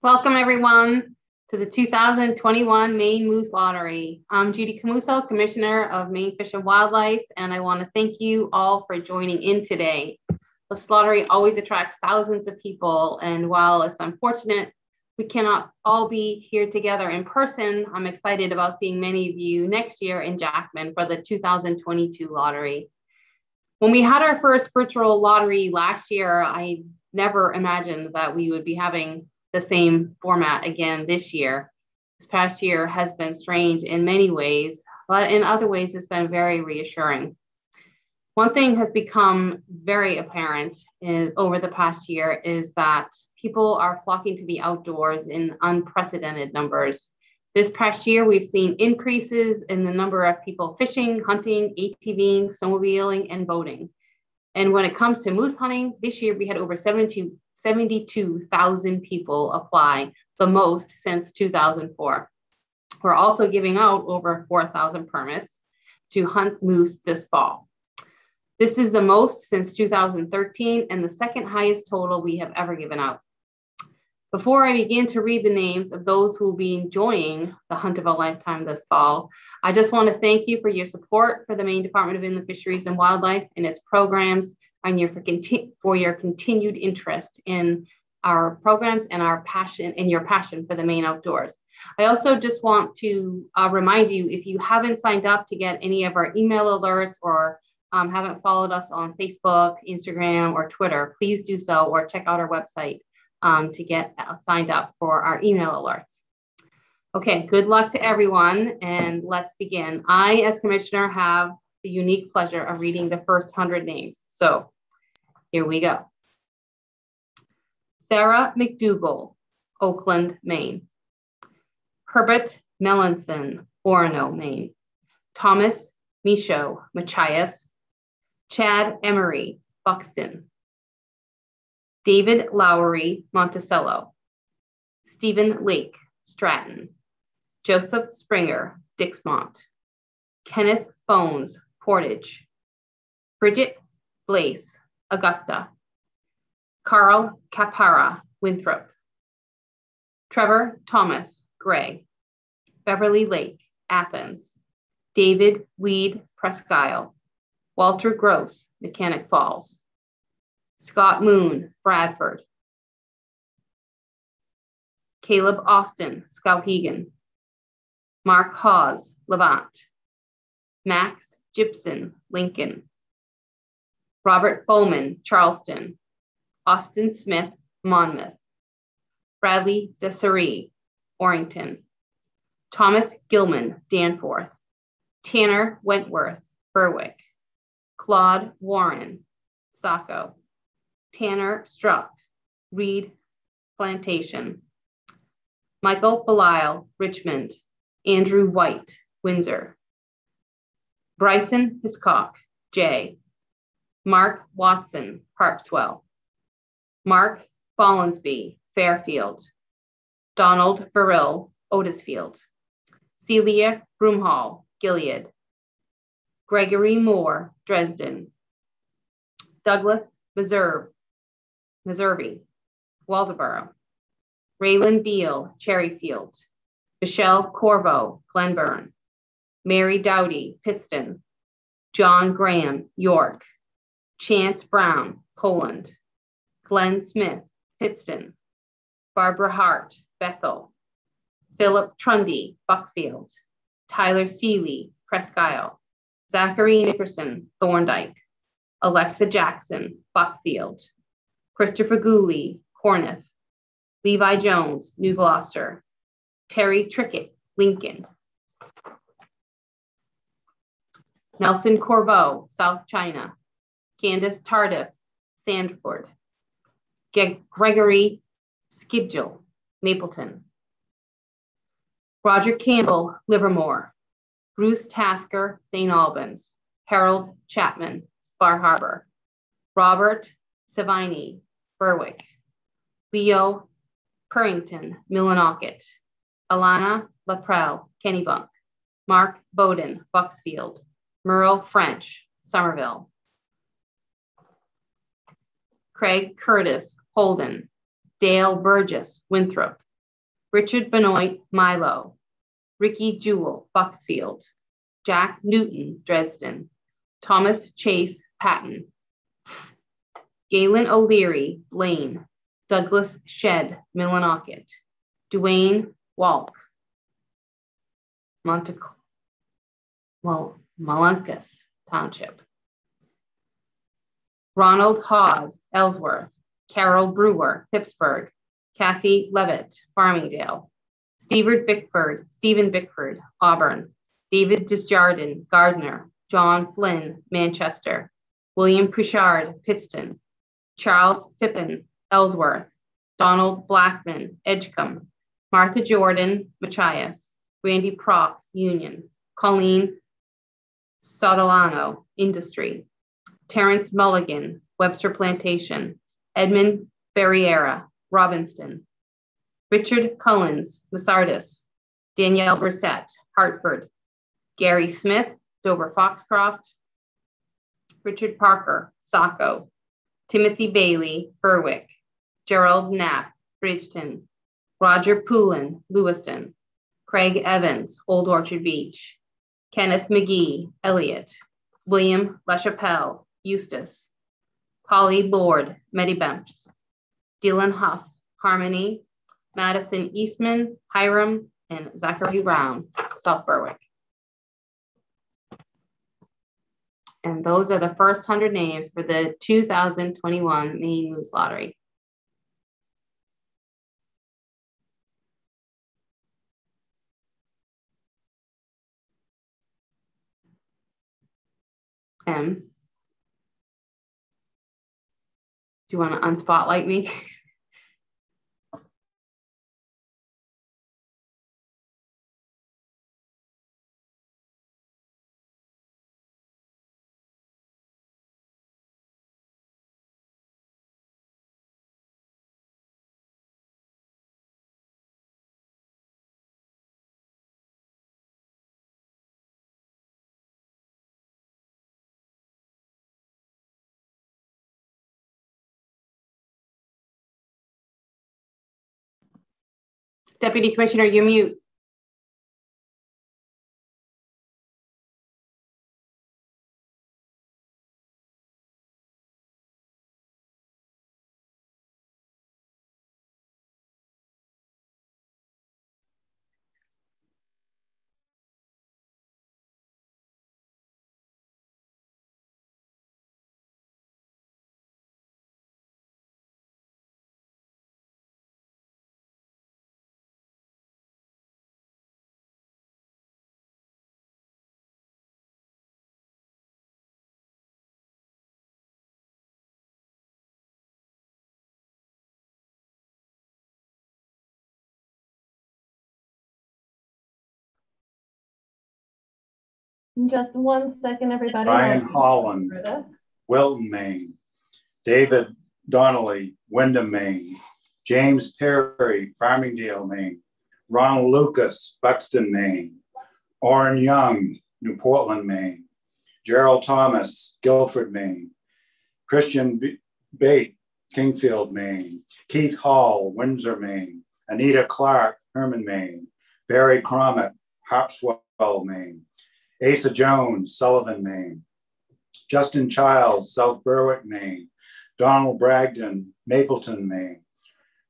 Welcome, everyone, to the 2021 Maine Moose Lottery. I'm Judy Camuso, Commissioner of Maine Fish and Wildlife, and I want to thank you all for joining in today. The lottery always attracts thousands of people, and while it's unfortunate we cannot all be here together in person, I'm excited about seeing many of you next year in Jackman for the 2022 lottery. When we had our first virtual lottery last year, I never imagined that we would be having the same format again this year. This past year has been strange in many ways, but in other ways, it's been very reassuring. One thing has become very apparent over the past year is that people are flocking to the outdoors in unprecedented numbers. This past year, we've seen increases in the number of people fishing, hunting, ATVing, snowmobiling, and boating. And when it comes to moose hunting, this year we had over 72, 72,000 people apply, the most since 2004. We're also giving out over 4,000 permits to hunt moose this fall. This is the most since 2013 and the second highest total we have ever given out. Before I begin to read the names of those who will be enjoying the hunt of a lifetime this fall, I just want to thank you for your support for the Maine Department of Inland Fisheries and Wildlife and its programs and your for, conti- for your continued interest in our programs and our passion and your passion for the Maine outdoors. I also just want to uh, remind you if you haven't signed up to get any of our email alerts or um, haven't followed us on Facebook, Instagram, or Twitter, please do so or check out our website um, to get uh, signed up for our email alerts. Okay, good luck to everyone and let's begin. I, as commissioner, have the unique pleasure of reading the first 100 names. So here we go. Sarah McDougall, Oakland, Maine. Herbert Melanson, Orono, Maine. Thomas Michaud, Machias. Chad Emery, Buxton. David Lowry, Monticello. Stephen Lake, Stratton. Joseph Springer, Dixmont. Kenneth Bones, Portage. Bridget Blaze, Augusta. Carl Capara, Winthrop. Trevor Thomas, Gray. Beverly Lake, Athens. David Weed, Presque Isle. Walter Gross, Mechanic Falls. Scott Moon, Bradford. Caleb Austin, Skowhegan. Mark Hawes, Levant. Max Gibson, Lincoln. Robert Bowman, Charleston. Austin Smith, Monmouth. Bradley Desiree, Orrington. Thomas Gilman, Danforth. Tanner Wentworth, Berwick. Claude Warren, Saco. Tanner Struck, Reed Plantation. Michael Belisle, Richmond. Andrew White, Windsor. Bryson Hiscock, J. Mark Watson, Harpswell. Mark Follensby, Fairfield. Donald Verrill, Otisfield. Celia Broomhall, Gilead. Gregory Moore, Dresden. Douglas Meserve, Missouri. Waldoboro. Raylan Beal, Cherryfield. Michelle Corvo, Glenburn. Mary Dowdy, Pittston. John Graham, York. Chance Brown, Poland. Glenn Smith, Pittston. Barbara Hart, Bethel. Philip Trundy, Buckfield. Tyler Seeley, Presque Isle. Zachary Nickerson, Thorndike, Alexa Jackson, Buckfield. Christopher Gooley, Corinth. Levi Jones, New Gloucester. Terry Trickett, Lincoln. Nelson Corvo, South China. Candace Tardif, Sanford. Ge Gregory Skidgel, Mapleton. Roger Campbell, Livermore. Bruce Tasker, St. Albans. Harold Chapman, Bar Harbor. Robert Savini, Berwick. Leo Purrington, Millinocket. Alana Laprelle, Kennebunk. Mark Bowden, Bucksfield. Merle French, Somerville. Craig Curtis, Holden. Dale Burgess, Winthrop. Richard Benoit, Milo. Ricky Jewell, Bucksfield. Jack Newton, Dresden. Thomas Chase, Patten. Galen O'Leary, Lane. Douglas Shed, Millinocket. Duane Walk. Monte, well, Molunkus Township. Ronald Hawes, Ellsworth. Carol Brewer, Pittsburgh. Kathy Levitt, Farmingdale. Stephen Bickford, Stephen Bickford, Auburn. David Desjardins, Gardner. John Flynn, Manchester. William Pritchard, Pittston. Charles Pippin, Ellsworth. Donald Blackman, Edgecomb. Martha Jordan, Machias. Randy Prock, Union. Colleen Sotolano, Industry. Terrence Mulligan, Webster Plantation. Edmund Ferriera, Robbinston. Richard Cullens, Masardis. Danielle Brissett, Hartford. Gary Smith, Dover Foxcroft. Richard Parker, Saco. Timothy Bailey, Berwick. Gerald Knapp, Bridgton. Roger Poulin, Lewiston. Craig Evans, Old Orchard Beach. Kenneth McGee, Eliot. William LaChapelle, Eustis, Polly Lord, Meddybemps. Dylan Huff, Harmony. Madison Eastman, Hiram, and Zachary Brown, South Berwick. And those are the first 100 names for the 2021 Maine News Lottery. Do you want to unspotlight me? Deputy Commissioner, you mute. Just one second, everybody. Brian Holland, Wilton, Maine. David Donnelly, Windham, Maine. James Perry, Farmingdale, Maine. Ronald Lucas, Buxton, Maine. Orrin Young, New Portland, Maine. Gerald Thomas, Guilford, Maine. Christian B- Bate, Kingfield, Maine. Keith Hall, Windsor, Maine. Anita Clark, Hermon, Maine. Barry Cromit, Harpswell, Maine. Asa Jones, Sullivan, Maine. Justin Childs, South Berwick, Maine. Donald Bragdon, Mapleton, Maine.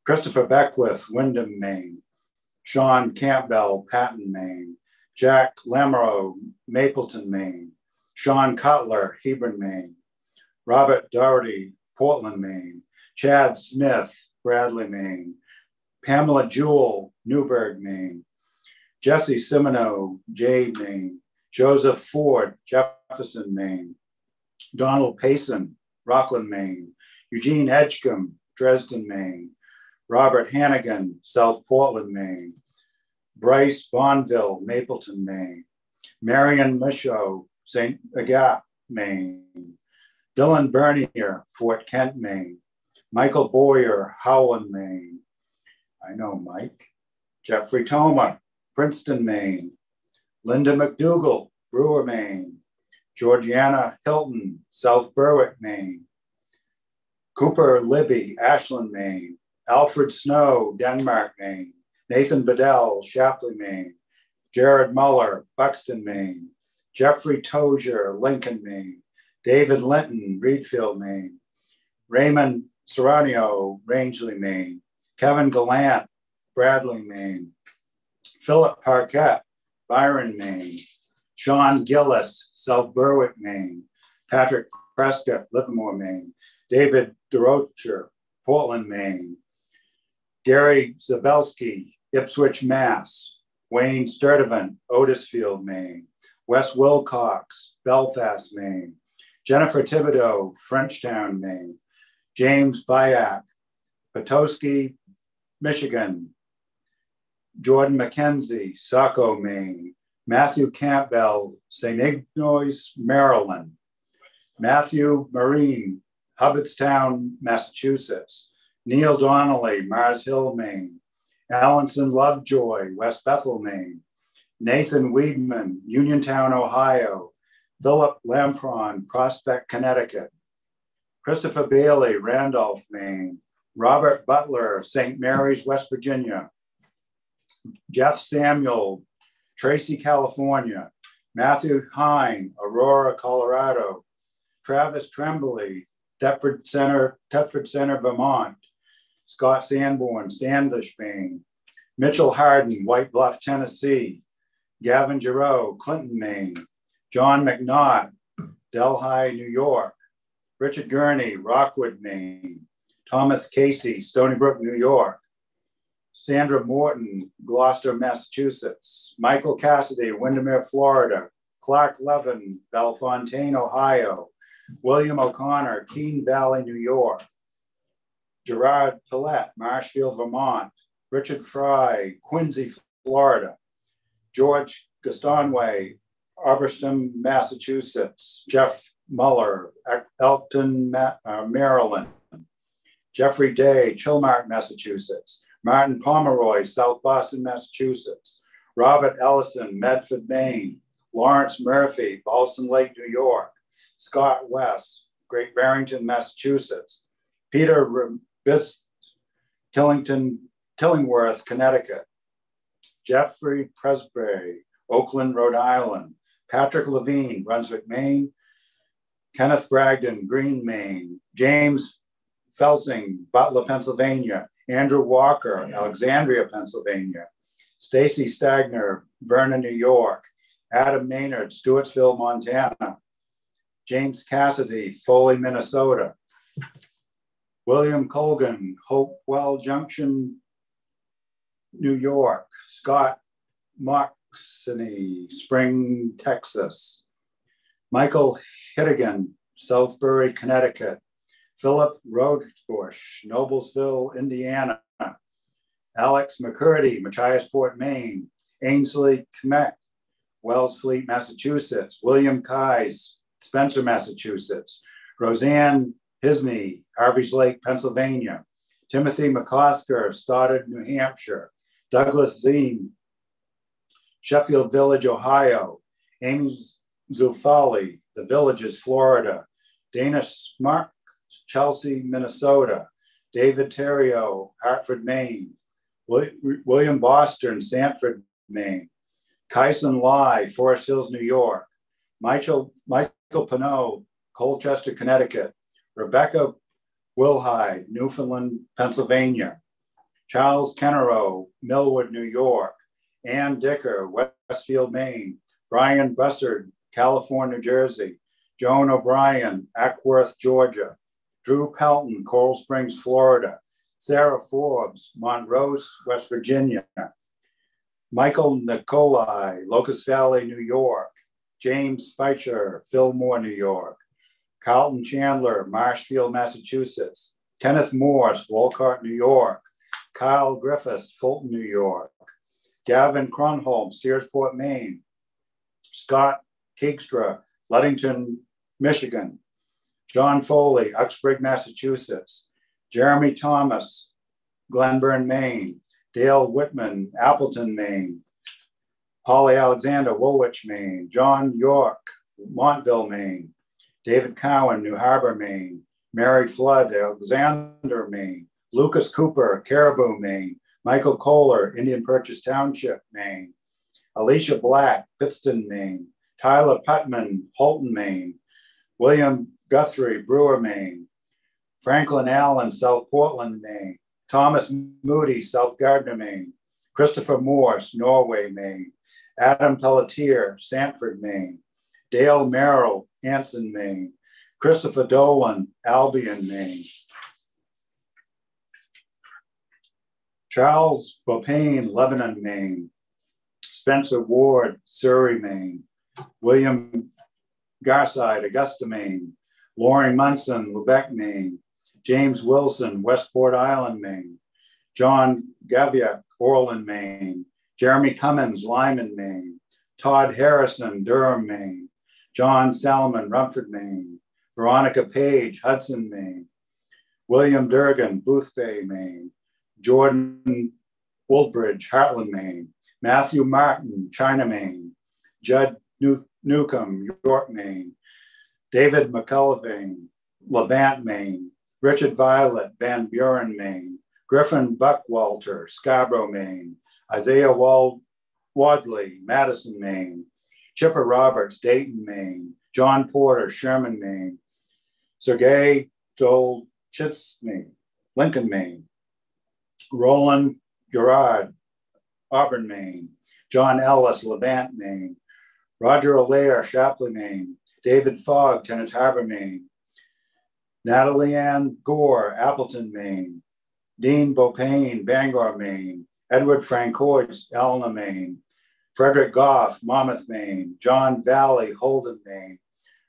Christopher Beckwith, Windham, Maine. Sean Campbell, Patten, Maine. Jack Lamoureux, Mapleton, Maine. Sean Cutler, Hebron, Maine. Robert Doherty, Portland, Maine. Chad Smith, Bradley, Maine. Pamela Jewell, Newburgh, Maine. Jesse Simino, Jade, Maine. Joseph Ford, Jefferson, Maine. Donald Payson, Rockland, Maine. Eugene Edgecombe, Dresden, Maine. Robert Hannigan, South Portland, Maine. Bryce Bonville, Mapleton, Maine. Marion Michaud, St. Agatha, Maine. Dylan Bernier, Fort Kent, Maine. Michael Boyer, Howland, Maine. I know Mike. Jeffrey Tomer, Princeton, Maine. Linda McDougall, Brewer, Maine. Georgiana Hilton, South Berwick, Maine. Cooper Libby, Ashland, Maine. Alfred Snow, Denmark, Maine. Nathan Bedell, Shapleigh, Maine. Jared Muller, Buxton, Maine. Jeffrey Tozier, Lincoln, Maine. David Linton, Readfield, Maine. Raymond Serranio, Rangeley, Maine. Kevin Gallant, Bradley, Maine. Philip Parkett, Byron, Maine. Sean Gillis, South Berwick, Maine. Patrick Prescott, Livermore, Maine. David DeRocher, Portland, Maine. Gary Zabelski, Ipswich, Mass. Wayne Sturdivant, Otisfield, Maine. Wes Wilcox, Belfast, Maine. Jennifer Thibodeau, Frenchtown, Maine. James Bayak, Petoskey, Michigan. Jordan McKenzie, Saco, Maine. Matthew Campbell, St. Ignace, Maryland. Matthew Marine, Hubbardston, Massachusetts. Neil Donnelly, Mars Hill, Maine. Allenson Lovejoy, West Bethel, Maine. Nathan Weedman, Uniontown, Ohio. Philip Lampron, Prospect, Connecticut. Christopher Bailey, Randolph, Maine. Robert Butler, St. Mary's, West Virginia. Jeff Samuel, Tracy, California. Matthew Hine, Aurora, Colorado. Travis Tremblay, Thetford Center, Thetford Center, Vermont. Scott Sanborn, Standish, Maine. Mitchell Harden, White Bluff, Tennessee. Gavin Giroux, Clinton, Maine. John McNaught, Delhi, New York. Richard Gurney, Rockwood, Maine. Thomas Casey, Stony Brook, New York. Sandra Morton, Gloucester, Massachusetts. Michael Cassidy, Windermere, Florida. Clark Levin, Bellefontaine, Ohio. William O'Connor, Keene Valley, New York. Gerard Pillette, Marshfield, Vermont. Richard Fry, Quincy, Florida. George Gastonway, Arborston, Massachusetts. Jeff Muller, Elkton, uh, Maryland. Jeffrey Day, Chilmark, Massachusetts. Martin Pomeroy, South Boston, Massachusetts. Robert Ellison, Medford, Maine. Lawrence Murphy, Boston Lake, New York. Scott West, Great Barrington, Massachusetts. Peter Bist, Tillington, Tillingworth, Connecticut. Jeffrey Presbury, Oakland, Rhode Island. Patrick Levine, Brunswick, Maine. Kenneth Bragdon, Greene, Maine. James Felsing, Butler, Pennsylvania. Andrew Walker, Alexandria, Pennsylvania. Stacy Stagner, Vernon, New York. Adam Maynard, Stewartsville, Montana. James Cassidy, Foley, Minnesota. William Colgan, Hopewell Junction, New York. Scott Moxney, Spring, Texas. Michael Hittigan, Southbury, Connecticut. Philip Rosebush, Noblesville, Indiana. Alex McCurdy, Machiasport, Maine. Ainsley Kmek, Wellfleet, Massachusetts. William Kais, Spencer, Massachusetts. Roseanne Hisney, Harvey's Lake, Pennsylvania. Timothy McCosker, Stoddard, New Hampshire. Douglas Zine, Sheffield Village, Ohio. Amy Zufali, The Villages, Florida. Dana Smart, Chelsea, Minnesota. David Terrio, Hartford, Maine. William Boston, Sanford, Maine. Kyson Lai, Forest Hills, New York. Michael, Michael Pinot, Colchester, Connecticut. Rebecca Wilhide, Newfoundland, Pennsylvania. Charles Kennero, Millwood, New York. Ann Dicker, Westfield, Maine. Brian Bussard, California, New Jersey. Joan O'Brien, Acworth, Georgia. Drew Pelton, Coral Springs, Florida. Sarah Forbes, Montrose, West Virginia. Michael Nicolai, Locust Valley, New York. James Speicher, Fillmore, New York. Carlton Chandler, Marshfield, Massachusetts. Kenneth Morse, Wolcott, New York. Kyle Griffiths, Fulton, New York. Gavin Cronholm, Searsport, Maine. Scott Keegstra, Ludington, Michigan. John Foley, Uxbridge, Massachusetts. Jeremy Thomas, Glenburn, Maine. Dale Whitman, Appleton, Maine. Polly Alexander, Woolwich, Maine. John York, Montville, Maine. David Cowan, New Harbor, Maine. Mary Flood, Alexander, Maine. Lucas Cooper, Caribou, Maine. Michael Kohler, Indian Purchase Township, Maine. Alicia Black, Pittston, Maine. Tyler Putman, Houlton, Maine. William Guthrie, Brewer, Maine. Franklin Allen, South Portland, Maine. Thomas Moody, South Gardner, Maine. Christopher Morse, Norway, Maine. Adam Pelletier, Sanford, Maine. Dale Merrill, Anson, Maine. Christopher Dolan, Albion, Maine. Charles Bopane, Lebanon, Maine. Spencer Ward, Surry, Maine. William Garside, Augusta, Maine. Lauren Munson, Lubec, Maine. James Wilson, Westport Island, Maine. John Gaviak, Orland, Maine. Jeremy Cummins, Lyman, Maine. Todd Harrison, Durham, Maine. John Salmon, Rumford, Maine. Veronica Page, Hudson, Maine. William Durgan, Boothbay, Maine. Jordan Woolbridge, Hartland, Maine. Matthew Martin, China, Maine. Judd New- Newcomb, York, Maine. David McCullough, Levant, Maine. Richard Violet, Van Buren, Maine. Griffin Buckwalter, Scarborough, Maine. Isaiah Wald- Wadley, Madison, Maine. Chipper Roberts, Dayton, Maine. John Porter, Sherman, Maine. Sergei Dolchitsny, Lincoln, Maine. Roland Gerard, Auburn, Maine. John Ellis, Levant, Maine. Roger Allaire, Shapleigh, Maine. David Fogg, Tenant Harbor, Maine. Natalie Ann Gore, Appleton, Maine. Dean Bopane, Bangor, Maine. Edward Francois, Alna, Maine. Frederick Goff, Monmouth, Maine. John Valley, Holden, Maine.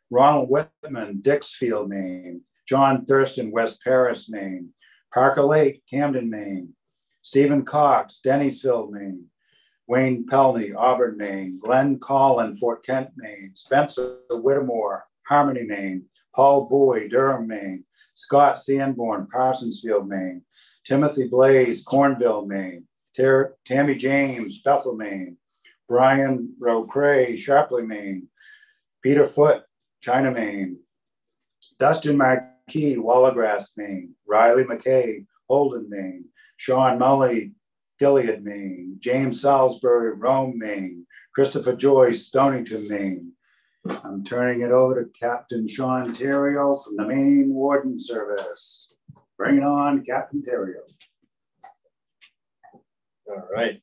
Ronald Whitman, Dixfield, Maine. John Thurston, West Paris, Maine. Parker Lake, Camden, Maine. Stephen Cox, Dennysville, Maine. Wayne Pelney, Auburn, Maine. Glenn Collin, Fort Kent, Maine. Spencer Whittemore, Harmony, Maine. Paul Bowie, Durham, Maine. Scott Sanborn, Parsonsfield, Maine. Timothy Blaze, Cornville, Maine. Ter- Tammy James, Bethel, Maine. Brian Rocray, Sharpley, Maine. Peter Foote, China, Maine. Dustin Marquis, Wallagrass, Maine. Riley McKay, Holden, Maine. Sean Mully, Gilead, Maine. James Salisbury, Rome, Maine. Christopher Joyce, Stonington, Maine. I'm turning it over to Captain Sean Terrio from the Maine Warden Service. Bring it on, Captain Terrio. All right.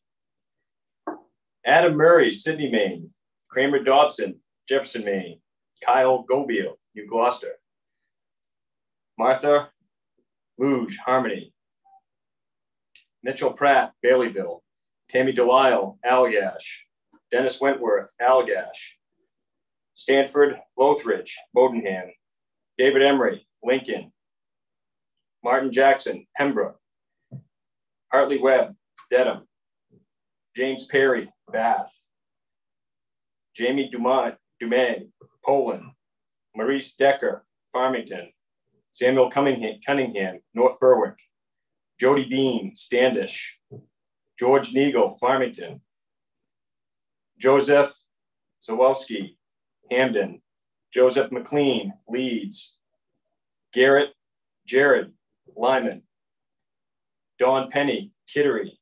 Adam Murray, Sidney, Maine. Kramer Dobson, Jefferson, Maine. Kyle Gobiel, New Gloucester. Martha Luge, Harmony. Mitchell Pratt, Baileyville. Tammy Delisle, Allagash. Dennis Wentworth, Allagash. Stanford Lothridge, Bowdoinham. David Emery, Lincoln. Martin Jackson, Pembroke. Hartley Webb, Dedham. James Perry, Bath. Jamie Dumont, Dumay, Poland. Maurice Decker, Farmington. Samuel Cunningham, Cunningham North Berwick. Jody Bean, Standish. George Neagle, Farmington. Joseph Zawalski, Hampden. Joseph McLean, Leeds. Garrett Jared, Lyman. Don Penny, Kittery.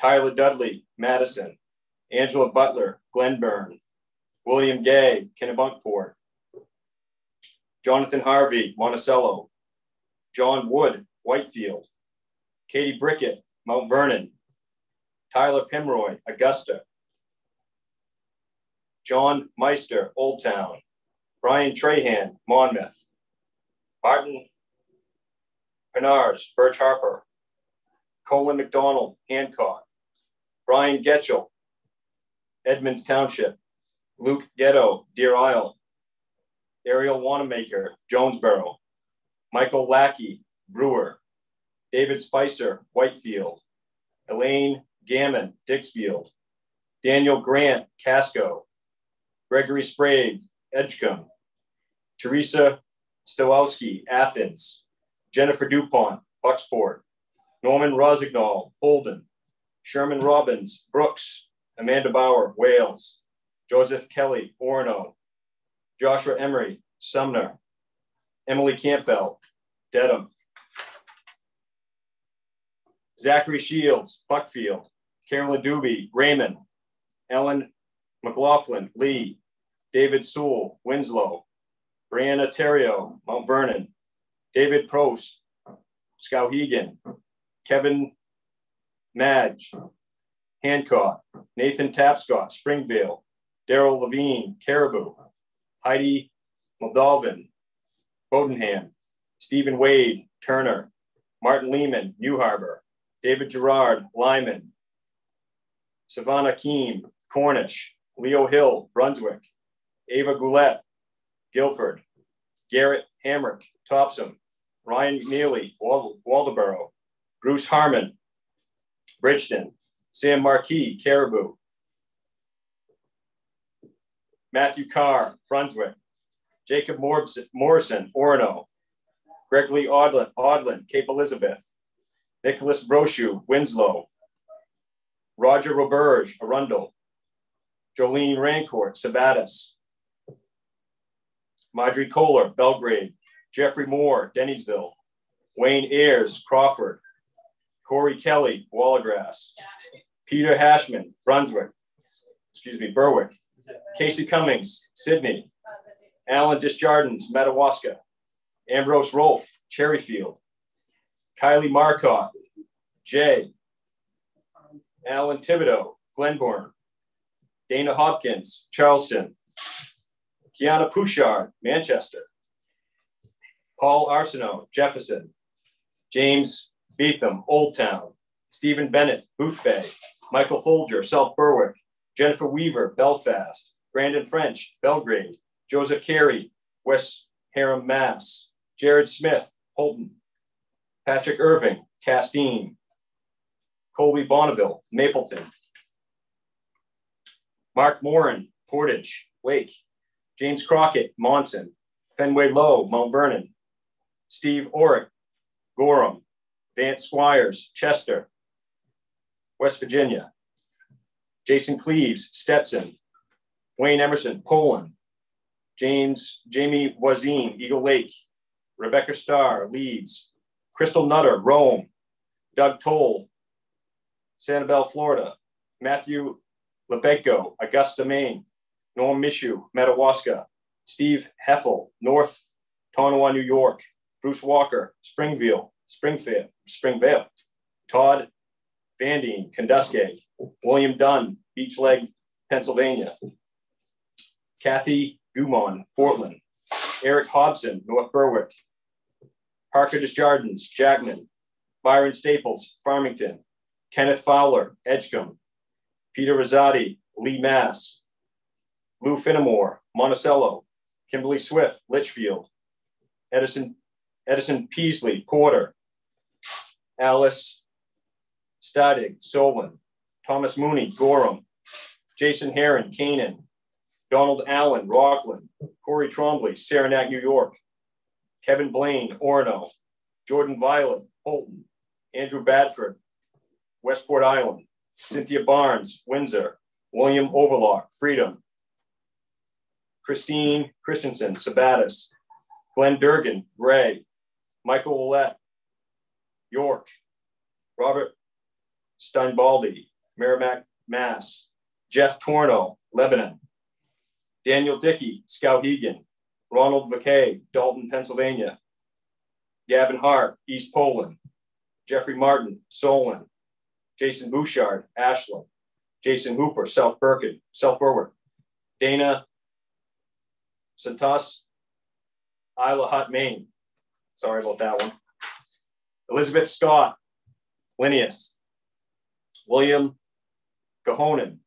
Tyler Dudley, Madison. Angela Butler, Glenburn. William Gay, Kennebunkport. Jonathan Harvey, Monticello. John Wood, Whitefield. Katie Brickett, Mount Vernon. Tyler Pimroy, Augusta. John Meister, Old Town. Brian Trahan, Monmouth. Martin Penars, Birch Harbor. Colin McDonald, Hancock. Brian Getchell, Edmunds Township. Luke Ghetto, Deer Isle. Ariel Wanamaker, Jonesboro. Michael Lackey, Brewer. David Spicer, Whitefield. Elaine Gammon, Dixfield. Daniel Grant, Casco. Gregory Sprague, Edgecomb. Teresa Stowowski, Athens. Jennifer DuPont, Bucksport. Norman Rosignol, Holden. Sherman Robbins, Brooks. Amanda Bauer, Wales. Joseph Kelly, Orono. Joshua Emery, Sumner. Emily Campbell, Dedham. Zachary Shields, Buckfield, Carolyn Doobie, Raymond, Ellen McLaughlin, Lee, David Sewell, Winslow, Brianna Terrio, Mount Vernon, David Prost, Skowhegan, Kevin Madge, Hancock, Nathan Tapscott, Springvale, Daryl Levine, Caribou, Heidi Moldovan, Bowdoinham, Stephen Wade, Turner, Martin Lehman, New Harbor, David Gerard, Lyman, Savannah Keem, Cornish, Leo Hill, Brunswick, Ava Goulet, Guilford, Garrett Hamrick, Topsham, Ryan McNeely, Wald Waldoboro, Bruce Harmon, Bridgton, Sam Marquis, Caribou, Matthew Carr, Brunswick, Jacob Morrison, Orono, Gregory Odlin, Odlin, Cape Elizabeth, Nicholas Brochu, Winslow, Roger Roberge, Arundel, Jolene Rancourt, Sabattus, Marjorie Kohler, Belgrade, Jeffrey Moore, Dennysville. Wayne Ayers, Crawford, Corey Kelly, Wallagrass, Peter Hashman, Brunswick, excuse me, Berwick, Casey Cummings, Sidney, Alan Disjardins, Madawaska, Ambrose Rolfe, Cherryfield, Kylie Marcotte, Jay, Alan Thibodeau, Glenburn, Dana Hopkins, Charleston, Kiana Pouchard, Manchester, Paul Arsenault, Jefferson, James Beetham, Old Town, Stephen Bennett, Boothbay, Michael Folger, South Berwick, Jennifer Weaver, Belfast, Brandon French, Belgrade, Joseph Carey, West Haram, Mass, Jared Smith, Houlton, Patrick Irving, Castine, Colby Bonneville, Mapleton, Mark Morin, Portage, Wake, James Crockett, Monson, Fenway Low, Mount Vernon, Steve Orick, Gorham, Vance Squires, Chester, West Virginia, Jason Cleaves, Stetson, Wayne Emerson, Poland, James, Jamie Voisin, Eagle Lake, Rebecca Starr, Leeds, Crystal Nutter, Rome, Doug Toll, Sanibel, Florida, Matthew Lebenko, Augusta, Maine, Norm Mishu, Madawaska, Steve Heffel, North Tonawa, New York, Bruce Walker, Springville, Springfield, Springvale, Todd Vandine, Kanduske, William Dunn, Beach Leg, Pennsylvania, Kathy Gumon, Portland, Eric Hobson, North Berwick, Parker Desjardins, Jackman, Byron Staples, Farmington, Kenneth Fowler, Edgecomb, Peter Rosati, Lee Mass, Lou Finnemore, Monticello, Kimberly Swift, Litchfield, Edison, Edison Peasley, Porter, Alice Stadig, Solon, Thomas Mooney, Gorham, Jason Heron, Canaan, Donald Allen, Rockland, Corey Trombley, Saranac, New York, Kevin Blaine, Orono, Jordan Violet, Houlton, Andrew Badford, Westport Island, Cynthia Barnes, Windsor, William Overlock, Freedom, Christine Christensen, Sabattus, Glenn Durgan, Gray, Michael Willett, York, Robert Steinbaldi, Merrimack, Mass, Jeff Torno, Lebanon, Daniel Dickey, Skowhegan, Ronald McKay, Dalton, Pennsylvania, Gavin Hart, East Poland, Jeffrey Martin, Solon, Jason Bouchard, Ashland, Jason Hooper, South Berkin, South Berwick, Dana Santos, Isla Hut, Maine. Sorry about that one. Elizabeth Scott, Linneus, William Cahonen,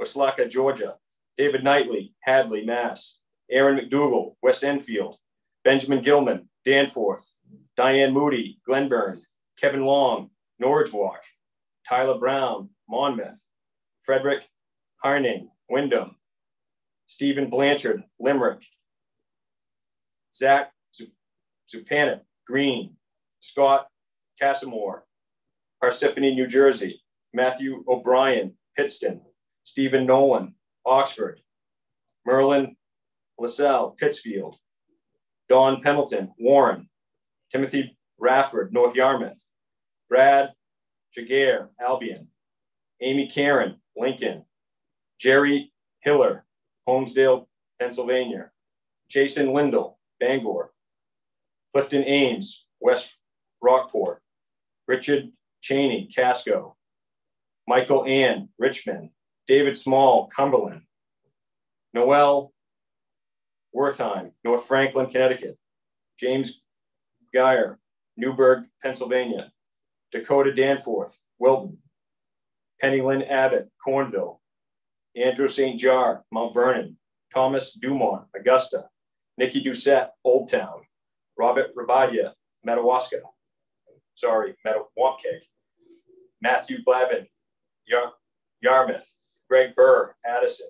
Waslaka, Georgia, David Knightley, Hadley, Mass, Aaron McDougall, West Enfield, Benjamin Gilman, Danforth, Diane Moody, Glenburn, Kevin Long, Norwich Walk, Tyler Brown, Monmouth, Frederick Harning, Windham, Stephen Blanchard, Limerick, Zach Zupanik, Greene, Scott Casamore, Parsippany, New Jersey, Matthew O'Brien, Pittston, Stephen Nolan, Oxford, Merlin LaSalle, Pittsfield, Don Pendleton, Warren, Timothy Rafford, North Yarmouth, Brad Jagger, Albion, Amy Karen, Lincoln, Jerry Hiller, Holmesdale, Pennsylvania, Jason Lindell, Bangor, Clifton Ames, West Rockport, Richard Cheney, Casco, Michael Ann, Richmond, David Small, Cumberland, Noel Wertheim, North Franklin, Connecticut, James Geyer, Newburgh, Pennsylvania, Dakota Danforth, Wilton, Penny Lynn Abbott, Cornville, Andrew St. Jar, Mount Vernon, Thomas Dumont, Augusta, Nikki Doucette, Old Town, Robert Rabadia, Madawaska, sorry, Mattawamkeag, Matthew Blavin, Yar Yarmouth, Greg Burr, Addison,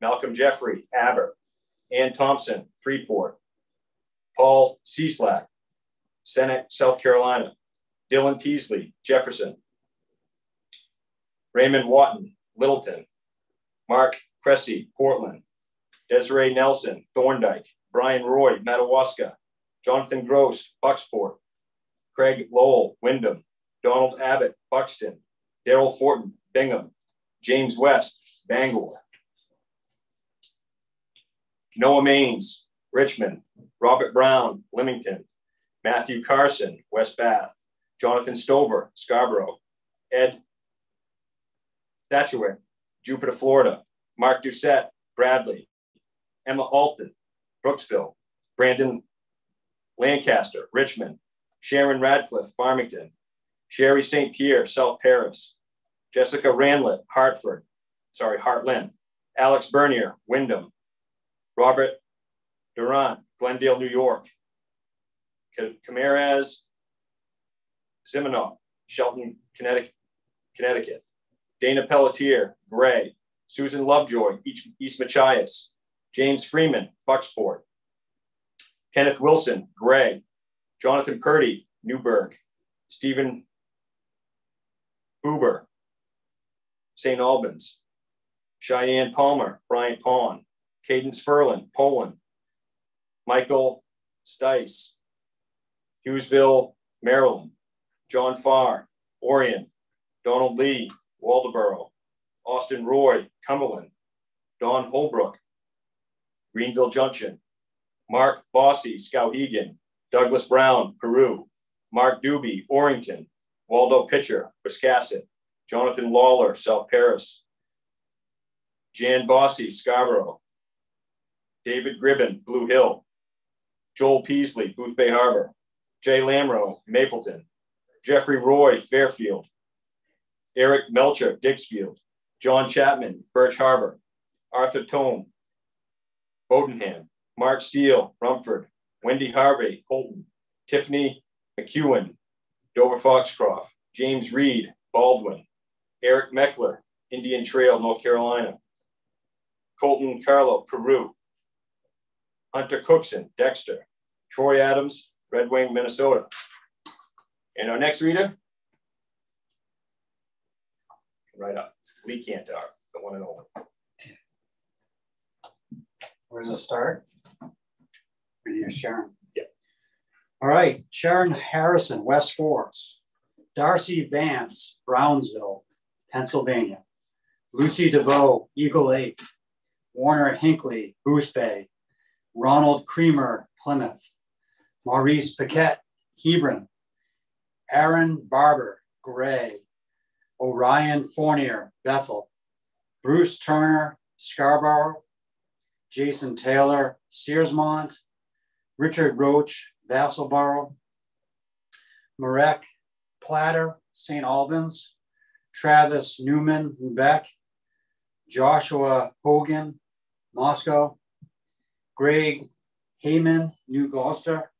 Malcolm Jeffrey, Aber, Ann Thompson, Freeport, Paul Cieslak, Senate, South Carolina, Dylan Peasley, Jefferson, Raymond Watton, Littleton, Mark Cressy, Portland, Desiree Nelson, Thorndike, Brian Roy, Madawaska, Jonathan Gross, Bucksport, Craig Lowell, Windham, Donald Abbott, Buxton, Daryl Fortin, Bingham, James West, Bangor, Noah Maines, Richmond, Robert Brown, Leamington, Matthew Carson, West Bath, Jonathan Stover, Scarborough, Ed Statuick, Jupiter, Florida, Mark Doucette, Bradley, Emma Alton, Brooksville, Brandon Lancaster, Richmond, Sharon Radcliffe, Farmington, Sherry St. Pierre, South Paris, Jessica Ranlett, Hartford, sorry, Hartland, Alex Bernier, Windham, Robert Durant, Glendale, New York, Camaraz Zimanoff, Shelton, Connecticut, Dana Pelletier, Gray, Susan Lovejoy, East Machias, James Freeman, Bucksport, Kenneth Wilson, Gray, Jonathan Purdy, Newburgh, Stephen Buber, St. Albans, Cheyenne Palmer, Bryant Pond, Cadence Furlan, Poland, Michael Stice, Hughesville, Maryland, John Farr, Orion, Donald Lee, Waldoboro, Austin Roy, Cumberland, Don Holbrook, Greenville Junction, Mark Bossy, Skowhegan, Douglas Brown, Peru, Mark Doobie, Orrington, Waldo Pitcher, Wiscasset, Jonathan Lawler, South Paris, Jan Bossy, Scarborough, David Gribben, Blue Hill, Joel Peasley, Boothbay Harbor, Jay Lamro, Mapleton, Jeffrey Roy, Fairfield, Eric Melcher, Dixfield, John Chapman, Birch Harbor, Arthur Tome, Bowdoinham, Mark Steele, Rumford, Wendy Harvey, Houlton, Tiffany McEwen, Dover Foxcroft, James Reed, Baldwin, Eric Meckler, Indian Trail, North Carolina, Colton Carlo, Peru, Hunter Cookson, Dexter, Troy Adams, Red Wing, Minnesota. And our next reader, right up, Lee Kantar, uh, the one and only. Where does it start? Here, Sharon. Yeah. All right, Sharon Harrison, West Forks. Darcy Vance, Brownsville, Pennsylvania. Lucy DeVoe, Eagle Lake. Warner Hinckley, Boothbay. Ronald Creamer, Plymouth. Maurice Paquette, Hebron. Aaron Barber, Gray. Orion Fournier, Bethel. Bruce Turner, Scarborough. Jason Taylor, Searsmont. Richard Roach, Vassalboro. Marek Platter, St. Albans. Travis Newman, Lubec. Joshua Hogan, Moscow. Greg Heyman, New Gloucester.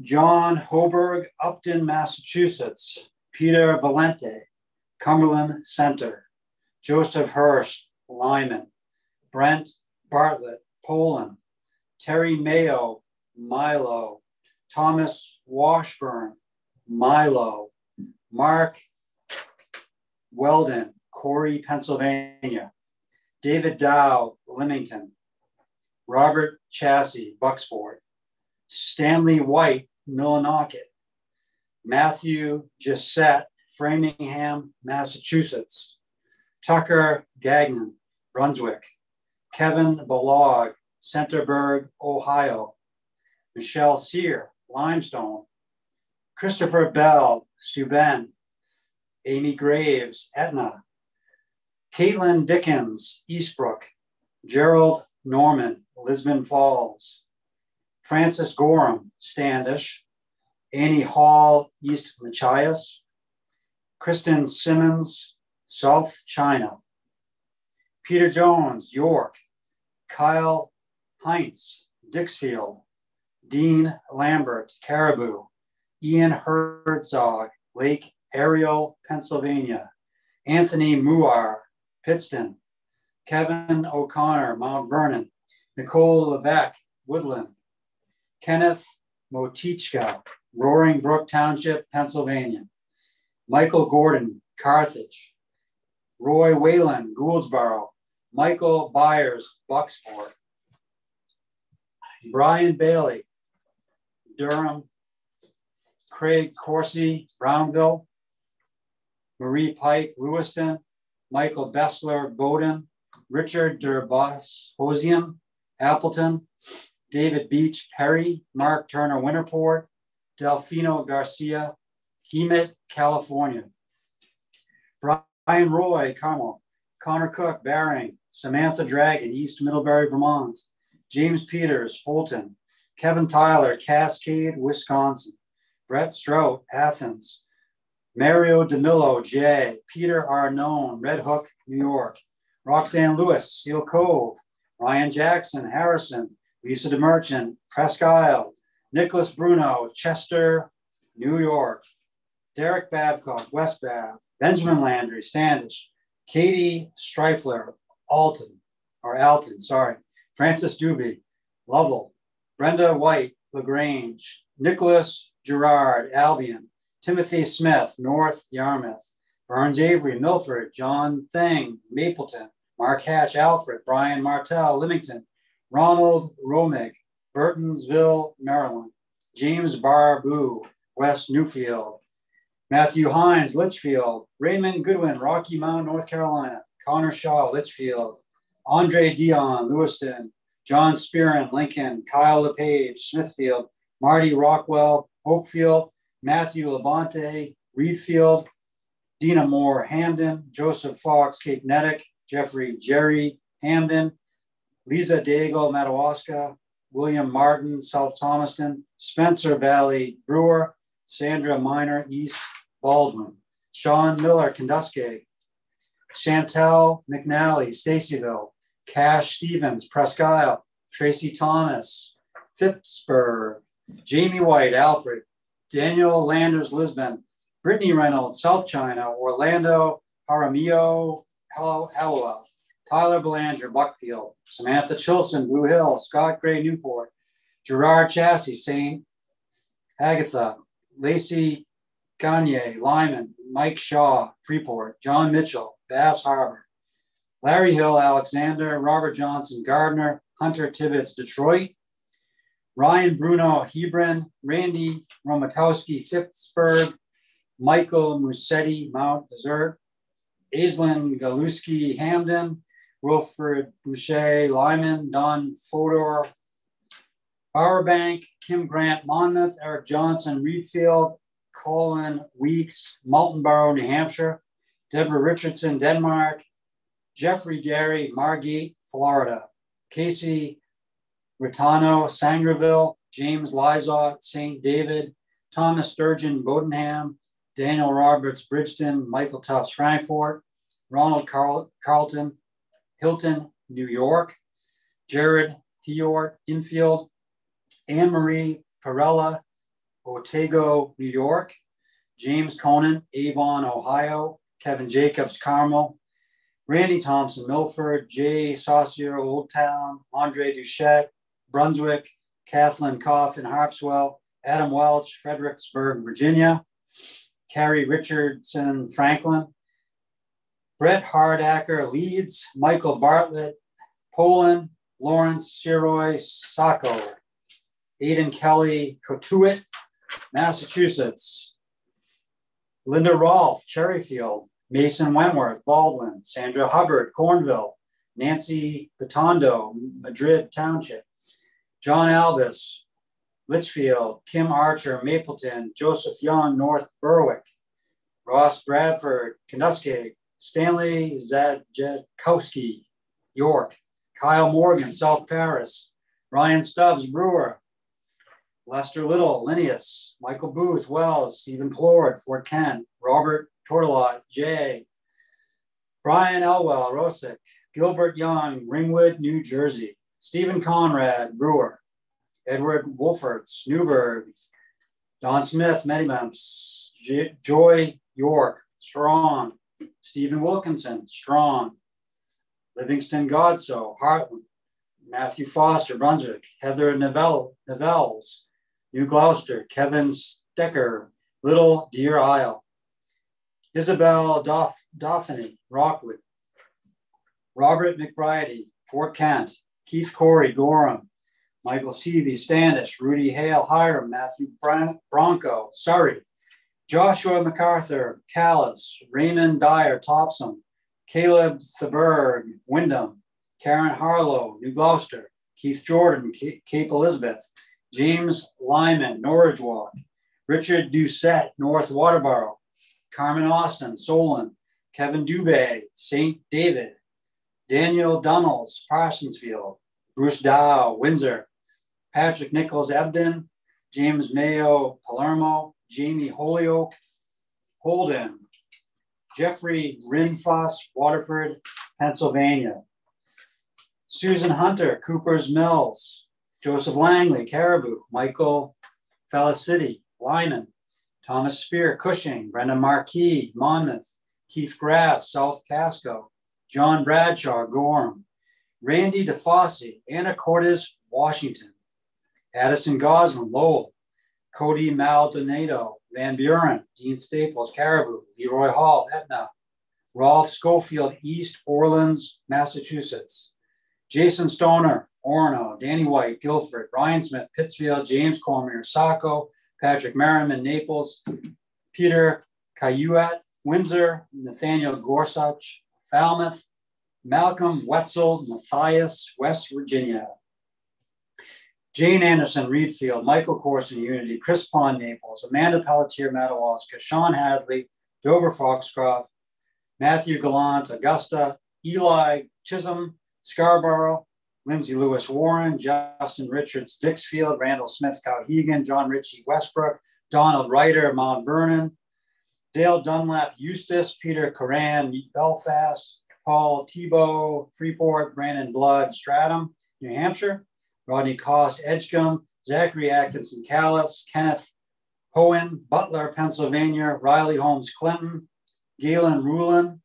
John Hoberg, Upton, Massachusetts. Peter Valente, Cumberland Center. Joseph Hurst, Lyman. Brent Bartlett, Poland. Terry Mayo, Milo. Thomas Washburn, Milo. Mark Weldon, Corry, Pennsylvania. David Dow, Limington. Robert Chassie, Bucksport. Stanley White, Millinocket. Matthew Gisette, Framingham, Massachusetts. Tucker Gagnon, Brunswick. Kevin Balog, Centerburg, Ohio. Michelle Sear, Limestone. Christopher Bell, Steuben. Amy Graves, Etna. Caitlin Dickens, Eastbrook. Gerald Norman, Lisbon Falls. Francis Gorham, Standish. Annie Hall, East Machias. Kristen Simmons, South China. Peter Jones, York. Kyle Heinz, Dixfield. Dean Lambert, Caribou. Ian Herzog, Lake Ariel, Pennsylvania. Anthony Muar, Pittston. Kevin O'Connor, Mount Vernon. Nicole Levesque, Woodland. Kenneth Motichka, Roaring Brook Township, Pennsylvania. Michael Gordon, Carthage. Roy Whalen, Gouldsboro. Michael Byers, Bucksport. Brian Bailey, Durham. Craig Corsi, Brownville. Marie Pike, Lewiston. Michael Bessler, Bowdoin. Richard Durbos, Hosian, Appleton. David Beach, Perry. Mark Turner, Winterport. Delfino Garcia, Hemet, California. Brian Roy, Carmel. Connor Cook, Baring. Samantha Dragon, East Middlebury, Vermont. James Peters, Houlton. Kevin Tyler, Cascade, Wisconsin. Brett Strout, Athens. Mario DeMillo, J. Peter Arnone, Red Hook, New York. Roxanne Lewis, Seal Cove. Ryan Jackson, Harrison. Lisa DeMerchant, Presque Isle. Nicholas Bruno, Chester, New York. Derek Babcock, West Bath. Benjamin Landry, Standish. Katie Streifler, Alton, or Alton, sorry. Francis Doobie, Lovell. Brenda White, LaGrange. Nicholas Gerard, Albion. Timothy Smith, North Yarmouth. Burns Avery, Milford. John Thing, Mapleton. Mark Hatch, Alfred. Brian Martell, Limington. Ronald Romig, Burtonsville, Maryland. James Barbu, West Newfield. Matthew Hines, Litchfield. Raymond Goodwin, Rocky Mount, North Carolina. Connor Shaw, Litchfield. Andre Dion, Lewiston. John Spearin, Lincoln. Kyle LePage, Smithfield. Marty Rockwell, Oakfield. Matthew Labonte, Readfield. Dina Moore, Hampden. Joseph Fox, Cape Neddick. Jeffrey Jerry, Hampden. Lisa Daigle, Madawaska, William Martin, South Thomaston, Spencer Valley, Brewer, Sandra Miner, East Baldwin, Sean Miller, Kenduskeag, Chantel McNally, Stacyville, Cash Stevens, Presque Isle, Tracy Thomas, Phippsburg, Jamie White, Alfred, Daniel Landers, Lisbon, Brittany Reynolds, South China, Orlando Jaramillo, Hallowell, Tyler Belanger, Buckfield, Samantha Chilson, Blue Hill, Scott Gray, Newport, Gerard Chassis, St. Agatha, Lacey Gagne, Lyman, Mike Shaw, Freeport, John Mitchell, Bass Harbor, Larry Hill, Alexander, Robert Johnson, Gardiner, Hunter Tibbetts, Detroit, Ryan Bruno, Hebron, Randy Romatowski, Phippsburg, Michael Musetti, Mount Desert, Aislinn Galuski, Hampden, Wilfred Boucher, Lyman, Don Fodor, Bowerbank, Kim Grant, Monmouth, Eric Johnson, Readfield, Colin Weeks, Moultonborough, New Hampshire, Deborah Richardson, Denmark, Jeffrey Gary, Margate, Florida, Casey Ritano, Sangerville, James Lizot, St. David, Thomas Sturgeon, Bowdoinham, Daniel Roberts, Bridgton, Michael Tufts, Frankfort, Ronald Carl- Carlton, Hilton, New York, Jared Hiort, Enfield, Anne Marie Perella, Otego, New York, James Conan, Avon, Ohio, Kevin Jacobs, Carmel, Randy Thompson, Milford, Jay Saucier, Old Town, Andre Duchette, Brunswick, Kathleen Coffin, Harpswell, Adam Welch, Fredericksburg, Virginia, Carrie Richardson, Franklin, Brett Hardacker, Leeds, Michael Bartlett, Poland, Lawrence Shiroy, Saco, Aiden Kelly, Cotuit, Massachusetts, Linda Rolfe, Cherryfield, Mason Wentworth, Baldwin, Sandra Hubbard, Cornville, Nancy Patondo, Madrid Township, John Albus, Litchfield, Kim Archer, Mapleton, Joseph Young, North Berwick, Ross Bradford, Kenduskeag, Stanley Zadjakowski, York, Kyle Morgan, South Paris, Ryan Stubbs, Brewer, Lester Little, Linneus, Michael Booth, Wells, Stephen Plord, Fort Kent, Robert Tortolot, Jay, Brian Elwell, Rosick, Gilbert Young, Ringwood, New Jersey, Stephen Conrad, Brewer, Edward Wolferts, Newburgh, Don Smith, Meddybemps, Joy York, Strong, Stephen Wilkinson, Strong, Livingston Godso, Hartland, Matthew Foster, Brunswick, Heather Neville, Nivelles, New Gloucester, Kevin Stecker, Little Deer Isle, Isabel Dauph, Dauphiny, Rockwood, Robert McBride, Fort Kent, Keith Corey, Gorham, Michael Seavey, Standish, Rudy Hale, Hiram, Matthew Bronco, Surry, Joshua MacArthur, Calais, Raymond Dyer, Topsham, Caleb Theberg, Windham, Karen Harlow, New Gloucester, Keith Jordan, Cape Elizabeth, James Lyman, Norwich Richard Doucette, North Waterboro, Carmen Austin, Solon, Kevin Dubay, St. David, Daniel Dunnels, Parsonsfield, Bruce Dow, Windsor, Patrick Nichols, Ebden, James Mayo, Palermo, Jamie Holyoke, Holden, Jeffrey Rinfoss, Waterford, Pennsylvania, Susan Hunter, Cooper's Mills, Joseph Langley, Caribou, Michael Felicity, Lyman, Thomas Spear, Cushing, Brendan Marquis, Monmouth, Keith Grass, South Casco, John Bradshaw, Gorham, Randy DeFosse, Anna Cordes, Washington, Addison Goslin, Lowell, Cody Maldonado, Van Buren, Dean Staples, Caribou, Leroy Hall, Etna, Rolf Schofield, East Orleans, Massachusetts, Jason Stoner, Orono, Danny White, Guilford, Ryan Smith, Pittsfield, James Cormier, Saco, Patrick Merriman, Naples, Peter Cayuat, Windsor, Nathaniel Gorsuch, Falmouth, Malcolm Wetzel, Mathias, West Virginia, Jane Anderson, Readfield, Michael Corson, Unity, Chris Pond, Naples, Amanda Pelletier, Madawaska, Sean Hadley, Dover Foxcroft, Matthew Gallant, Augusta, Eli Chisholm, Scarborough, Lindsay Lewis Warren, Justin Richards, Dixfield, Randall Smith, Cowhegan, John Ritchie, Westbrook, Donald Ryder, Mount Vernon, Dale Dunlap, Eustis, Peter Coran, Belfast, Paul Tebow, Freeport, Brandon Blood, Stratham, New Hampshire, Rodney Cost, Edgecomb, Zachary Atkinson, Calais, Kenneth Hohen, Butler, Pennsylvania, Riley Holmes, Clinton, Galen Rulin,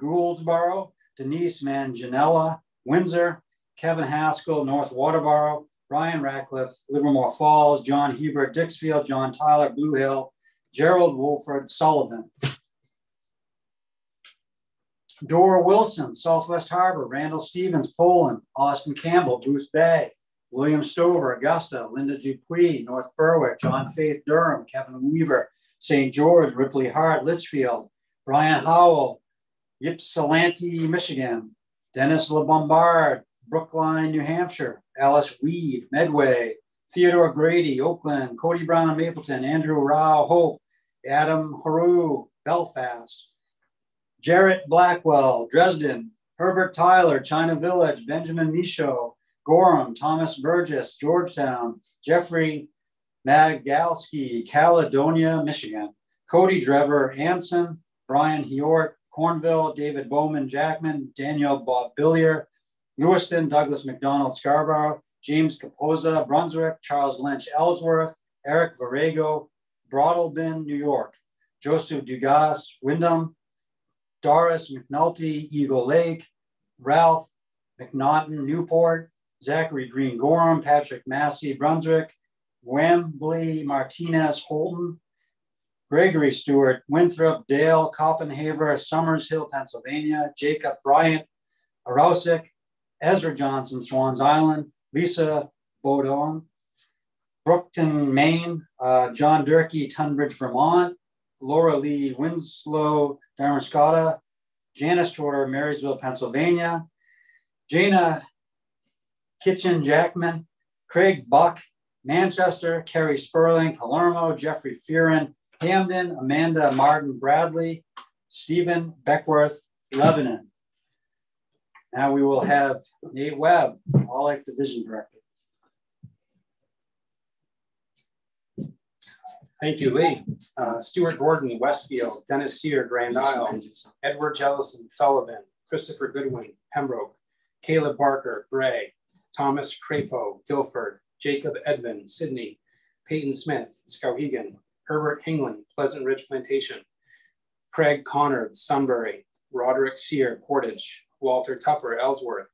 Gouldsboro, Denise Manganella, Windsor, Kevin Haskell, North Waterboro, Brian Ratcliffe, Livermore Falls, John Hebert, Dixfield, John Tyler, Blue Hill, Gerald Wolford, Sullivan. Dora Wilson, Southwest Harbor, Randall Stevens, Poland, Austin Campbell, Bruce Bay, William Stover, Augusta, Linda Dupuy, North Berwick, John Faith Durham, Kevin Weaver, St. George, Ripley Hart, Litchfield, Brian Howell, Ypsilanti, Michigan, Dennis LeBombard, Brookline, New Hampshire, Alice Weed, Medway, Theodore Grady, Oakland, Cody Brown, Mapleton, Andrew Rao, Hope, Adam Haru, Belfast, Jarrett Blackwell, Dresden, Herbert Tyler, China Village, Benjamin Michaud, Gorham, Thomas Burgess, Georgetown, Jeffrey Magalski, Caledonia, Michigan, Cody Drever, Anson, Brian Hiort, Cornville, David Bowman, Jackman, Daniel Bob Billier, Lewiston, Douglas McDonald, Scarborough, James Capoza, Brunswick, Charles Lynch, Ellsworth, Eric Varego, Broadalbin, New York, Joseph Dugas, Windham, Doris McNulty, Eagle Lake, Ralph McNaughton, Newport, Zachary Green Gorham, Patrick Massey, Brunswick, Wembley Martinez, Houlton, Gregory Stewart, Winthrop, Dale, Copenhaver, Summers Hill, Pennsylvania, Jacob Bryant, Arrowsic, Ezra Johnson, Swans Island, Lisa Bodon, Brookton, Maine, uh, John Durkee, Tunbridge, Vermont, Laura Lee Winslow, Damariscotta, Janice Shorter, Marysville, Pennsylvania, Jana Kitchen Jackman, Craig Buck, Manchester, Kerry Sperling, Palermo, Jeffrey Fearon, Hampden, Amanda Martin Bradley, Stephen Beckworth, Lebanon. Now we will have Nate Webb, All Life Division Director. Thank you, Lee. Uh, Stuart Gordon, Westfield, Dennis Sear, Grand Isle, Edward Jellison, Sullivan, Christopher Goodwin, Pembroke, Caleb Barker, Gray, Thomas Crapo, Guilford, Jacob Edmund, Sidney, Peyton Smith, Skowhegan, Herbert Hingland, Pleasant Ridge Plantation, Craig Connard, Sunbury, Roderick Sear, Portage, Walter Tupper, Ellsworth,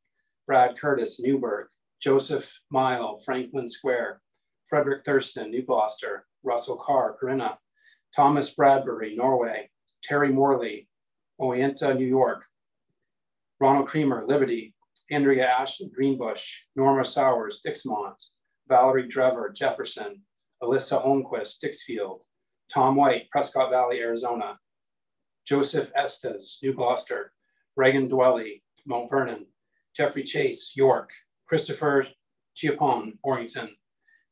Brad Curtis, Newburgh, Joseph Mile, Franklin Square, Frederick Thurston, New Gloucester, Russell Carr, Corinna, Thomas Bradbury, Norway, Terry Morley, Oyenta, New York, Ronald Creamer, Liberty, Andrea Ashley, Greenbush, Norma Sowers, Dixmont, Valerie Drever, Jefferson, Alyssa Holmquist, Dixfield, Tom White, Prescott Valley, Arizona, Joseph Estes, New Gloucester, Reagan Dwelly, Mount Vernon, Jeffrey Chase, York, Christopher Chiapone, Orrington,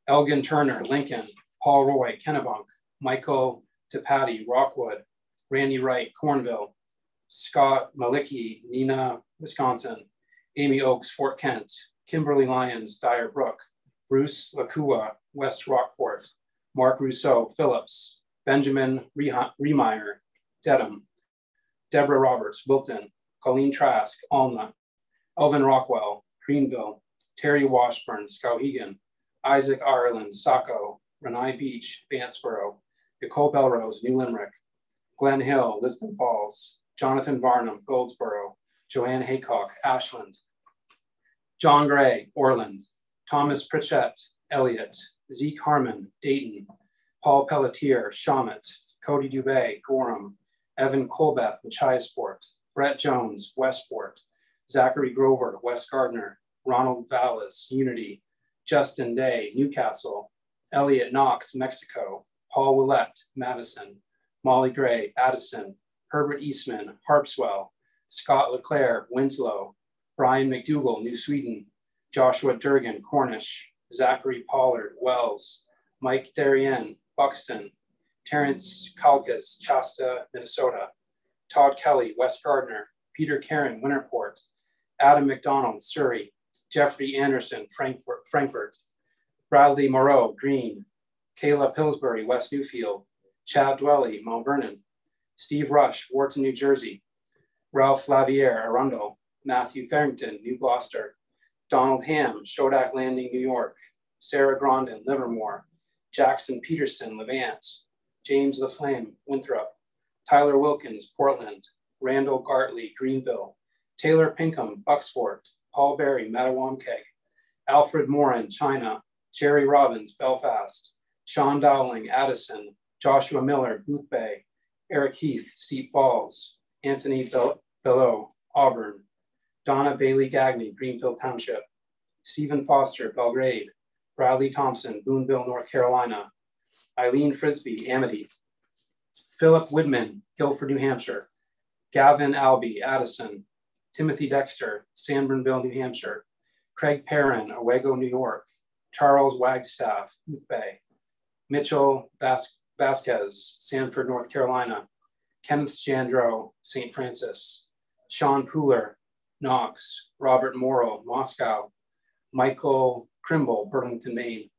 Elgin Turner, Lincoln, Paul Roy, Kennebunk, Michael Tapati, Rockwood, Randy Wright, Cornville, Scott Malicki, Neenah, Wisconsin, Amy Oaks, Fort Kent, Kimberly Lyons, Dyer Brook, Bruce Lakua, West Rockport, Mark Rousseau, Phillips, Benjamin Remeyer, Dedham, Deborah Roberts, Wilton, Colleen Trask, Alna, Elvin Rockwell, Greenville, Terry Washburn, Skowhegan, Isaac Ireland, Saco, Renai Beach, Vanceboro, Nicole Belrose, New Limerick, Glen Hill, Lisbon Falls, Jonathan Varnum, Gouldsboro, Joanne Haycock, Ashland, John Gray, Orland, Thomas Pritchett, Eliot, Zeke Harmon, Dayton, Paul Pelletier, Shawmut, Cody Dubay, Gorham, Evan Colbeth, Machiasport, Brett Jones, Westport, Zachary Grover, West Gardiner, Ronald Vallis, Unity, Justin Day, Newcastle, Elliot Knox, Mexico, Paul Willett, Madison, Molly Gray, Addison, Herbert Eastman, Harpswell, Scott LeClaire, Winslow, Brian McDougall, New Sweden, Joshua Durgan, Cornish, Zachary Pollard, Wells, Mike Darien, Buxton, Terrence Kalkas, Shasta, Minnesota, Todd Kelly, West Gardiner, Peter Karen, Winterport, Adam McDonald, Surry, Jeffrey Anderson, Frankfort, Frankfort Bradley Moreau, Greene, Kayla Pillsbury, West Newfield, Chad Dwelly, Mount Vernon, Steve Rush, Wharton, New Jersey, Ralph Lavier, Arundel, Matthew Farrington, New Gloucester, Donald Ham, Schodack Landing, New York, Sarah Grondin, Livermore, Jackson Peterson, Levant, James LaFlame, Winthrop, Tyler Wilkins, Portland, Randall Gartley, Greenville, Taylor Pinkham, Bucksport, Paul Berry, Mattawamkeag, Alfred Morin, China, Jerry Robbins, Belfast, Sean Dowling, Addison, Joshua Miller, Booth Bay, Eric Heath, Steep Falls, Anthony Bellow, Auburn, Donna Bailey Gagney, Greenfield Township, Stephen Foster, Belgrade, Bradley Thompson, Boonville, North Carolina, Eileen Frisbee, Amity, Philip Widman, Gilford, New Hampshire, Gavin Albee, Addison, Timothy Dexter, Sanbornville, New Hampshire, Craig Perrin, Owego, New York, Charles Wagstaff, Booth Bay, Mitchell Vas Vasquez, Sanford, North Carolina, Kenneth Jandro, St. Francis, Sean Pooler, Knox, Robert Morrow, Moscow, Michael Crimble, Burlington, Maine,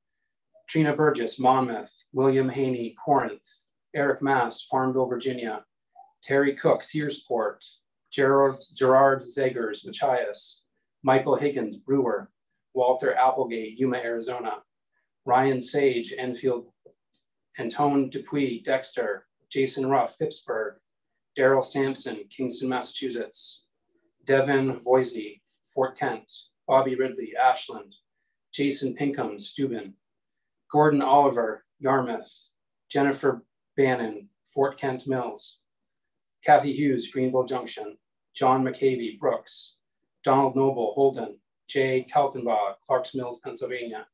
Trina Burgess, Monmouth, William Haney, Corinth, Eric Mass, Farmville, Virginia, Terry Cook, Searsport, Gerard, Gerard Zagers, Machias, Michael Higgins, Brewer, Walter Applegate, Yuma, Arizona, Ryan Sage, Enfield, Antone Dupuy, Dexter, Jason Ruff, Phippsburg, Daryl Sampson, Kingston, Massachusetts, Devin Boise, Fort Kent, Bobby Ridley, Ashland, Jason Pinkham, Steuben, Gordon Oliver, Yarmouth, Jennifer Bannon, Fort Kent Mills, Kathy Hughes, Greenville Junction, John McCavey, Brooks, Donald Noble, Holden, Jay Kaltenbach, Clarks Mills, Pennsylvania,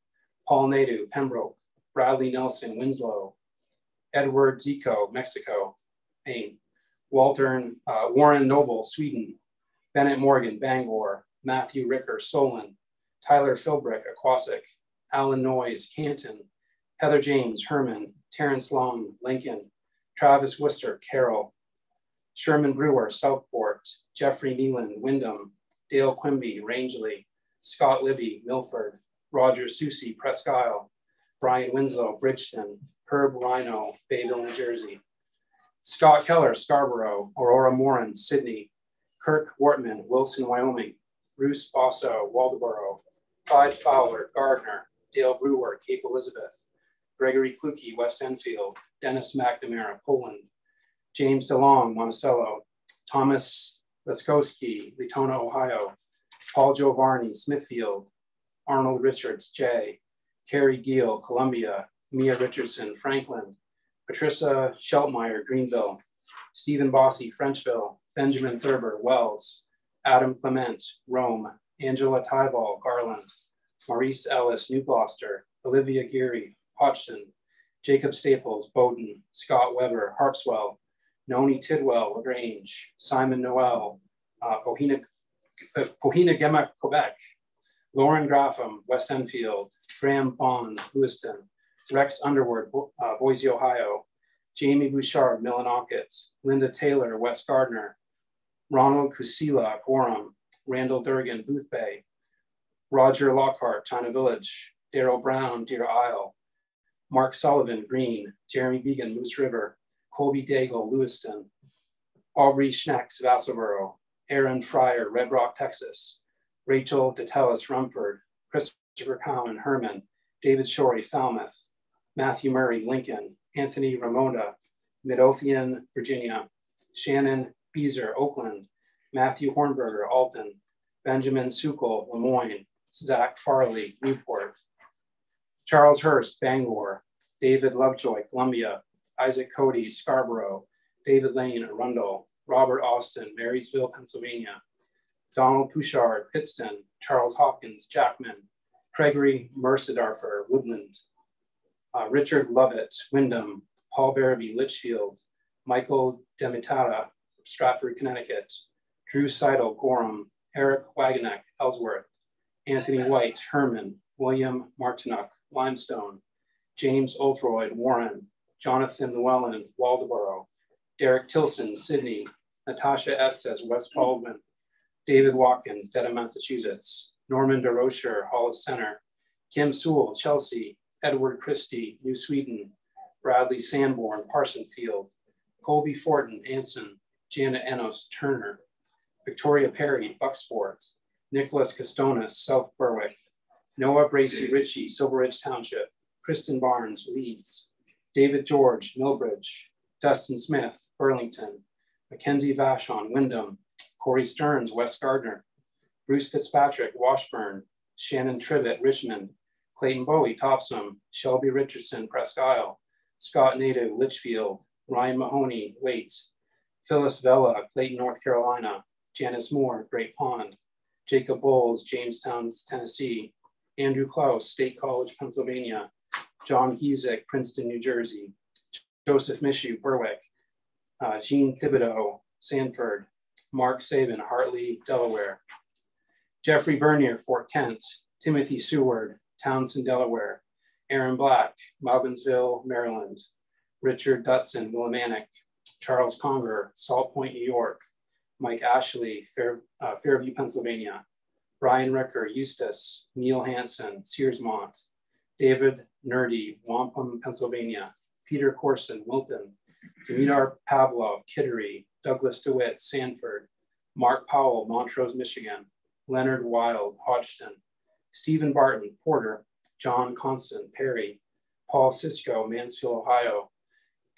Paul Nadu, Pembroke, Bradley Nelson, Winslow, Edward Zico, Mexico, Maine. Walter uh, Warren Noble, Sweden. Bennett Morgan, Bangor. Matthew Ricker, Solon. Tyler Philbrick, Aquasic. Alan Noyes, Canton. Heather James, Hermon. Terrence Long, Lincoln. Travis Worcester, Carroll. Sherman Brewer, Southport. Jeffrey Neelan, Windham. Dale Quimby, Rangeley. Scott Libby, Milford. Roger Susie, Presque Isle. Brian Winslow, Bridgton. Herb Rhino, Bayville, New Jersey. Scott Keller, Scarborough, Aurora Morin, Sidney, Kirk Wortman, Wilson, Wyoming, Bruce Bosso, Waldoboro, Clyde Fowler, Gardiner, Dale Brewer, Cape Elizabeth, Gregory Kluke, West Enfield, Dennis McNamara, Poland, James DeLong, Monticello, Thomas Laskowski, Latona, Ohio, Paul Giovanni, Smithfield, Arnold Richards, J, Carrie Gill, Columbia, Mia Richardson, Franklin, Patricia Sheltmeyer, Greenville, Stephen Bossy, Frenchville, Benjamin Thurber, Wells, Adam Clement, Rome, Angela Tyball, Garland, Maurice Ellis, New Gloucester, Olivia Geary, Hodgdon, Jacob Staples, Bowdoin, Scott Weber, Harpswell, Noni Tidwell, LaGrange, Simon Noel, uh, Pohina, uh, Pohinagema, Quebec, Lauren Graffam, West Enfield, Graham Bond, Lewiston, Rex Underwood, uh, Boise, Ohio, Jamie Bouchard, Millinocket, Linda Taylor, West Gardiner, Ronald Kusila, Gorham, Randall Durgan, Booth Bay, Roger Lockhart, China Village, Daryl Brown, Deer Isle, Mark Sullivan, Greene, Jeremy Began, Moose River, Colby Daigle, Lewiston, Aubrey Schnecks, Vassalboro, Aaron Fryer, Red Rock, Texas, Rachel Detellis, Rumford, Christopher Cowan, Hermon, David Shorey, Falmouth, Matthew Murray, Lincoln, Anthony Ramona, Midlothian, Virginia, Shannon Beezer, Oakland, Matthew Hornberger, Alton, Benjamin Sukol, Lemoyne, Zach Farley, Newport, Charles Hurst, Bangor, David Lovejoy, Columbia, Isaac Cody, Scarborough, David Lane, Arundel, Robert Austin, Marysville, Pennsylvania, Donald Pouchard, Pittston, Charles Hawkins, Jackman, Gregory Mercedarfer, Woodland, uh, Richard Lovett, Windham, Paul Barabee, Litchfield, Michael Demitata, Stratford, Connecticut, Drew Seidel, Gorham, Eric Wagonek, Ellsworth, Anthony White, Hermon, William Martinuck, Limestone, James Oldroyd, Warren, Jonathan Llewellyn, Waldoboro, Derek Tilson, Sidney, Natasha Estes, West Baldwin, David Watkins, Dedham, Massachusetts, Norman DeRocher, Hollis Center, Kim Sewell, Chelsea, Edward Christie, New Sweden, Bradley Sanborn, Parsonsfield, Colby Fortin, Anson, Janet Enos, Turner, Victoria Perry, Bucksport, Nicholas Castonas, South Berwick, Noah Bracy Ritchie, Silver Ridge Township, Kristen Barnes, Leeds, David George, Milbridge, Dustin Smith, Burlington, Mackenzie Vashon, Windham, Corey Stearns, West Gardiner, Bruce Fitzpatrick, Washburn, Shannon Trivet, Richmond, Clayton Bowie, Topsham, Shelby Richardson, Presque Isle, Scott Native, Litchfield, Ryan Mahoney, Waite, Phyllis Vella, Clayton, North Carolina, Janice Moore, Great Pond, Jacob Bowles, Jamestown, Tennessee, Andrew Klaus, State College, Pennsylvania, John Giesek, Princeton, New Jersey, Joseph Mishu, Berwick, uh, Jean Thibodeau, Sanford, Mark Sabin, Hartley, Delaware, Jeffrey Bernier, Fort Kent, Timothy Seward, Townsend, Delaware, Aaron Black, Malvinsville, Maryland, Richard Dutson, Willimantic, Charles Conger, Salt Point, New York, Mike Ashley, Fair, uh, Fairview, Pennsylvania, Brian Ricker, Eustis, Neil Hanson, Searsmont, David Nerdy, Wampum, Pennsylvania, Peter Corson, Wilton, Dimitar Pavlov, Kittery, Douglas DeWitt, Sanford, Mark Powell, Montrose, Michigan, Leonard Wild, Hodgdon, Stephen Barton, Porter, John Constant, Perry, Paul Cisco, Mansfield, Ohio,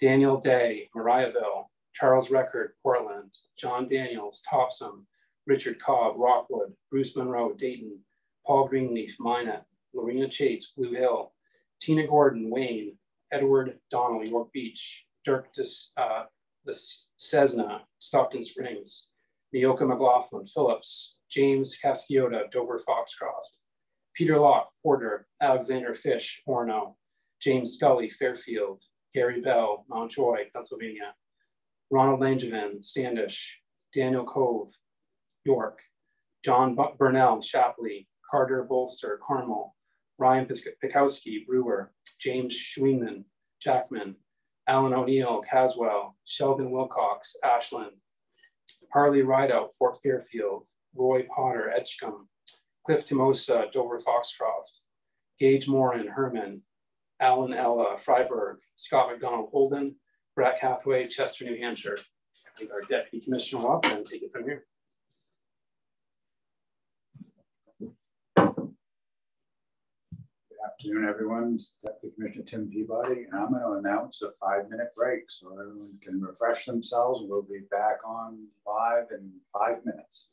Daniel Day, Mariaville, Charles Record, Portland, John Daniels, Topsham, Richard Cobb, Rockwood, Bruce Monroe, Dayton, Paul Greenleaf, Minot, Lorena Chase, Blue Hill, Tina Gordon, Wayne, Edward Donnell, York Beach, Dirk Des, uh, the Cessna, Stockton Springs, Mioka McLaughlin, Phillips, James Casciota, Dover Foxcroft, Peter Locke, Porter, Alexander Fish, Orono, James Scully, Fairfield, Gary Bell, Mountjoy, Pennsylvania. Ronald Langevin, Standish, Daniel Cove, York. John Burnell, Shapleigh, Carter Bolster, Carmel. Ryan Pikowski, Brewer, James Schweenman, Jackman, Alan O'Neill, Caswell, Sheldon Wilcox, Ashland, Harley Rideout, Fort Fairfield, Roy Potter, Edgecomb, Cliff Timosa, Dover Foxcroft, Gage Morin, Hermon, Alan Ella, uh, Fryeburg, Scott McDonald, Holden, Brett Hathaway, Chester, New Hampshire. I think our Deputy Commissioner will and take it from here. Good afternoon, everyone. Deputy Commissioner Tim Peabody, and I'm going to announce a five-minute break so everyone can refresh themselves. We'll be back on live in five minutes.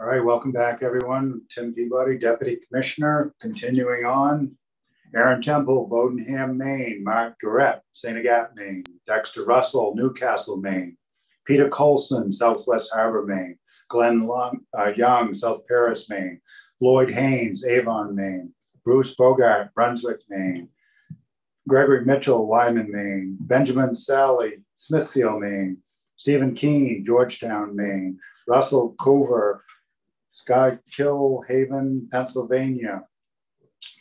All right, welcome back, everyone. Tim Peabody, Deputy Commissioner, continuing on. Aaron Temple, Bowdoinham, Maine. Mark Durrett, St. Agat, Maine. Dexter Russell, Newcastle, Maine. Peter Colson, Southwest Harbor, Maine. Glenn Long, uh, Young, South Paris, Maine. Lloyd Haynes, Avon, Maine. Bruce Bogart, Brunswick, Maine. Gregory Mitchell, Lyman, Maine. Benjamin Sally, Smithfield, Maine. Stephen Keene, Georgetown, Maine. Russell Cover, Schuylkill Haven, Pennsylvania.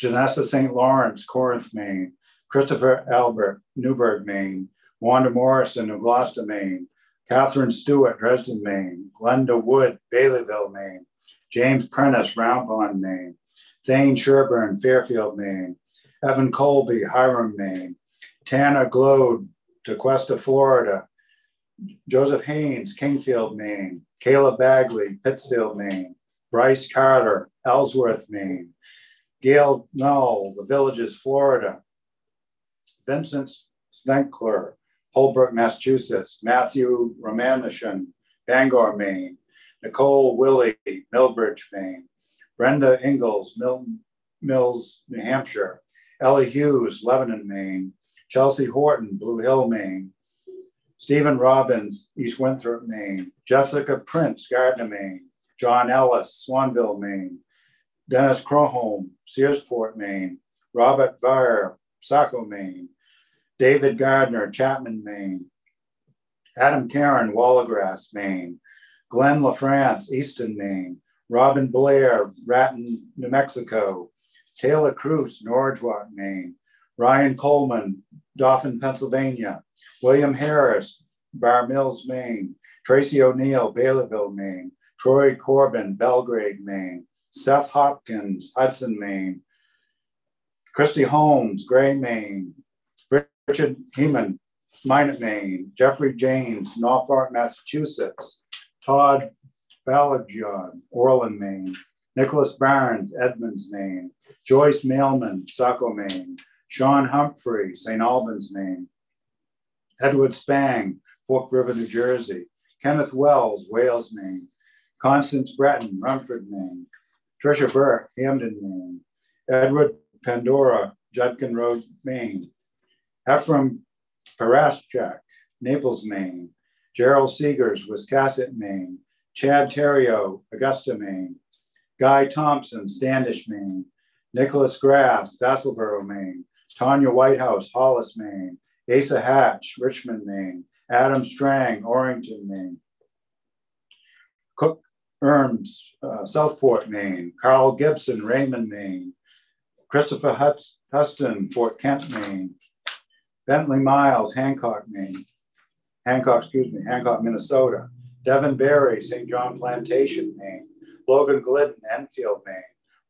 Janessa St. Lawrence, Corinth, Maine. Christopher Albert, Newburgh, Maine. Wanda Morrison of Gloucester, Maine. Catherine Stewart, Dresden, Maine. Glenda Wood, Baileyville, Maine. James Prentice, Round Pond, Maine. Thane Sherburne, Fairfield, Maine. Evan Colby, Hiram, Maine. Tana Glode, Tequesta, Florida. Joseph Haynes, Kingfield, Maine. Caleb Bagley, Pittsfield, Maine. Bryce Carter, Ellsworth, Maine. Gail Null, The Villages, Florida. Vincent Snenkler, Holbrook, Massachusetts. Matthew Romanishan, Bangor, Maine. Nicole Willie, Milbridge, Maine. Brenda Ingalls, Milton Mills, New Hampshire. Ellie Hughes, Lebanon, Maine. Chelsea Horton, Blue Hill, Maine. Stephen Robbins, East Winthrop, Maine. Jessica Prince, Gardiner, Maine. John Ellis, Swanville, Maine. Dennis Crowholm, Searsport, Maine. Robert Beyer, Saco, Maine. David Gardner, Chapman, Maine. Adam Karen, Wallagrass, Maine. Glenn LaFrance, Easton, Maine. Robin Blair, Raton, New Mexico. Taylor Cruz, Norridgewock, Maine. Ryan Coleman, Dauphin, Pennsylvania. William Harris, Bar Mills, Maine. Tracy O'Neill, Baileyville, Maine. Troy Corbin, Belgrade, Maine. Seth Hopkins, Hudson, Maine. Christy Holmes, Gray, Maine. Richard Heeman, Minot, Maine. Jeffrey James, Norfolk, Massachusetts. Todd Balagion, Orland, Maine. Nicholas Barnes, Edmunds, Maine. Joyce Mailman, Saco, Maine. Sean Humphrey, St. Albans, Maine. Edward Spang, Fork River, New Jersey. Kenneth Wells, Wales, Maine. Constance Breton, Rumford, Maine. Tricia Burke, Hampden, Maine. Edward Pandora, Judkin Road, Maine. Ephraim Paraschak, Naples, Maine. Gerald Seegers, Wiscasset, Maine. Chad Terrio, Augusta, Maine. Guy Thompson, Standish, Maine. Nicholas Grass, Vassalboro, Maine. Tanya Whitehouse, Hollis, Maine. Asa Hatch, Richmond, Maine. Adam Strang, Orrington, Maine. Cook Erms, uh, Southport, Maine. Carl Gibson, Raymond, Maine. Christopher Hutz, Huston, Fort Kent, Maine. Bentley Miles, Hancock, Maine. Hancock, excuse me, Hancock, Minnesota. Devin Berry, St. John Plantation, Maine. Logan Glidden, Enfield, Maine.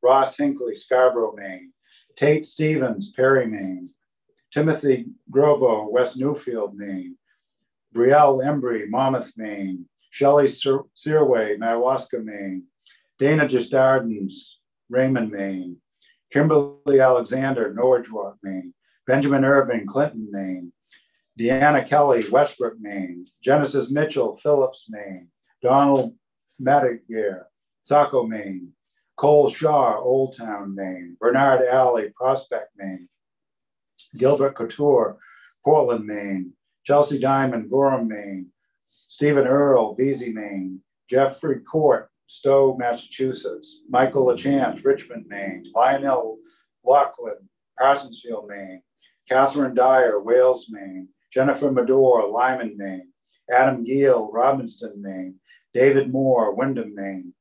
Ross Hinckley, Scarborough, Maine. Tate Stevens, Perry, Maine. Timothy Grovo, West Newfield, Maine. Brielle Embry, Monmouth, Maine. Shelley Searway, Madawaska, Maine. Dana Justardens, Raymond, Maine. Kimberly Alexander, Norridgewock, Maine. Benjamin Irving, Clinton, Maine. Deanna Kelly, Westbrook, Maine. Genesis Mitchell, Phillips, Maine. Donald Madiger, Saco, Maine. Cole Shaw, Old Town, Maine. Bernard Alley, Prospect, Maine. Gilbert Couture, Portland, Maine. Chelsea Diamond, Gorham, Maine. Stephen Earl, Veazie, Maine. Jeffrey Court, Stow, Massachusetts. Michael LaChance, Richmond, Maine. Lionel Lachlan, Parsonsfield, Maine. Catherine Dyer, Wales, Maine. Jennifer Medore, Lyman, Maine. Adam Giel, Robbinston, Maine. David Moore, Windham, Maine.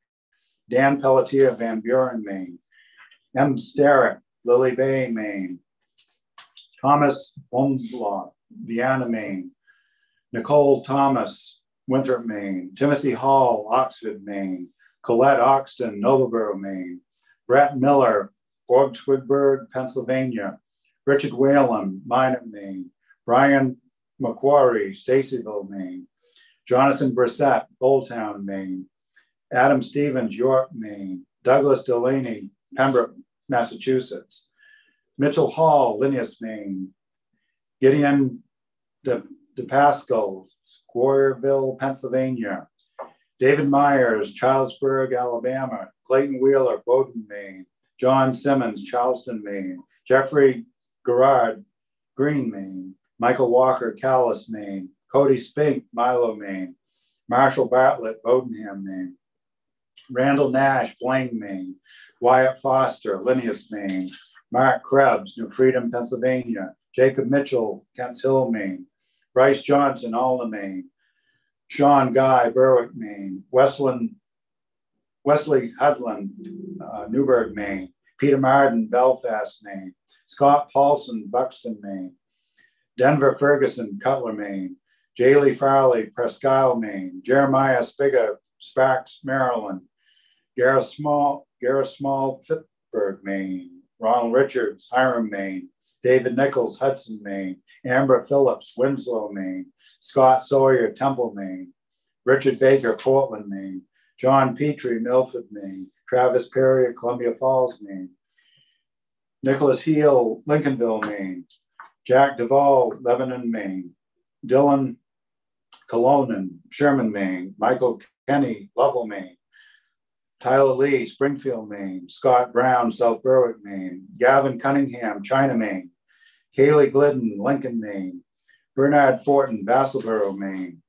Dan Pelletier, Van Buren, Maine. M. Starrett, Lily Bay, Maine. Thomas Umblot, Vienna, Maine. Nicole Thomas, Winthrop, Maine. Timothy Hall, Oxford, Maine. Colette Oxton, Nobleboro, Maine. Brett Miller, Orwigsburg, Pennsylvania. Richard Whalen, Minot, Maine. Brian McQuarrie, Stacyville, Maine. Jonathan Brissett, Oldtown, Maine. Adam Stevens, York, Maine. Douglas Delaney, Pembroke, Massachusetts. Mitchell Hall, Linneus, Maine. Gideon De, DePascal, Squireville, Pennsylvania. David Myers, Charlesburg, Alabama. Clayton Wheeler, Bowdoin, Maine. John Simmons, Charleston, Maine. Jeffrey Gerard, Greene, Maine. Michael Walker, Calais, Maine. Cody Spink, Milo, Maine. Marshall Bartlett, Bowdoinham, Maine. Randall Nash, Blaine, Maine. Wyatt Foster, Linneus, Maine. Mark Krebs, New Freedom, Pennsylvania. Jacob Mitchell, Kents Hill, Maine. Bryce Johnson, Alna, Maine. Sean Guy, Berwick, Maine. Westland, Wesley Hudlin, uh, Newburgh, Maine. Peter Marden, Belfast, Maine. Scott Paulson, Buxton, Maine. Denver Ferguson, Cutler, Maine. Jaylee Farley, Presque Maine. Jeremiah Spiga, Sparks, Maryland. Gareth Small, Gareth Small, Pittsburgh, Maine. Ronald Richards, Hiram, Maine. David Nichols, Hudson, Maine. Amber Phillips, Winslow, Maine. Scott Sawyer, Temple, Maine. Richard Baker, Portland, Maine. John Petrie, Milford, Maine. Travis Perry, Columbia Falls, Maine. Nicholas Heel, Lincolnville, Maine. Jack Duvall, Lebanon, Maine. Dylan Colonan, Sherman, Maine. Michael Kenny, Lovell, Maine. Tyler Lee, Springfield, Maine. Scott Brown, South Berwick, Maine. Gavin Cunningham, China, Maine. Kaylee Glidden, Lincoln, Maine. Bernard Fortin, Vassalboro, Maine.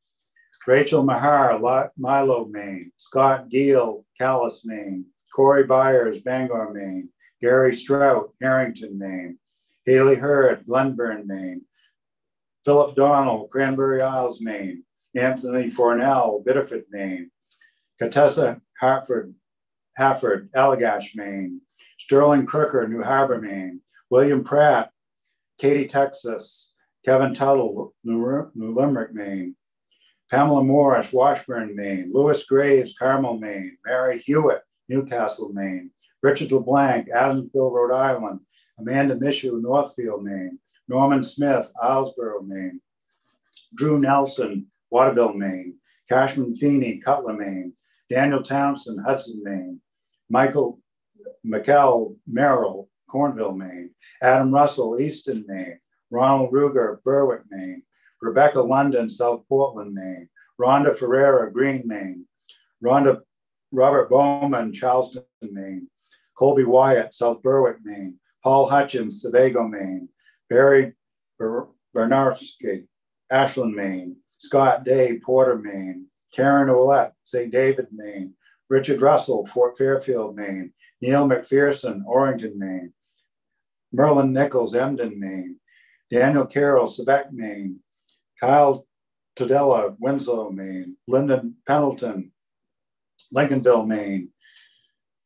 Rachel Mahar, Milo, Maine. Scott Deal, Calais, Maine. Corey Byers, Bangor, Maine. Gary Strout, Harrington, Maine. Haley Hurd, Glenburn, Maine. Philip Donald, Cranberry Isles, Maine. Anthony Fornell, Biddeford, Maine. Contessa Hartford, Hafford, Allagash, Maine. Sterling Crooker, New Harbor, Maine. William Pratt, Katy, Texas. Kevin Tuttle, New, Limerick, Maine. Pamela Morris, Washburn, Maine. Louis Graves, Carmel, Maine. Mary Hewitt, Newcastle, Maine. Richard LeBlanc, Adamsville, Rhode Island. Amanda Mishu, Northfield, Maine. Norman Smith, Islesboro, Maine. Drew Nelson, Waterville, Maine. Cashman Feeney, Cutler, Maine. Daniel Townsend, Hudson, Maine. Michael McKell Merrill, Cornville, Maine. Adam Russell, Easton, Maine. Ronald Ruger, Berwick, Maine. Rebecca London, South Portland, Maine. Rhonda Ferreira, Greene, Maine. Rhonda Robert Bowman, Charleston, Maine. Colby Wyatt, South Berwick, Maine. Paul Hutchins, Sebago, Maine. Barry Bernarski, Ashland, Maine. Scott Day, Porter, Maine. Karen Ouellette, St. David, Maine. Richard Russell, Fort Fairfield, Maine. Neil McPherson, Orrington, Maine. Merlin Nichols, Embden, Maine. Daniel Carroll, Sebec, Maine. Kyle Todella, Winslow, Maine. Lyndon Pendleton, Lincolnville, Maine.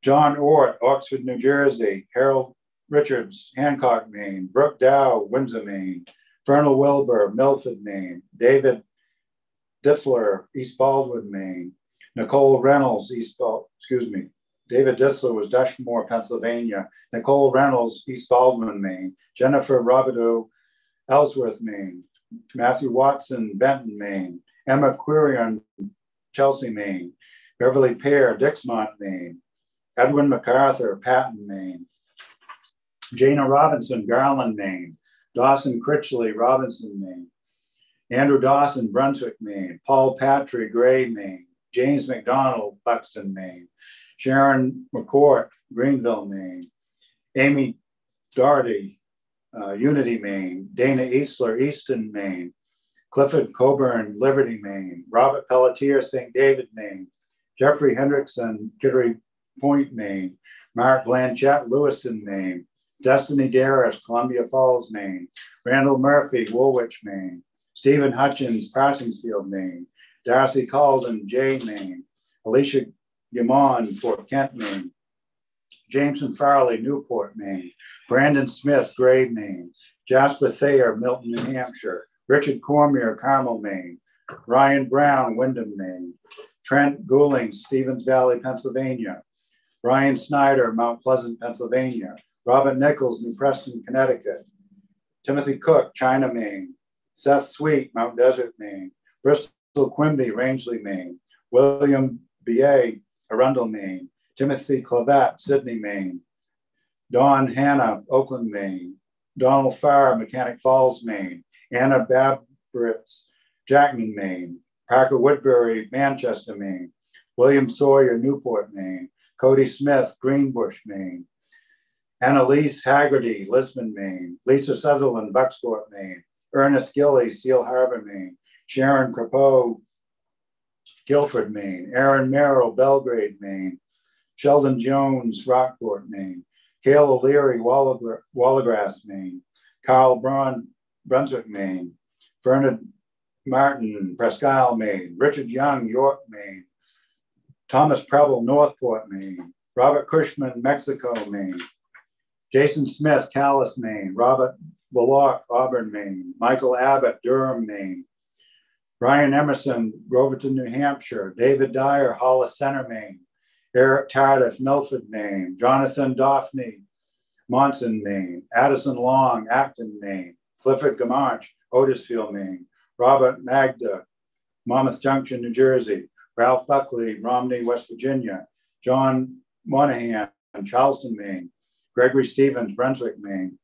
John Ort, Oxford, New Jersey. Harold Richards, Hancock, Maine. Brooke Dow, Windsor, Maine. Fernal Wilbur, Milford, Maine. David Ditzler, East Baldwin, Maine. Nicole Reynolds, East, excuse me, David Disler was Dashmore, Pennsylvania. Nicole Reynolds, East Baldwin, Maine. Jennifer Robideau, Ellsworth, Maine. Matthew Watson, Benton, Maine. Emma Quirion, Chelsea, Maine. Beverly Pear, Dixmont, Maine. Edwin MacArthur, Patten, Maine. Jana Robinson, Garland, Maine. Dawson Critchley, Robbinston, Maine. Andrew Dawson, Brunswick, Maine. Paul Patry, Gray, Maine. James McDonald, Buxton, Maine. Sharon McCourt, Greenville, Maine. Amy Doherty, uh, Unity, Maine. Dana Eastler, Easton, Maine. Clifford Coburn, Liberty, Maine. Robert Pelletier, St. David, Maine. Jeffrey Hendrickson, Kittery Point, Maine. Mark Blanchett, Lewiston, Maine. Destiny Darris, Columbia Falls, Maine. Randall Murphy, Woolwich, Maine. Stephen Hutchins, Parsonsfield, Maine. Darcy Calden, Jay, Maine. Alicia Gimon, Fort Kent, Maine. Jameson Farley, Newport, Maine. Brandon Smith, Gray, Maine. Jasper Thayer, Milton, New Hampshire. Richard Cormier, Carmel, Maine. Ryan Brown, Windham, Maine. Trent Gouling, Stevens Valley, Pennsylvania. Brian Snyder, Mount Pleasant, Pennsylvania. Robert Nichols, New Preston, Connecticut. Timothy Cook, China, Maine. Seth Sweet, Mount Desert, Maine. Bristol Quimby, Rangeley, Maine. William B.A., Arundel, Maine. Timothy Clavat, Sidney, Maine. Dawn Hanna, Oakland, Maine. Donald Farr, Mechanic Falls, Maine. Anna Babritz, Jackman, Maine. Parker Woodbury, Manchester, Maine. William Sawyer, Newport, Maine. Cody Smith, Greenbush, Maine. Annalise Haggerty, Lisbon, Maine. Lisa Sutherland, Bucksport, Maine. Ernest Gilly, Seal Harbor, Maine. Sharon Crapeau, Guilford, Maine. Aaron Merrill, Belgrade, Maine. Sheldon Jones, Rockport, Maine. Cale O'Leary, Wallagrass, Maine. Carl Braun, Brunswick, Maine. Bernard Martin, Presque Isle, Maine. Richard Young, York, Maine. Thomas Preble, Northport, Maine. Robert Cushman, Mexico, Maine. Jason Smith, Calais, Maine. Robert Bullock, Auburn, Maine. Michael Abbott, Durham, Maine. Brian Emerson, Groverton, New Hampshire. David Dyer, Hollis Center, Maine. Eric Tardif, Milford, Maine. Jonathan Daphne, Monson, Maine. Addison Long, Acton, Maine. Clifford Gamarch, Otisfield, Maine. Robert Magda, Monmouth Junction, New Jersey. Ralph Buckley, Romney, West Virginia. John Monahan, Charleston, Maine. Gregory Stevens, Brunswick, Maine.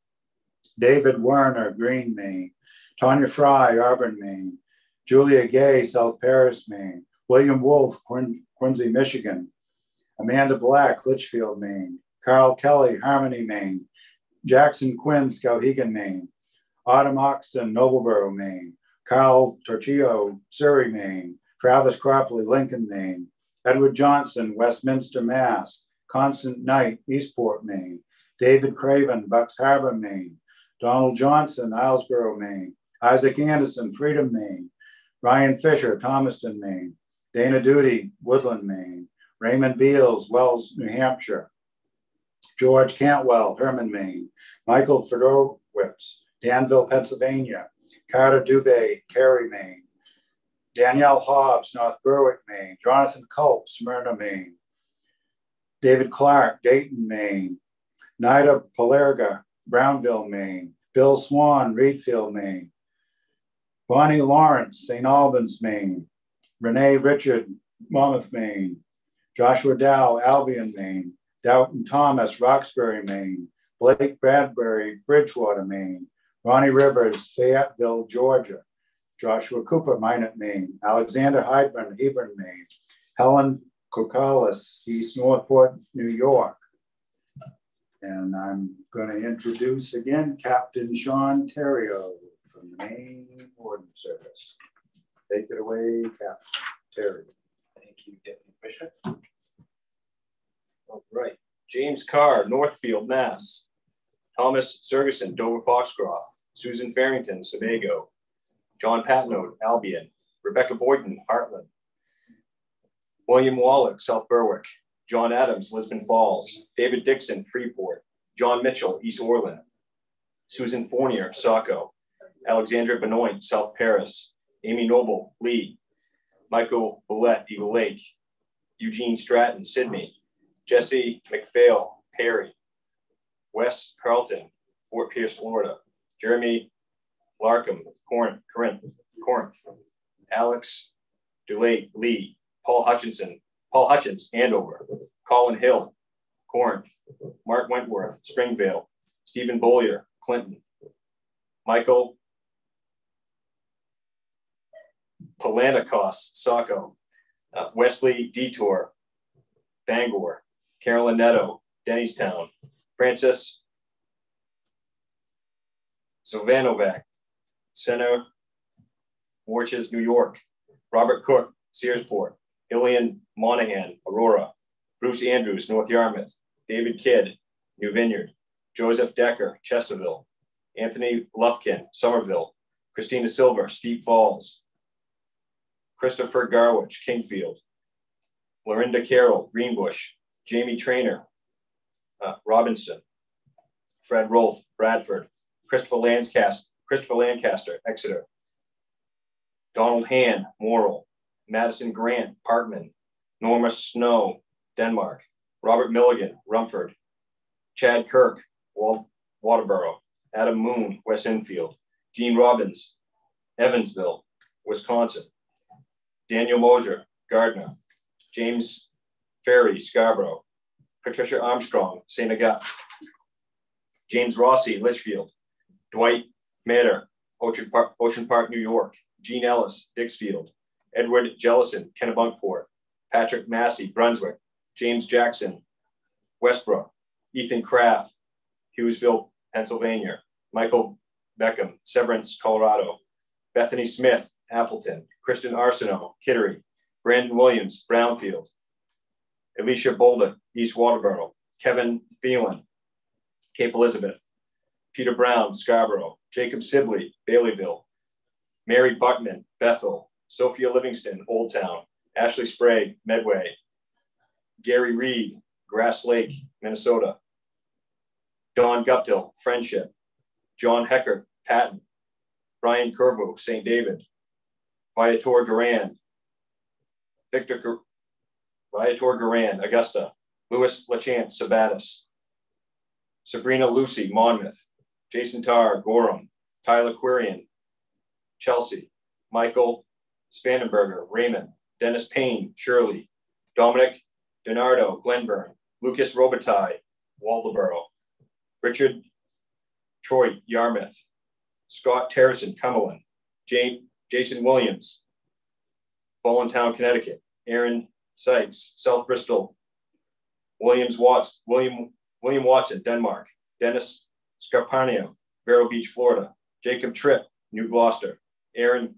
David Werner, Greene, Maine. Tanya Fry, Auburn, Maine. Julia Gay, South Paris, Maine. William Wolf, Quin- Quincy, Michigan. Amanda Black, Litchfield, Maine. Carl Kelly, Harmony, Maine. Jackson Quinn, Skowhegan, Maine. Autumn Oxton, Nobleboro, Maine. Carl Torchio, Surry, Maine. Travis Cropley, Lincoln, Maine. Edward Johnson, Westminster, Mass. Constant Knight, Eastport, Maine. David Craven, Bucks Harbor, Maine. Donald Johnson, Islesboro, Maine. Isaac Anderson, Freedom, Maine. Ryan Fisher, Thomaston, Maine. Dana Duty, Woodland, Maine. Raymond Beals, Wells, New Hampshire. George Cantwell, Hermon, Maine. Michael Fedorowicz, Danville, Pennsylvania. Carter Dubé, Cary, Maine. Danielle Hobbs, North Berwick, Maine. Jonathan Culp, Smyrna, Maine. David Clark, Dayton, Maine. Nida Palerga, Brownville, Maine. Bill Swan, Readfield, Maine. Bonnie Lawrence, St. Albans, Maine. Renee Richard, Monmouth, Maine. Joshua Dow, Albion, Maine. Doughton Thomas, Roxbury, Maine. Blake Bradbury, Bridgewater, Maine. Ronnie Rivers, Fayetteville, Georgia. Joshua Cooper, Minot, Maine. Alexander Heidman, Hebron, Maine. Helen Kokalis, East Northport, New York. And I'm going to introduce again Captain Sean Terrio from the Maine Warden Service. Take it away, Captain Terry. Thank you, Deputy Commissioner. All right. James Carr, Northfield, Mass. Thomas Sergeson, Dover Foxcroft. Susan Farrington, Sebago. John Patnode, Albion. Rebecca Boyden, Hartland. William Wallach, South Berwick. John Adams, Lisbon Falls. David Dixon, Freeport. John Mitchell, East Orland. Susan Fournier, Saco. Alexandra Benoit, South Paris. Amy Noble, Lee. Michael Bullet, Eagle Lake. Eugene Stratton, Sidney. Jesse McPhail, Perry. Wes Carlton, Fort Pierce, Florida. Jeremy Larkham, Corinth, Corinth, Corinth. Alex Dulay, Lee. Paul Hutchinson, Paul Hutchins, Andover. Colin Hill, Corinth. Mark Wentworth, Springvale. Stephen Bollier, Clinton. Michael Palanikos, Saco. Uh, Wesley Detour, Bangor. Carolyn Netto, Dennistown. Francis Sylvanovac, Center, Warches, New York. Robert Cook, Searsport. Ilian Monahan, Aurora. Bruce Andrews, North Yarmouth. David Kidd, New Vineyard. Joseph Decker, Chesterville. Anthony Lufkin, Somerville. Christina Silver, Steep Falls. Christopher Garwich, Kingfield. Lorinda Carroll, Greenbush. Jamie Trainer, uh, Robbinston. Fred Rolfe, Bradford. Christopher Lancaster, Christopher Lancaster, Exeter. Donald Han, Morrill. Madison Grant, Parkman. Norma Snow, Denmark. Robert Milligan, Rumford. Chad Kirk, Waterboro. Adam Moon, West Enfield. Gene Robbins, Evansville, Wisconsin. Daniel Mosier, Gardiner. James Ferry, Scarborough. Patricia Armstrong, St. Agatha. James Rossi, Litchfield. Dwight Matter, Ocean Park, Ocean Park, New York. Gene Ellis, Dixfield. Edward Jellison, Kennebunkport. Patrick Massey, Brunswick, James Jackson, Westbrook, Ethan Kraft, Hughesville, Pennsylvania, Michael Beckham, Severance, Colorado, Bethany Smith, Appleton, Kristen Arsenault, Kittery, Brandon Williams, Brownfield, Alicia Bolden, East Waterboro, Kevin Phelan, Cape Elizabeth, Peter Brown, Scarborough, Jacob Sibley, Baileyville, Mary Buckman, Bethel, Sophia Livingston, Old Town, Ashley Sprague, Medway, Gary Reed, Grass Lake, Minnesota, Don Guptill, Friendship, John Hecker, Patten, Brian Curvo, St. David, Viator Garan, Victor Viator Garan, Augusta, Louis LaChance, Sabattus, Sabrina Lucy, Monmouth, Jason Tarr, Gorham, Tyler Quirian, Chelsea, Michael Spandenberger, Raymond, Dennis Payne, Shirley, Dominic Donardo, Glenburn, Lucas Robitaille, Waldoboro, Richard Troy, Yarmouth, Scott Terrison, Cumberland, Jane, Jason Williams, Town, Connecticut, Aaron Sykes, South Bristol, Williams Watts, William William Watson, Denmark, Dennis Scarpanio, Vero Beach, Florida, Jacob Tripp, New Gloucester, Aaron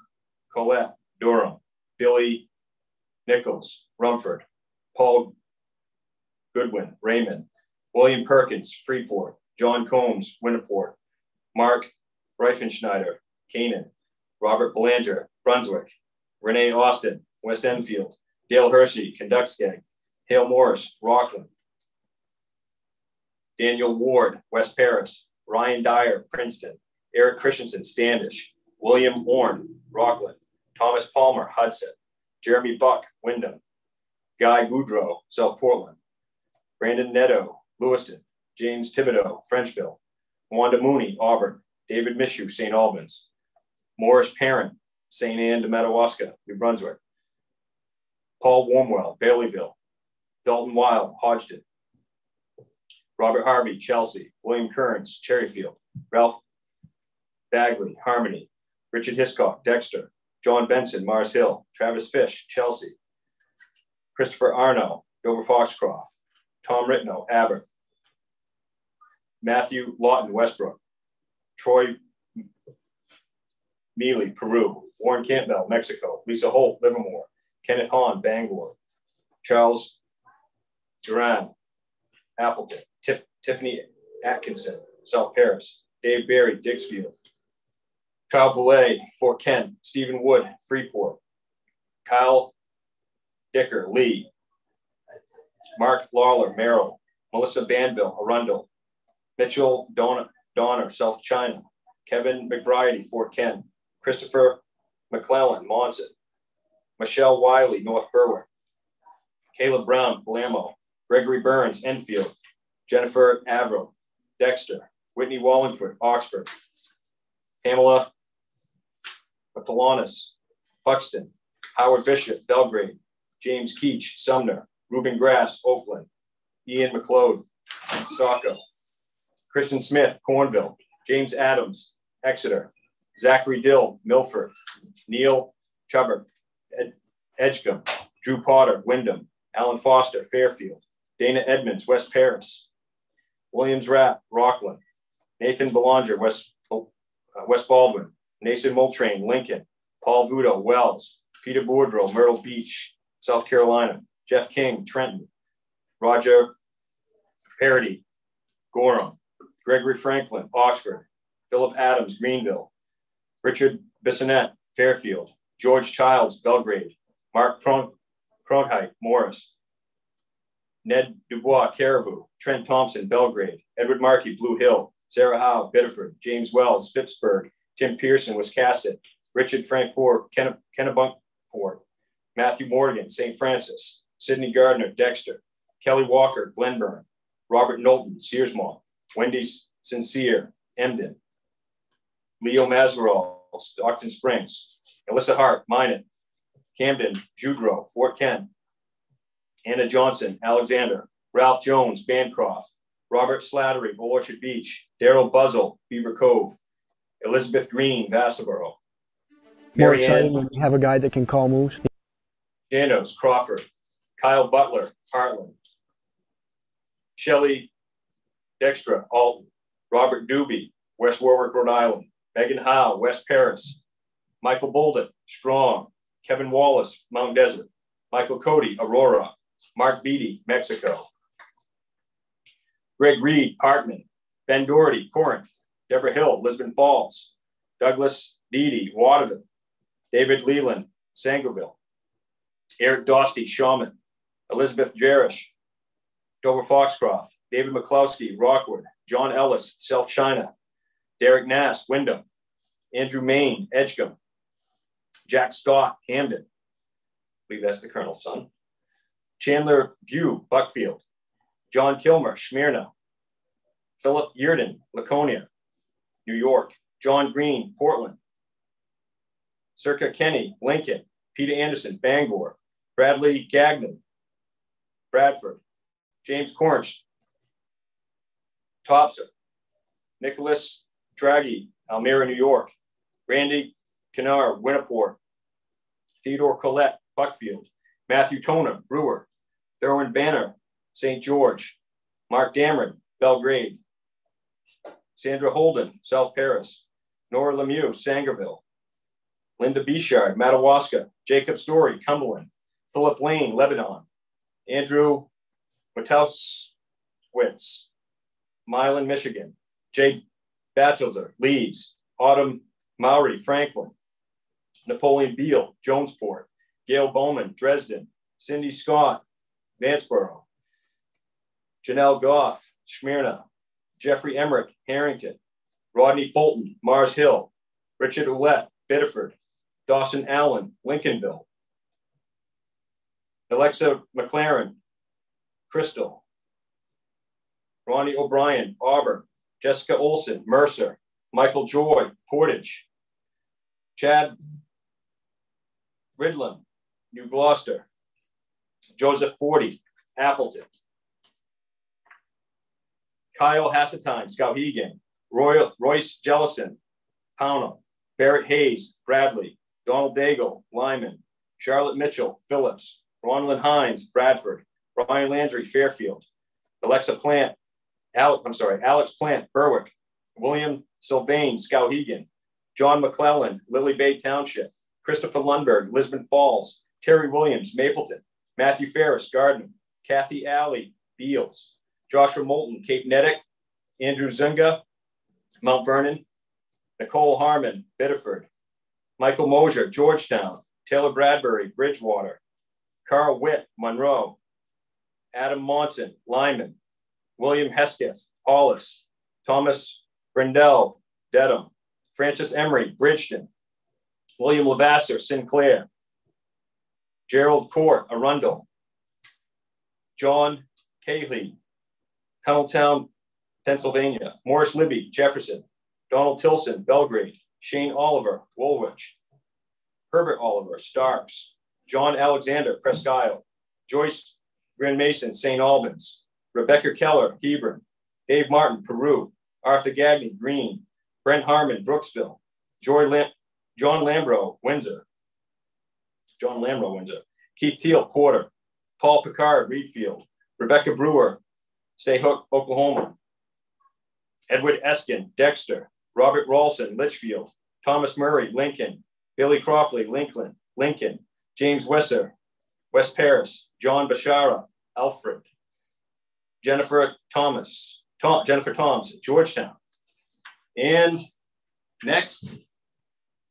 Colette, Durham, Billy Nichols, Rumford, Paul Goodwin, Raymond, William Perkins, Freeport, John Combs, Winniport, Mark Reifenschneider, Canaan, Robert Belanger, Brunswick, Renee Austin, West Enfield, Dale Hershey, Kentucky, Hale Morris, Rockland, Daniel Ward, West Paris, Ryan Dyer, Princeton, Eric Christensen, Standish, William Orn, Rockland, Thomas Palmer, Hudson, Jeremy Buck, Windham, Guy Boudreau, South Portland, Brandon Neto, Lewiston, James Thibodeau, Frenchville, Wanda Mooney, Auburn, David Mishu, St. Albans, Morris Parent, St. Anne de Madawaska, New Brunswick, Paul Warmwell, Baileyville, Dalton Wild, Hodgdon, Robert Harvey, Chelsea, William Kearns, Cherryfield, Ralph Bagley, Harmony, Richard Hiscock, Dexter, John Benson, Mars Hill, Travis Fish, Chelsea, Christopher Arno, Dover Foxcroft, Tom Ritno, Abbott, Matthew Lawton, Westbrook, Troy Mealy, Peru, Warren Campbell, Mexico, Lisa Holt, Livermore, Kenneth Hahn, Bangor, Charles Duran, Appleton, Tiffany Atkinson, South Paris, Dave Barry, Dixfield, Kyle Boulay, Fort Kent, Stephen Wood, Freeport, Kyle Dicker, Lee, Mark Lawler, Merrill, Melissa Banville, Arundel, Mitchell Donner, Donner, South China, Kevin McBride, Fort Kent, Christopher McClellan, Monson, Michelle Wiley, North Berwick, Caleb Brown, Palermo, Gregory Burns, Enfield, Jennifer Averill, Dexter, Whitney Wallingford, Oxford, Pamela Mathalonis, Buxton, Howard Bishop, Belgrade, James Keach, Sumner, Ruben Grass, Oakland, Ian McLeod, Stocko, Christian Smith, Cornville, James Adams, Exeter, Zachary Dill, Milford, Neil Chubbard, Ed, Edgecomb, Drew Potter, Windham, Alan Foster, Fairfield, Dana Edmonds, West Paris, Williams Rapp, Rockland, Nathan Belanger, West, uh, West Baldwin, Nathan Moltrain, Lincoln, Paul Vudo, Wells, Peter Boudreau, Myrtle Beach, South Carolina, Jeff King, Trenton, Roger Parody, Gorham, Gregory Franklin, Oxford, Philip Adams, Greenville, Richard Bissonette, Fairfield, George Childs, Belgrade, Mark Kronheit, Morris, Ned Dubois, Caribou, Trent Thompson, Belgrade, Edward Markey, Blue Hill, Sarah Howe, Biddeford, James Wells, Phippsburg, Tim Pearson, Wiscasset, Richard Frankport, Kennebunkport, Matthew Morgan, St. Francis, Sidney Gardner, Dexter, Kelly Walker, Glenburn, Robert Knowlton, Searsmont, Wendy Sincere, Embden, Leo Mazerall, Stockton Springs, Alyssa Hart, Minot, Camden, Judrow, Fort Kent, Anna Johnson, Alexander, Ralph Jones, Bancroft, Robert Slattery, Orchard Beach, Daryl Buzzle, Beaver Cove, Elizabeth Green, Vassalboro, More exciting when you have a guy that can call moves. Janos, Crawford, Kyle Butler, Hartland. Shelley Dextra, Alton. Robert Doobie, West Warwick, Rhode Island. Megan Howe, West Paris. Michael Bolden, Strong. Kevin Wallace, Mount Desert. Michael Cody, Aurora. Mark Beatty, Mexico. Greg Reed, Parkman. Ben Doherty, Corinth. Deborah Hill, Lisbon Falls. Douglas Deedy, Waterville. David Leland, Sangerville. Eric Dosty, Shaman. Elizabeth Jerish, Dover Foxcroft. David McCloskey, Rockwood. John Ellis, South China. Derek Nass, Windham. Andrew Main, Edgecomb. Jack Scott, Hampden. I believe that's the Colonel's son. Chandler View, Buckfield. John Kilmer, Smyrna. Philip Yearden, Laconia, New York. John Green, Portland. Circa Kenny, Lincoln. Peter Anderson, Bangor. Bradley Gagnon, Bradford. James Cornish, Topsham. Nicholas Draghi, Elmira, New York. Randy Kinar, Winnipore. Theodore Collette, Buckfield. Matthew Toner, Brewer. Thurwin Banner, St. George. Mark Dameron, Belgrade. Sandra Holden, South Paris. Nora Lemieux, Sangerville. Linda Bichard, Madawaska. Jacob Story, Cumberland. Philip Lane, Lebanon. Andrew Witowskowitz, Milan, Michigan. Jay Batchelder, Leeds. Autumn Maury, Franklin. Napoleon Beal, Jonesport. Gail Bowman, Dresden. Cindy Scott, Vanceboro. Janelle Goff, Smyrna. Jeffrey Emmerich, Harrington. Rodney Fulton, Mars Hill. Richard Ouellette, Biddeford. Dawson Allen, Lincolnville. Alexa McLaren, Crystal. Ronnie O'Brien, Auburn. Jessica Olson, Mercer. Michael Joy, Portage. Chad Ridlin, New Gloucester. Joseph Forty, Appleton. Kyle Hassatine, Skowhegan. Roy, Royce Jellison, Pownal. Barrett Hayes, Bradley. Donald Daigle, Lyman. Charlotte Mitchell, Phillips. Ronald Hines, Bradford. Brian Landry, Fairfield. Alexa Plant, I'm sorry, Alex Plant, Berwick. William Sylvain, Skowhegan. John McClellan, Lily Bay Township. Christopher Lundberg, Lisbon Falls. Terry Williams, Mapleton. Matthew Ferris, Gardiner. Kathy Alley, Beals. Joshua Moulton, Cape Neddick. Andrew Zunga, Mount Vernon. Nicole Harmon, Biddeford. Michael Mosier, Georgetown. Taylor Bradbury, Bridgewater. Carl Witt, Monroe. Adam Monson, Lyman. William Hesketh, Hollis. Thomas Brindell, Dedham. Francis Emery, Bridgton. William Lavasser, Sinclair. Gerald Court, Arundel. John Cayley, Connelltown, Pennsylvania. Morris Libby, Jefferson. Donald Tilson, Belgrade. Shane Oliver, Woolwich. Herbert Oliver, Starks. John Alexander, Presque Isle. Joyce Grand Mason, St. Albans. Rebecca Keller, Hebron. Dave Martin, Peru. Arthur Gagney, Greene. Brent Harmon, Brooksville. Joy Lam- John Lambro, Windsor. John Lambro, Windsor. Keith Teal, Porter. Paul Picard, Readfield. Rebecca Brewer, Stay Hook, Oklahoma. Edward Eskin, Dexter. Robert Rawlson, Litchfield. Thomas Murray, Lincoln. Billy Cropley, Lincoln. Lincoln. James Wesser, West Paris. John Bashara, Alfred. Jennifer Thomas, Tom, Jennifer Toms, Georgetown. And next,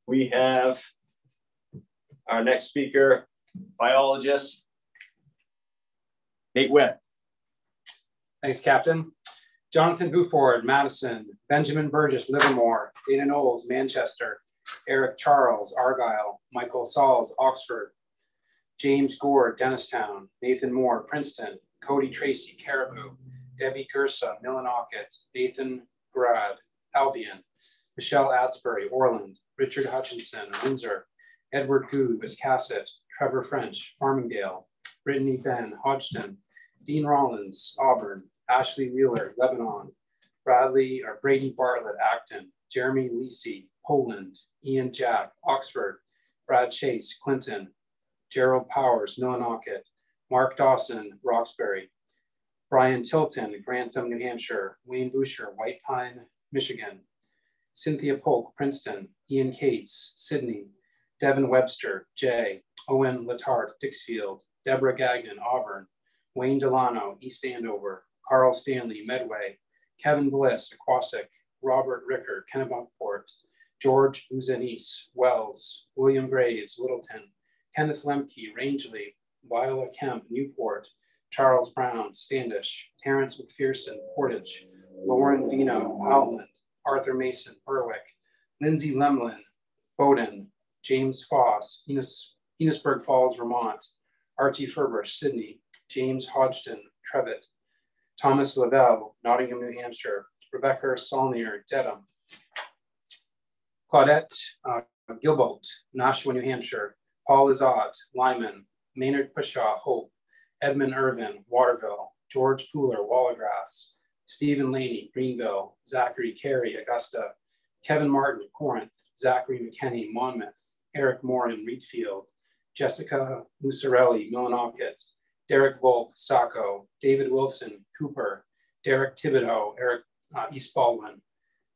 we have our next speaker, biologist, Nate Webb. Thanks, Captain. Jonathan Buford, Madison. Benjamin Burgess, Livermore. Dana Knowles, Manchester. Eric Charles, Argyle. Michael Sauls, Oxford. James Gore, Dennistown. Nathan Moore, Princeton. Cody Tracy, Caribou. Debbie Gersa, Millinocket. Nathan Grad, Albion. Michelle Atsbury, Orland. Richard Hutchinson, Windsor. Edward Goo, Wiscasset. Trevor French, Farmingdale. Brittany Ben, Hodgdon. Dean Rollins, Auburn. Ashley Wheeler, Lebanon. Bradley or Brady Bartlett, Acton. Jeremy Lisi, Poland. Ian Jack, Oxford. Brad Chase, Clinton. Gerald Powers, Millinocket. Mark Dawson, Roxbury, Brian Tilton, Grantham, New Hampshire, Wayne Boucher, White Pine, Michigan, Cynthia Polk, Princeton, Ian Cates, Sidney, Devin Webster, Jay, Owen Latart, Dixfield, Deborah Gagnon, Auburn, Wayne Delano, East Andover, Carl Stanley, Medway, Kevin Bliss, Aquasic, Robert Ricker, Kennebunkport, George Uzanis, Wells, William Graves, Littleton, Kenneth Lemke, Rangeley, Viola Kemp, Newport, Charles Brown, Standish, Terrence McPherson, Portage, Lauren Vino, Outland, Arthur Mason, Berwick, Lindsay Lemlin, Bowdoin, James Foss, Enos, Enosburg Falls, Vermont, Archie Furbush, Sidney, James Hodgson, Trevett, Thomas Lavelle, Nottingham, New Hampshire, Rebecca Saulnier, Dedham, Claudette uh, Gilbolt, Nashua, New Hampshire, Paul Izot, Lyman, Maynard Pushaw, Hope, Edmund Irvin, Waterville, George Pooler, Wallagrass, Stephen Laney, Greenville, Zachary Carey, Augusta, Kevin Martin, Corinth, Zachary McKenney, Monmouth, Eric Morin, Readfield, Jessica Musarelli, Millinocket, Derek Volk, Saco, David Wilson, Cooper, Derek Thibodeau, Eric uh, East Baldwin,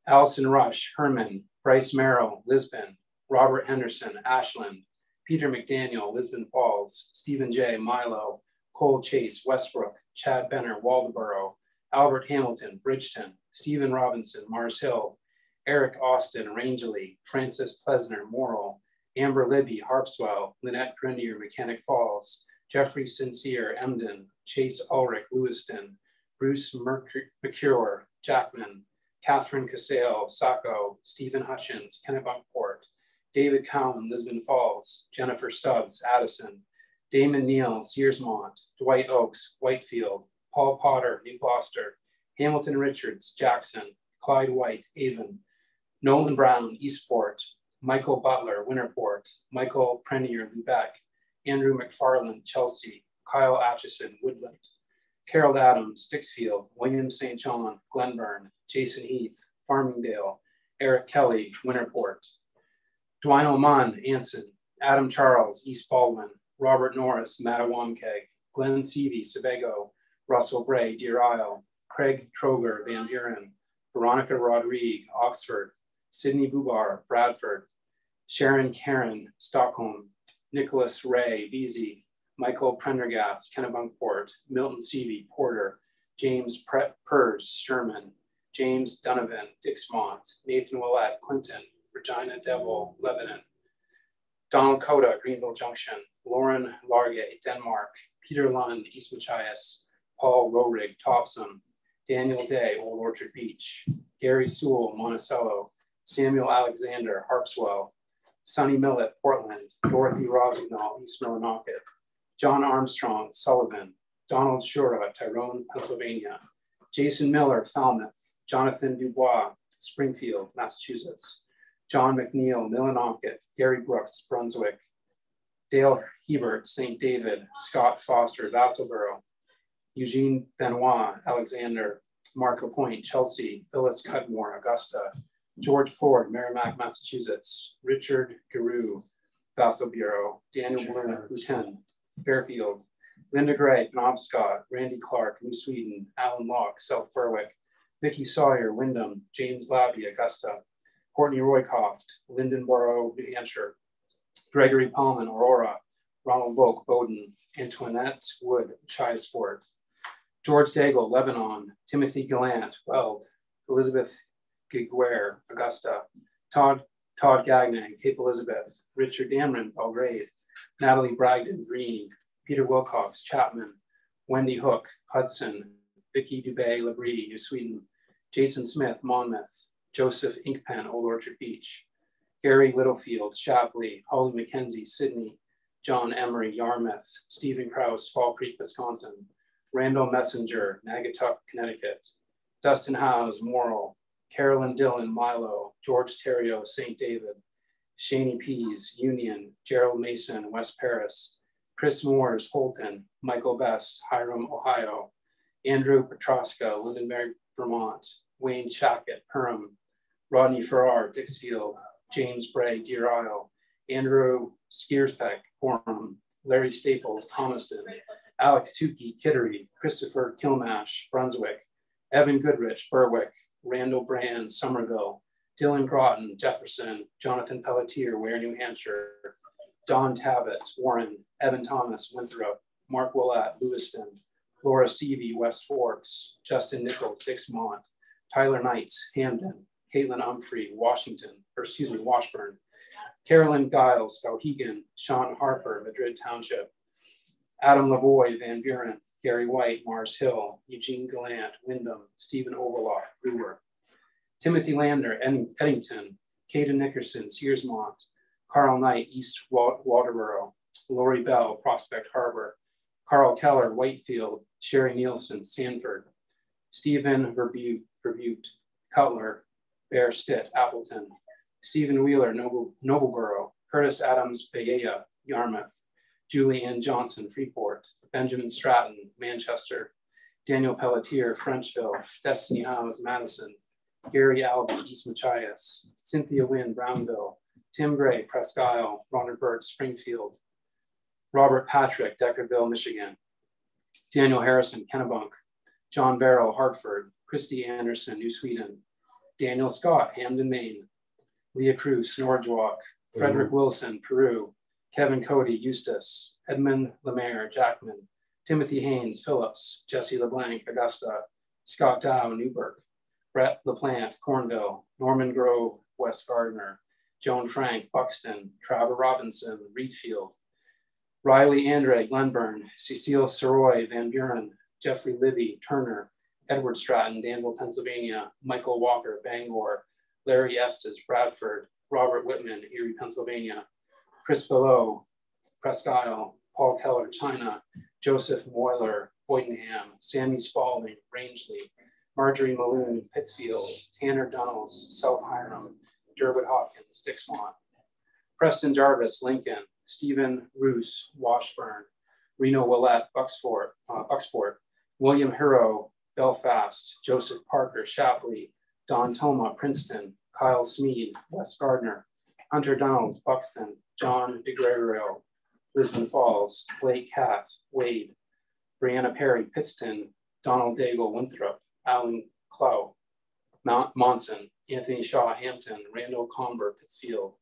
Allison Rush, Hermon, Bryce Merrill, Lisbon, Robert Henderson, Ashland, Peter McDaniel, Lisbon Falls, Stephen J. Milo, Cole Chase, Westbrook, Chad Benner, Waldoboro, Albert Hamilton, Bridgton, Stephen Robinson, Mars Hill, Eric Austin, Rangeley, Francis Plesner, Morrill, Amber Libby, Harpswell, Lynette Grenier, Mechanic Falls, Jeffrey Sincere, Embden, Chase Ulrich, Lewiston, Bruce McCure, Jackman, Catherine Casale, Saco, Stephen Hutchins, Kennebunkport, David Cowan, Lisbon Falls, Jennifer Stubbs, Addison, Damon Neal, Searsmont, Dwight Oaks, Whitefield, Paul Potter, New Gloucester, Hamilton Richards, Jackson, Clyde White, Avon, Nolan Brown, Eastport, Michael Butler, Winterport, Michael Prenier, Lubec, Andrew McFarland, Chelsea, Kyle Atchison, Woodland, Carol Adams, Dixfield, William St. John, Glenburn, Jason Heath, Farmingdale, Eric Kelly, Winterport, Dwayne Oman, Anson, Adam Charles, East Baldwin, Robert Norris, Mattawamkeag, Glenn Seavey, Sebago, Russell Gray, Deer Isle, Craig Troger, Van Buren, Veronica Rodrigue, Oxford, Sydney Bubar, Bradford, Sharon Karen, Stockholm, Nicholas Ray, Veazie, Michael Prendergast, Kennebunkport, Milton Seavey, Porter, James Pers, Sherman, James Donovan, Dixmont, Nathan Willett, Clinton, Regina Devil, Lebanon, Donald Coda, Greenville Junction, Lauren Largay, Denmark, Peter Lund, East Machias, Paul Rorig, Topsham, Daniel Day, Old Orchard Beach, Gary Sewell, Monticello, Samuel Alexander, Harpswell, Sonny Millett, Portland, Dorothy Rosignol, East Millinocket, John Armstrong, Sullivan, Donald Shura, Tyrone, Pennsylvania, Jason Miller, Falmouth, Jonathan Dubois, Springfield, Massachusetts, John McNeil, Millinocket, Gary Brooks, Brunswick, Dale Hebert, St. David, Scott Foster, Vassalboro, Eugene Benoit, Alexander, Mark LaPointe, Chelsea, Phyllis Cudmore, Augusta, George Ford, Merrimack, Massachusetts, Richard Giroux, Vassalboro, Daniel Bloom, Lieutenant, Fairfield, Linda Gray, Penobscot, Randy Clark, New Sweden, Alan Locke, South Berwick, Vicky Sawyer, Windham, James Labby, Augusta, Courtney Roycroft, Lindenboro, New Hampshire, Gregory Palman, Aurora, Ronald Volk, Bowdoin, Antoinette Wood, Chai Sport, George Daigle, Lebanon, Timothy Gallant, Weld, Elizabeth Giguere, Augusta, Todd, Todd Gagnon, Cape Elizabeth, Richard Damron, Belgrade, Natalie Bragdon, Greene, Peter Wilcox, Chapman, Wendy Hook, Hudson, Vicky Dubay, Labrie, New Sweden, Jason Smith, Monmouth, Joseph Inkpen, Old Orchard Beach, Gary Littlefield, Shapleigh, Holly McKenzie, Sidney, John Emery, Yarmouth, Stephen Kraus, Fall Creek, Wisconsin, Randall Messenger, Naugatuck, Connecticut, Dustin Howes, Morrill, Carolyn Dillon, Milo, George Terrio, St. David, Shaney Pease, Union, Gerald Mason, West Paris, Chris Moores, Houlton, Michael Best, Hiram, Ohio, Andrew Petroska, Lindenberg, Vermont, Wayne Shackett, Perham, Rodney Farrar, Dixfield, James Bray, Deer Isle, Andrew Skierspeck, Gorham, Larry Staples, Thomaston, Alex Tukey, Kittery, Christopher Kilmash, Brunswick, Evan Goodrich, Berwick, Randall Brand, Somerville, Dylan Groton, Jefferson, Jonathan Pelletier, Weare, New Hampshire, Don Tabbitt, Warren, Evan Thomas, Winthrop, Mark Willett, Lewiston, Laura Seavey, West Forks, Justin Nichols, Dixmont, Tyler Knights, Hampden, Caitlin Humphrey, Washington, or excuse me, Washburn, Carolyn Giles, Skowhegan, Sean Harper, Madrid Township, Adam Lavoy, Van Buren, Gary White, Mars Hill, Eugene Gallant, Windham, Stephen Overlock, Brewer, Timothy Lander, Eddington, Caden Nickerson, Searsmont, Carl Knight, East Waterboro, Lori Bell, Prospect Harbor, Carl Keller, Whitefield, Sherry Nielsen, Sanford, Stephen Verbute, Cutler, Bear Stitt, Appleton, Stephen Wheeler, Noble, Nobleboro, Curtis Adams, Bayea, Yarmouth, Julianne Johnson, Freeport, Benjamin Stratton, Manchester, Daniel Pelletier, Frenchville, Destiny House, Madison, Gary Albee, East Machias, Cynthia Wynn, Brownville, Tim Gray, Presque Isle, Ronald Bird, Springfield, Robert Patrick, Deckerville, Michigan, Daniel Harrison, Kennebunk, John Barrell, Hartford, Christy Anderson, New Sweden, Daniel Scott, Hampden, Maine, Leah Cruz, Norwalk, mm-hmm. Frederick Wilson, Peru, Kevin Cody, Eustis, Edmund Lemaire, Jackman, Timothy Haynes, Phillips, Jesse LeBlanc, Augusta, Scott Dow, Newburgh, Brett LaPlante, Cornville, Norman Grove, West Gardiner, Joan Frank, Buxton, Trevor Robinson, Readfield, Riley Andre, Glenburn, Cecile Soroy, Van Buren, Jeffrey Libby, Turner, Edward Stratton, Danville, Pennsylvania, Michael Walker, Bangor, Larry Estes, Bradford, Robert Whitman, Erie, Pennsylvania, Chris Below, Presque Isle, Paul Keller, China, Joseph Moyler, Bowdoinham, Sammy Spaulding, Rangeley, Marjorie Maloon, Pittsfield, Tanner Dunnels, South Hiram, Durwood Hopkins, Dixmont, Preston Jarvis, Lincoln, Stephen Roos, Washburn, Reno Willette, Bucksport, uh, Bucksport, William Hero, Belfast, Joseph Parker, Shapleigh, Don Toma, Princeton, Kyle Smead, Wes Gardiner, Hunter Donalds, Buxton, John DeGregorio, Lisbon Falls, Blake Cat, Wade, Brianna Perry, Pittston, Donald Daigle, Winthrop, Alan Clow, Mount Monson, Anthony Shaw, Hampton, Randall Comber, Pittsfield,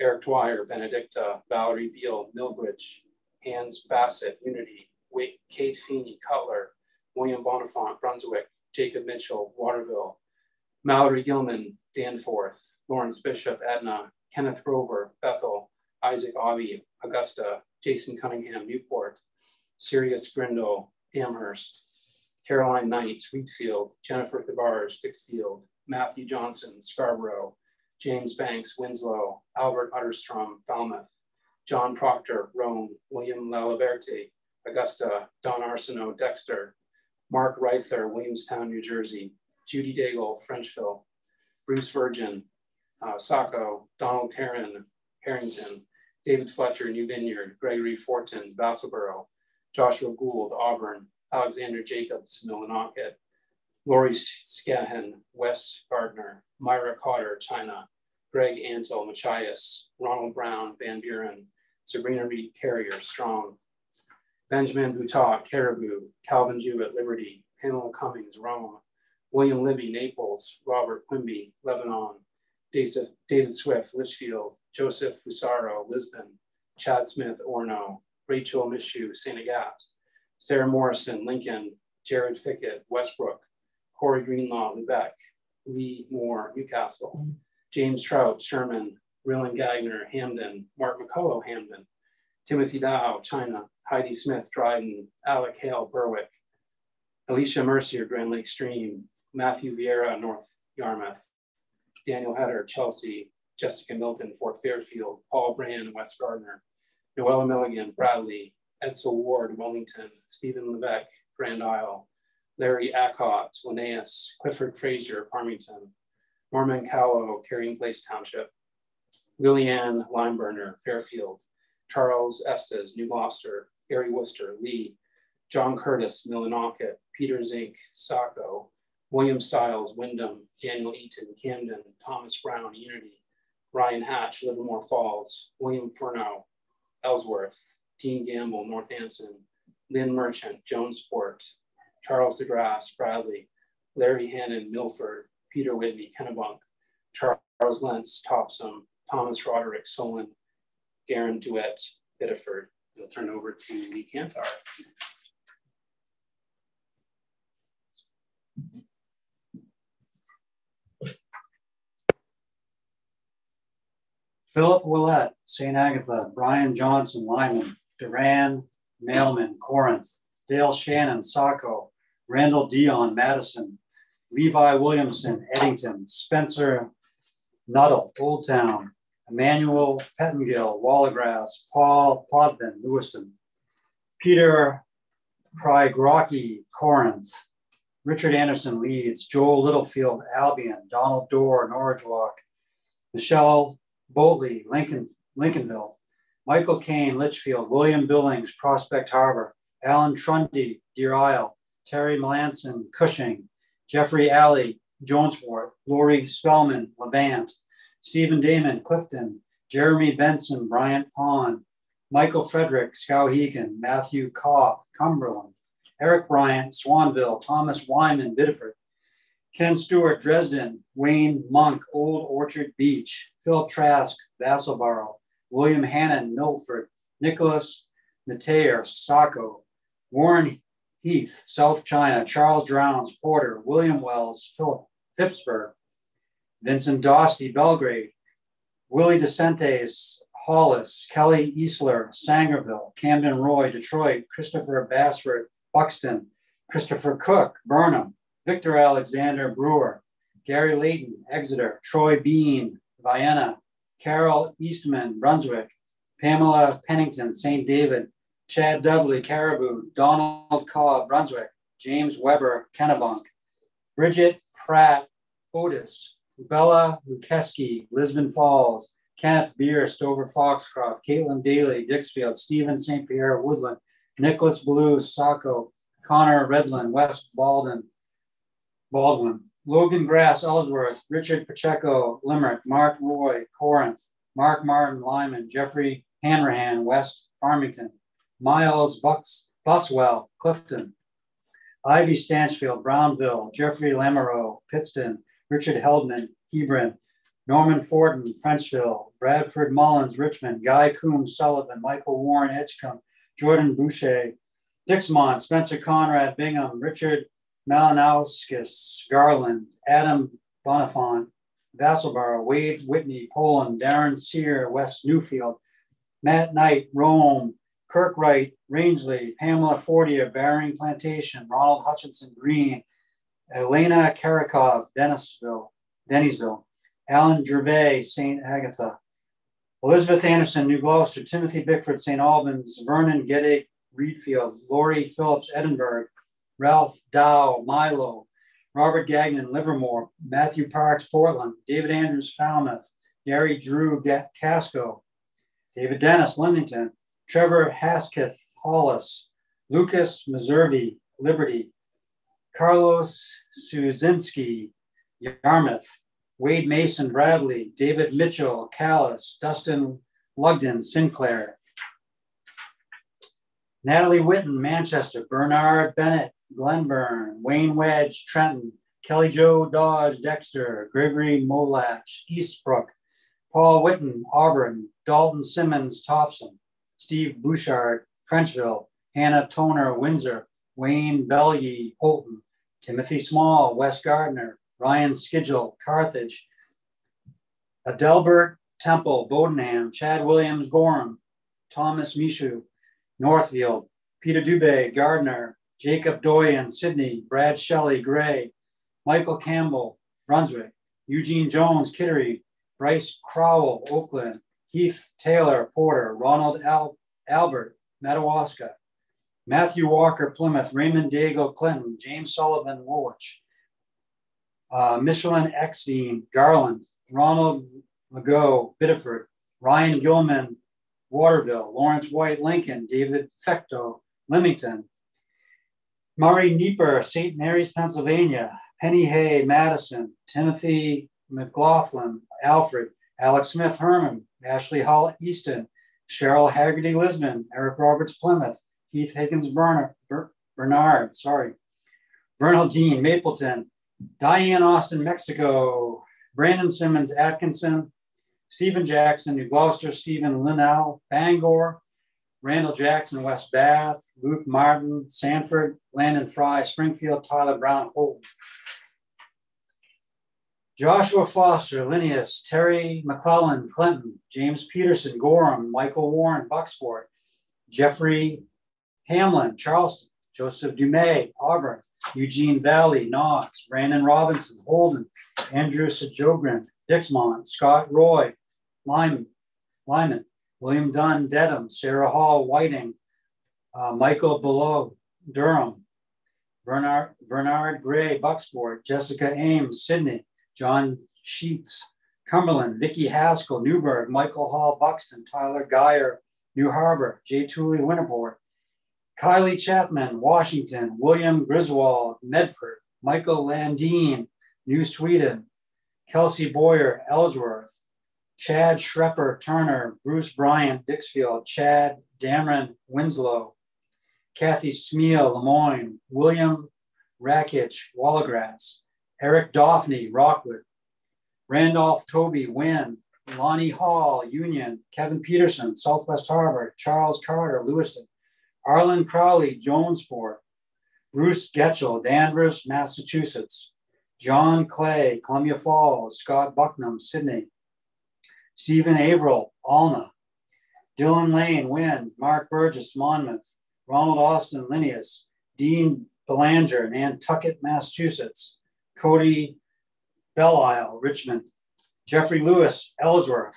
Eric Dwyer, Benedicta, Valerie Beal, Milbridge, Hans Bassett, Unity, Kate Feeney, Cutler, William Bonifant, Brunswick, Jacob Mitchell, Waterville, Mallory Gilman, Danforth, Lawrence Bishop, Edna, Kenneth Grover, Bethel, Isaac Aubie, Augusta, Jason Cunningham, Newport, Sirius Grindle, Amherst, Caroline Knight, Wheatfield, Jennifer Thabarge, Dixfield, Matthew Johnson, Scarborough, James Banks, Winslow, Albert Utterstrom, Falmouth, John Proctor, Rome, William Laliberte, Augusta, Don Arsenault, Dexter, Mark Reither, Williamstown, New Jersey, Judy Daigle, Frenchville, Bruce Virgin, uh, Saco, Donald Taryn, Harrington, David Fletcher, New Vineyard, Gregory Fortin, Vassalboro, Joshua Gould, Auburn, Alexander Jacobs, Millinocket, Lori Scahan, Wes Gardiner, Myra Cotter, China, Greg Antle, Machias, Ronald Brown, Van Buren, Sabrina Reed Carrier, Strong, Benjamin Boutot, Caribou, Calvin Jewett, Liberty, Pamela Cummings, Rome, William Libby, Naples, Robert Quimby, Lebanon, David Swift, Litchfield, Joseph Fusaro, Lisbon, Chad Smith, Orono, Rachel Mishu, St. Agatha, Sarah Morrison, Lincoln, Jared Fickett, Westbrook, Corey Greenlaw, Lubec, Lee Moore, Newcastle, James Trout, Sherman, Rylan Gagner, Hampden, Mark McCullough, Hampden, Timothy Dow, China, Heidi Smith, Dryden, Alec Hale, Berwick, Alicia Mercier, Grand Lake Stream, Matthew Vieira, North Yarmouth, Daniel Header, Chelsea, Jessica Milton, Fort Fairfield, Paul Brand, West Gardiner, Noella Milligan, Bradley, Edsel Ward, Wellington, Stephen Levesque, Grand Isle, Larry Acott, Linneus, Clifford Frazier, Farmington, Norman Callow, Carrying Place Township, Lillian Limeburner, Fairfield, Charles Estes, New Gloucester, Harry Worcester, Lee, John Curtis, Millinocket, Peter Zink, Saco, William Stiles, Windham, Daniel Eaton, Camden, Thomas Brown, Unity, Ryan Hatch, Livermore Falls, William Furnow, Ellsworth, Dean Gamble, North Anson, Lynn Merchant, Jonesport, Charles DeGrasse, Bradley, Larry Hannon, Milford, Peter Whitney, Kennebunk, Charles Lentz, Topsham, Thomas Roderick, Solon, Garen Duet, Biddeford. We'll turn over to Lee Kantar. Philip Willett, St. Agatha, Brian Johnson, Lyman, Duran, Mailman, Corinth, Dale Shannon, Saco, Randall Dion, Madison, Levi Williamson, Eddington, Spencer Nuttall, Old Town, Emmanuel Pettingill, Wallagrass, Paul Podman, Lewiston, Peter Krygrocki, Corinth, Richard Anderson, Leeds, Joel Littlefield, Albion, Donald Dorr, Norridgewock, Michelle Boltley, Lincoln, Lincolnville, Michael Kane, Litchfield, William Billings, Prospect Harbor, Alan Trundy, Deer Isle, Terry Melanson, Cushing, Jeffrey Alley, Jonesport, Lori Spellman, Levant, Stephen Damon, Clifton, Jeremy Benson, Bryant Pond, Michael Frederick, Skowhegan, Matthew Cobb, Cumberland, Eric Bryant, Swanville, Thomas Wyman, Biddeford, Ken Stewart, Dresden, Wayne Monk, Old Orchard Beach, Philip Trask, Vassalboro, William Hannon, Milford, Nicholas Mateer, Saco, Warren Heath, South China, Charles Drowns, Porter, William Wells, Philip Phippsburg, Vincent Dosty, Belgrade, Willie DeCentes, Hollis, Kelly Easler, Sangerville, Camden Roy, Detroit, Christopher Bassford, Buxton, Christopher Cook, Burnham, Victor Alexander Brewer, Gary Layton, Exeter, Troy Bean, Vienna, Carol Eastman, Brunswick, Pamela Pennington, St. David, Chad Dudley, Caribou, Donald Cobb, Brunswick, James Weber, Kennebunk, Bridget Pratt, Otis, Bella Lukeski, Lisbon Falls, Kenneth Beer, Dover Foxcroft, Caitlin Daly, Dixfield, Stephen St. Pierre, Woodland, Nicholas Blue, Saco, Connor Redland, West Baldwin, Baldwin, Logan Grass, Ellsworth, Richard Pacheco, Limerick, Mark Roy, Corinth, Mark Martin, Lyman, Jeffrey Hanrahan, West Farmington, Miles Bucks, Buswell, Clifton, Ivy Stanchfield, Brownville, Jeffrey Lamoureux, Pittston, Richard Heldman, Hebron, Norman Fortin, Frenchville, Bradford Mullins, Richmond, Guy Coombs, Sullivan, Michael Warren, Edgecomb, Jordan Boucher, Dixmont, Spencer Conrad, Bingham, Richard Malinowskis, Garland, Adam Bonifant, Vassalboro, Wade Whitney, Poland, Darren Sear, West Newfield, Matt Knight, Rome, Kirk Wright, Rangeley, Pamela Fortier, Baring Plantation, Ronald Hutchinson Greene, Elena Karakov, Dennysville, Dennysville, Alan Gervais, St. Agatha, Elizabeth Anderson, New Gloucester, Timothy Bickford, St. Albans, Vernon Geddig, Readfield, Laurie Phillips, Edinburg, Ralph Dow, Milo, Robert Gagnon, Livermore, Matthew Parks, Portland, David Andrews, Falmouth, Gary Drew, Casco, David Dennis, Limington, Trevor Hasketh, Hollis, Lucas Meservy, Liberty, Carlos Suzinski, Yarmouth, Wade Mason, Bradley, David Mitchell, Calais, Dustin Lugden, Sinclair, Natalie Witten, Manchester, Bernard Bennett, Glenburn, Wayne Wedge, Trenton, Kelly Joe Dodge, Dexter, Gregory Molach, Eastbrook, Paul Witten, Auburn, Dalton Simmons, Topsham, Steve Bouchard, Frenchville, Hannah Toner, Windsor, Wayne Belly, Houlton, Timothy Small, West Gardiner, Ryan Skidgel, Carthage, Adelbert Temple, Bowdoinham, Chad Williams, Gorham, Thomas Mishu, Northfield, Peter Dubé, Gardiner, Jacob Doyen, Sidney, Brad Shelley, Gray, Michael Campbell, Brunswick, Eugene Jones, Kittery, Bryce Crowell, Oakland, Heath Taylor, Porter, Ronald Al- Albert, Madawaska, Matthew Walker, Plymouth, Raymond Daigle, Clinton, James Sullivan, Woolwich, uh, Michelin Exdean, Garland, Ronald Legault, Biddeford, Ryan Gilman, Waterville, Lawrence White, Lincoln, David Fecto, Limington, Murray Nieper, St. Mary's, Pennsylvania, Penny Hay, Madison, Timothy McLaughlin, Alfred, Alex Smith, Hermon, Ashley Hall, Easton, Cheryl Haggerty, Lisbon, Eric Roberts, Plymouth, Keith Higgins Bernard, Bernard, sorry. Vernal Dean, Mapleton, Diane Austin, Mexico, Brandon Simmons, Atkinson, Stephen Jackson, New Gloucester, Stephen Linnell, Bangor, Randall Jackson, West Bath, Luke Martin, Sanford, Landon Fry, Springfield, Tyler Brown, Houlton. Joshua Foster, Linneus, Terry McClellan, Clinton, James Peterson, Gorham, Michael Warren, Bucksport, Jeffrey Hamlin, Charleston, Joseph Dumay, Auburn, Eugene Valley, Knox, Brandon Robinson, Holden, Andrew Sajogren, Dixmont, Scott Roy, Lyman, Lyman William Dunn, Dedham, Sarah Hall, Whiting, uh, Michael Below, Durham, Bernard, Bernard Gray, Bucksport, Jessica Ames, Sidney, John Sheets, Cumberland, Vicky Haskell, Newburgh, Michael Hall, Buxton, Tyler Geyer, New Harbor, Jay Tooley, Winterport, Kylie Chapman, Washington, William Griswold, Medford, Michael Landine, New Sweden, Kelsey Boyer, Ellsworth, Chad Schrepper, Turner, Bruce Bryant, Dixfield, Chad Dameron, Winslow, Kathy Smeal, Lemoyne, William Rakich, Wallagrass, Eric Doffney, Rockwood, Randolph Toby, Winn, Lonnie Hall, Union, Kevin Peterson, Southwest Harbor, Charles Carter, Lewiston, Arlen Crowley, Jonesport, Bruce Getchell, Danvers, Massachusetts, John Clay, Columbia Falls, Scott Bucknam, Sidney, Stephen Averill, Alna, Dylan Lane, Winn, Mark Burgess, Monmouth, Ronald Austin, Linneus, Dean Belanger, Nantucket, Massachusetts, Cody Bellisle, Richmond, Jeffrey Lewis, Ellsworth,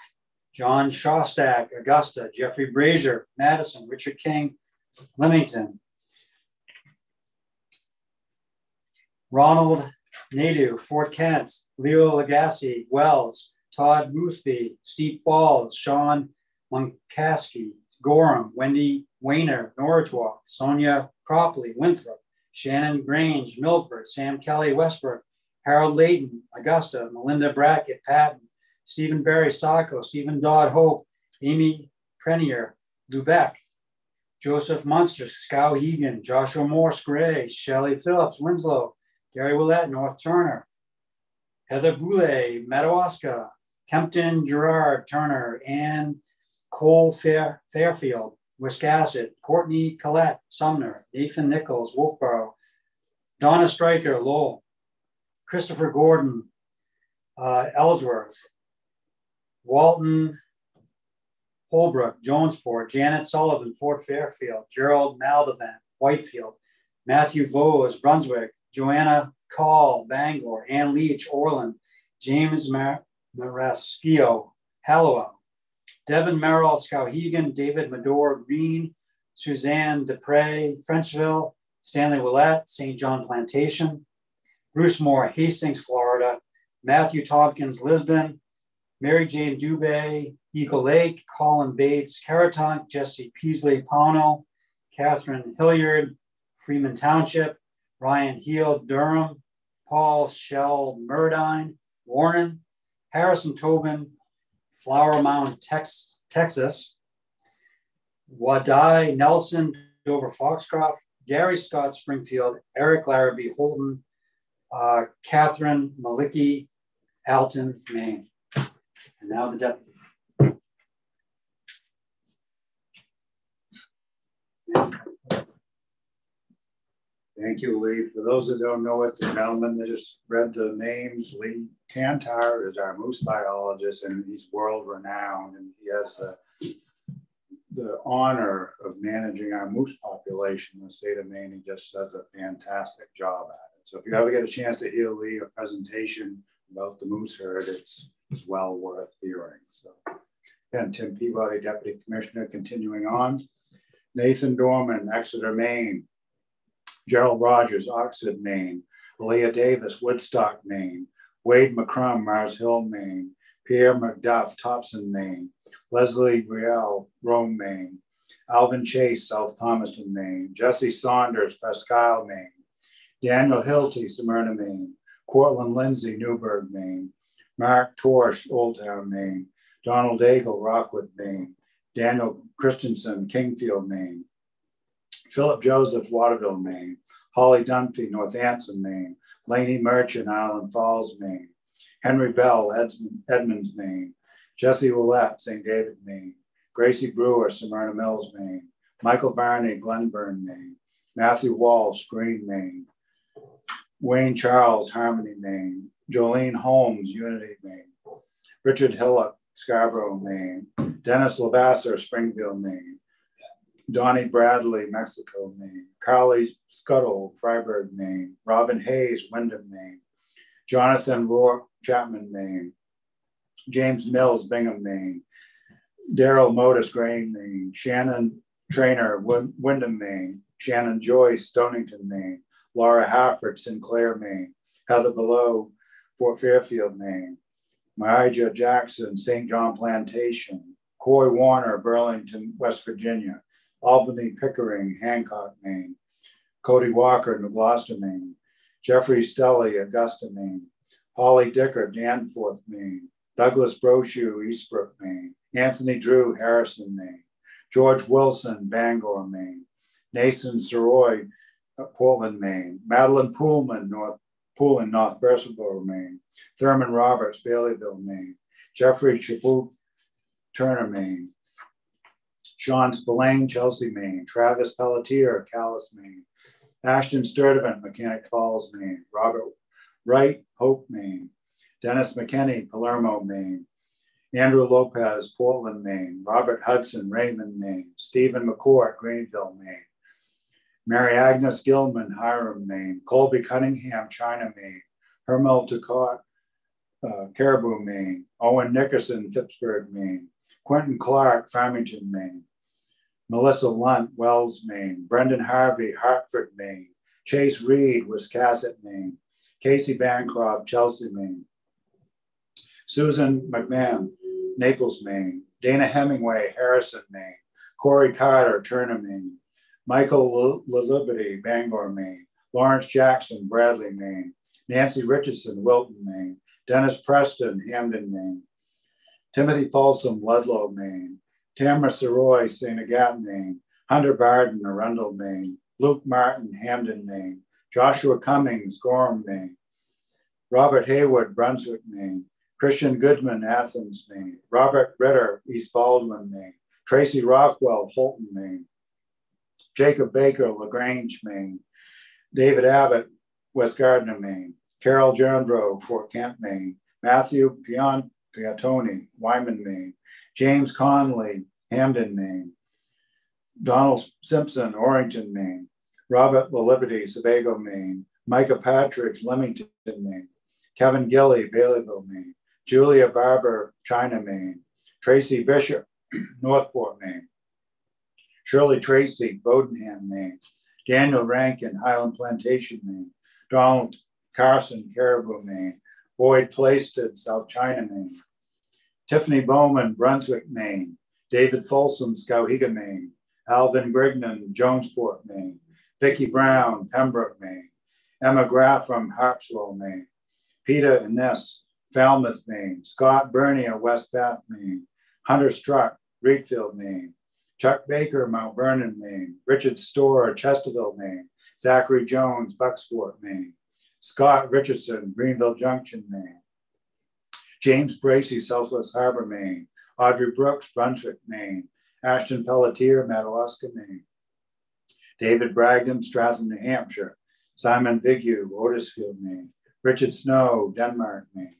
John Shostak, Augusta, Jeffrey Brazier, Madison, Richard King, Limington, Ronald Nadu, Fort Kent, Leo Legacy, Wells, Todd Boothby, Steep Falls, Sean Monkaski, Gorham, Wendy Weiner, Norridgewock, Sonia Cropley, Winthrop, Shannon Grange, Milford, Sam Kelly, Westbrook, Harold Layton, Augusta, Melinda Brackett, Patten, Stephen Barry, Saco, Stephen Dodd, Hope, Amy Prenier, Lubec, Joseph Munster, Skowhegan, Joshua Morse Gray, Shelley Phillips, Winslow, Gary Willett, North Turner, Heather Boulay, Madawaska, Kempton, Gerard, Turner, Ann Cole Fair, Fairfield, Wiscasset, Courtney Collette, Sumner, Nathan Nichols, Wolfeboro, Donna Stryker, Lowell, Christopher Gordon, uh, Ellsworth, Walton Holbrook, Jonesport, Janet Sullivan, Fort Fairfield, Gerald Maldavan, Whitefield, Matthew Vose, Brunswick, Joanna Call, Bangor, Ann Leach, Orland, James Mar- Maraschio, Hallowell, Devin Merrill, Skowhegan, David Medor, Greene, Suzanne Dupre, Frenchville, Stanley Willett, St. John Plantation, Bruce Moore, Hastings, Florida, Matthew Tompkins, Lisbon, Mary Jane Dubé, Eagle Lake, Colin Bates, Caratunk, Jesse Peasley, Pownal, Catherine Hilliard, Freeman Township, Ryan Heel, Durham, Paul Shell Murdine, Warren, Harrison Tobin, Flower Mound, Tex, Texas, Wadai Nelson, Dover Foxcroft, Gary Scott Springfield, Eric Larrabee Houlton, uh, Catherine Malicki, Alton, Maine. And now the deputy. Thank you, Lee. For those that don't know it, the gentleman that just read the names, Lee Kantar is our moose biologist and he's world renowned and he has the, the honor of managing our moose population in the state of Maine. He just does a fantastic job at it. So if you ever get a chance to hear Lee a presentation about the moose herd, it's, it's well worth hearing. So and Tim Peabody, Deputy Commissioner, continuing on. Nathan Dorman, Exeter, Maine. Gerald Rogers, Oxford, Maine. Leah Davis, Woodstock, Maine. Wade McCrum, Mars Hill, Maine. Pierre McDuff, Topsham, Maine. Leslie Riel, Rome, Maine. Alvin Chase, South Thomaston, Maine. Jesse Saunders, Pascal, Maine. Daniel Hilty, Smyrna, Maine. Cortland Lindsay, Newburgh, Maine. Mark Torsch, Old Town, Maine. Donald Daigle, Rockwood, Maine. Daniel Christensen, Kingfield, Maine. Philip Joseph, Waterville, Maine. Holly Dunphy, North Northampton, Maine. Laney Merchant, Island Falls, Maine. Henry Bell, Edmunds, Maine. Jesse Willette, St. David, Maine. Gracie Brewer, Smyrna Mills, Maine. Michael Varney, Glenburn, Maine. Matthew Walsh, Greene, Maine. Wayne Charles, Harmony, Maine. Jolene Holmes, Unity, Maine. Richard Hillock, Scarborough, Maine. Dennis Lavasser, Springfield, Maine. Donnie Bradley, Mexico, Maine. Carly Scuttle, Fryeburg, Maine. Robin Hayes, Windham, Maine. Jonathan Rourke, Chapman, Maine. James Mills, Bingham, Maine. Daryl Modus, Grain, Maine. Shannon Trainer, Windham, Maine. Shannon Joyce, Stonington, Maine. Laura Hafford, Sinclair, Maine. Heather Below, Fort Fairfield, Maine. Myja Jackson, St. John Plantation. Coy Warner, Burlington, West Virginia. Albany Pickering, Hancock, Maine. Cody Walker, New Gloucester, Maine. Jeffrey Stelly, Augusta, Maine. Holly Dicker, Danforth, Maine. Douglas Brochu, Eastbrook, Maine. Anthony Drew, Harrison, Maine. George Wilson, Bangor, Maine. Nathan Soroy, uh, Portland, Maine. Madeline Poolman, North Poolin, North Bristol, Maine. Thurman Roberts, Baileyville, Maine. Jeffrey Chabot, Turner, Maine. Sean Spillane, Chelsea, Maine. Travis Pelletier, Calais, Maine. Ashton Sturdivant, Mechanic Falls, Maine. Robert Wright, Hope, Maine. Dennis McKinney, Palermo, Maine. Andrew Lopez, Portland, Maine. Robert Hudson, Raymond, Maine. Stephen McCourt, Greenville, Maine. Mary Agnes Gilman, Hiram, Maine. Colby Cunningham, China, Maine. Hermel Ducott, uh, Caribou, Maine. Owen Nickerson, Phippsburg, Maine. Quentin Clark, Farmington, Maine. Melissa Lunt, Wells, Maine. Brendan Harvey, Hartford, Maine. Chase Reed, Wiscasset, Maine. Casey Bancroft, Chelsea, Maine. Susan McMahon, Naples, Maine. Dana Hemingway, Harrison, Maine. Corey Carter, Turner, Maine. Michael LaLiberty, Bangor, Maine. Lawrence Jackson, Bradley, Maine. Nancy Richardson, Wilton, Maine. Dennis Preston, Hampden, Maine. Timothy Folsom, Ludlow, Maine. Tamara Saroy, St. Agatha, Maine. Hunter Barden, Arundel, Maine. Luke Martin, Hampden, Maine. Joshua Cummings, Gorham, Maine. Robert Hayward, Brunswick, Maine. Christian Goodman, Athens, Maine. Robert Ritter, East Baldwin, Maine. Tracy Rockwell, Houlton, Maine. Jacob Baker, LaGrange, Maine. David Abbott, West Gardiner, Maine. Carol Jandro, Fort Kent, Maine. Matthew Piantoni, Wyman, Maine. James Conley, Hampden, Maine. Donald Simpson, Orrington, Maine. Robert LaLiberty, Sebago, Maine. Micah Patrick, Limington, Maine. Kevin Gilly, Baileyville, Maine. Julia Barber, China, Maine. Tracy Bishop, Northport, Maine. Shirley Tracy, Bowdoinham, Maine. Daniel Rankin, Highland Plantation, Maine. Donald Carson, Caribou, Maine. Boyd Plaisted, South China, Maine. Tiffany Bowman, Brunswick, Maine. David Folsom, Skowhegan, Maine. Alvin Brignan, Jonesport, Maine. Vicki Brown, Pembroke, Maine. Emma Graff from Harpswell, Maine. Peter Innes, Falmouth, Maine. Scott Bernier, West Bath, Maine. Hunter Struck, Readfield, Maine. Chuck Baker, Mount Vernon, Maine. Richard Storr, Chesterville, Maine. Zachary Jones, Bucksport, Maine. Scott Richardson, Greenville Junction, Maine. James Bracy, Southwest Harbor, Maine. Audrey Brooks, Brunswick, Maine. Ashton Pelletier, Madawaska, Maine. David Bragdon, Stratham, New Hampshire. Simon Vigu, Otisfield, Maine. Richard Snow, Denmark, Maine.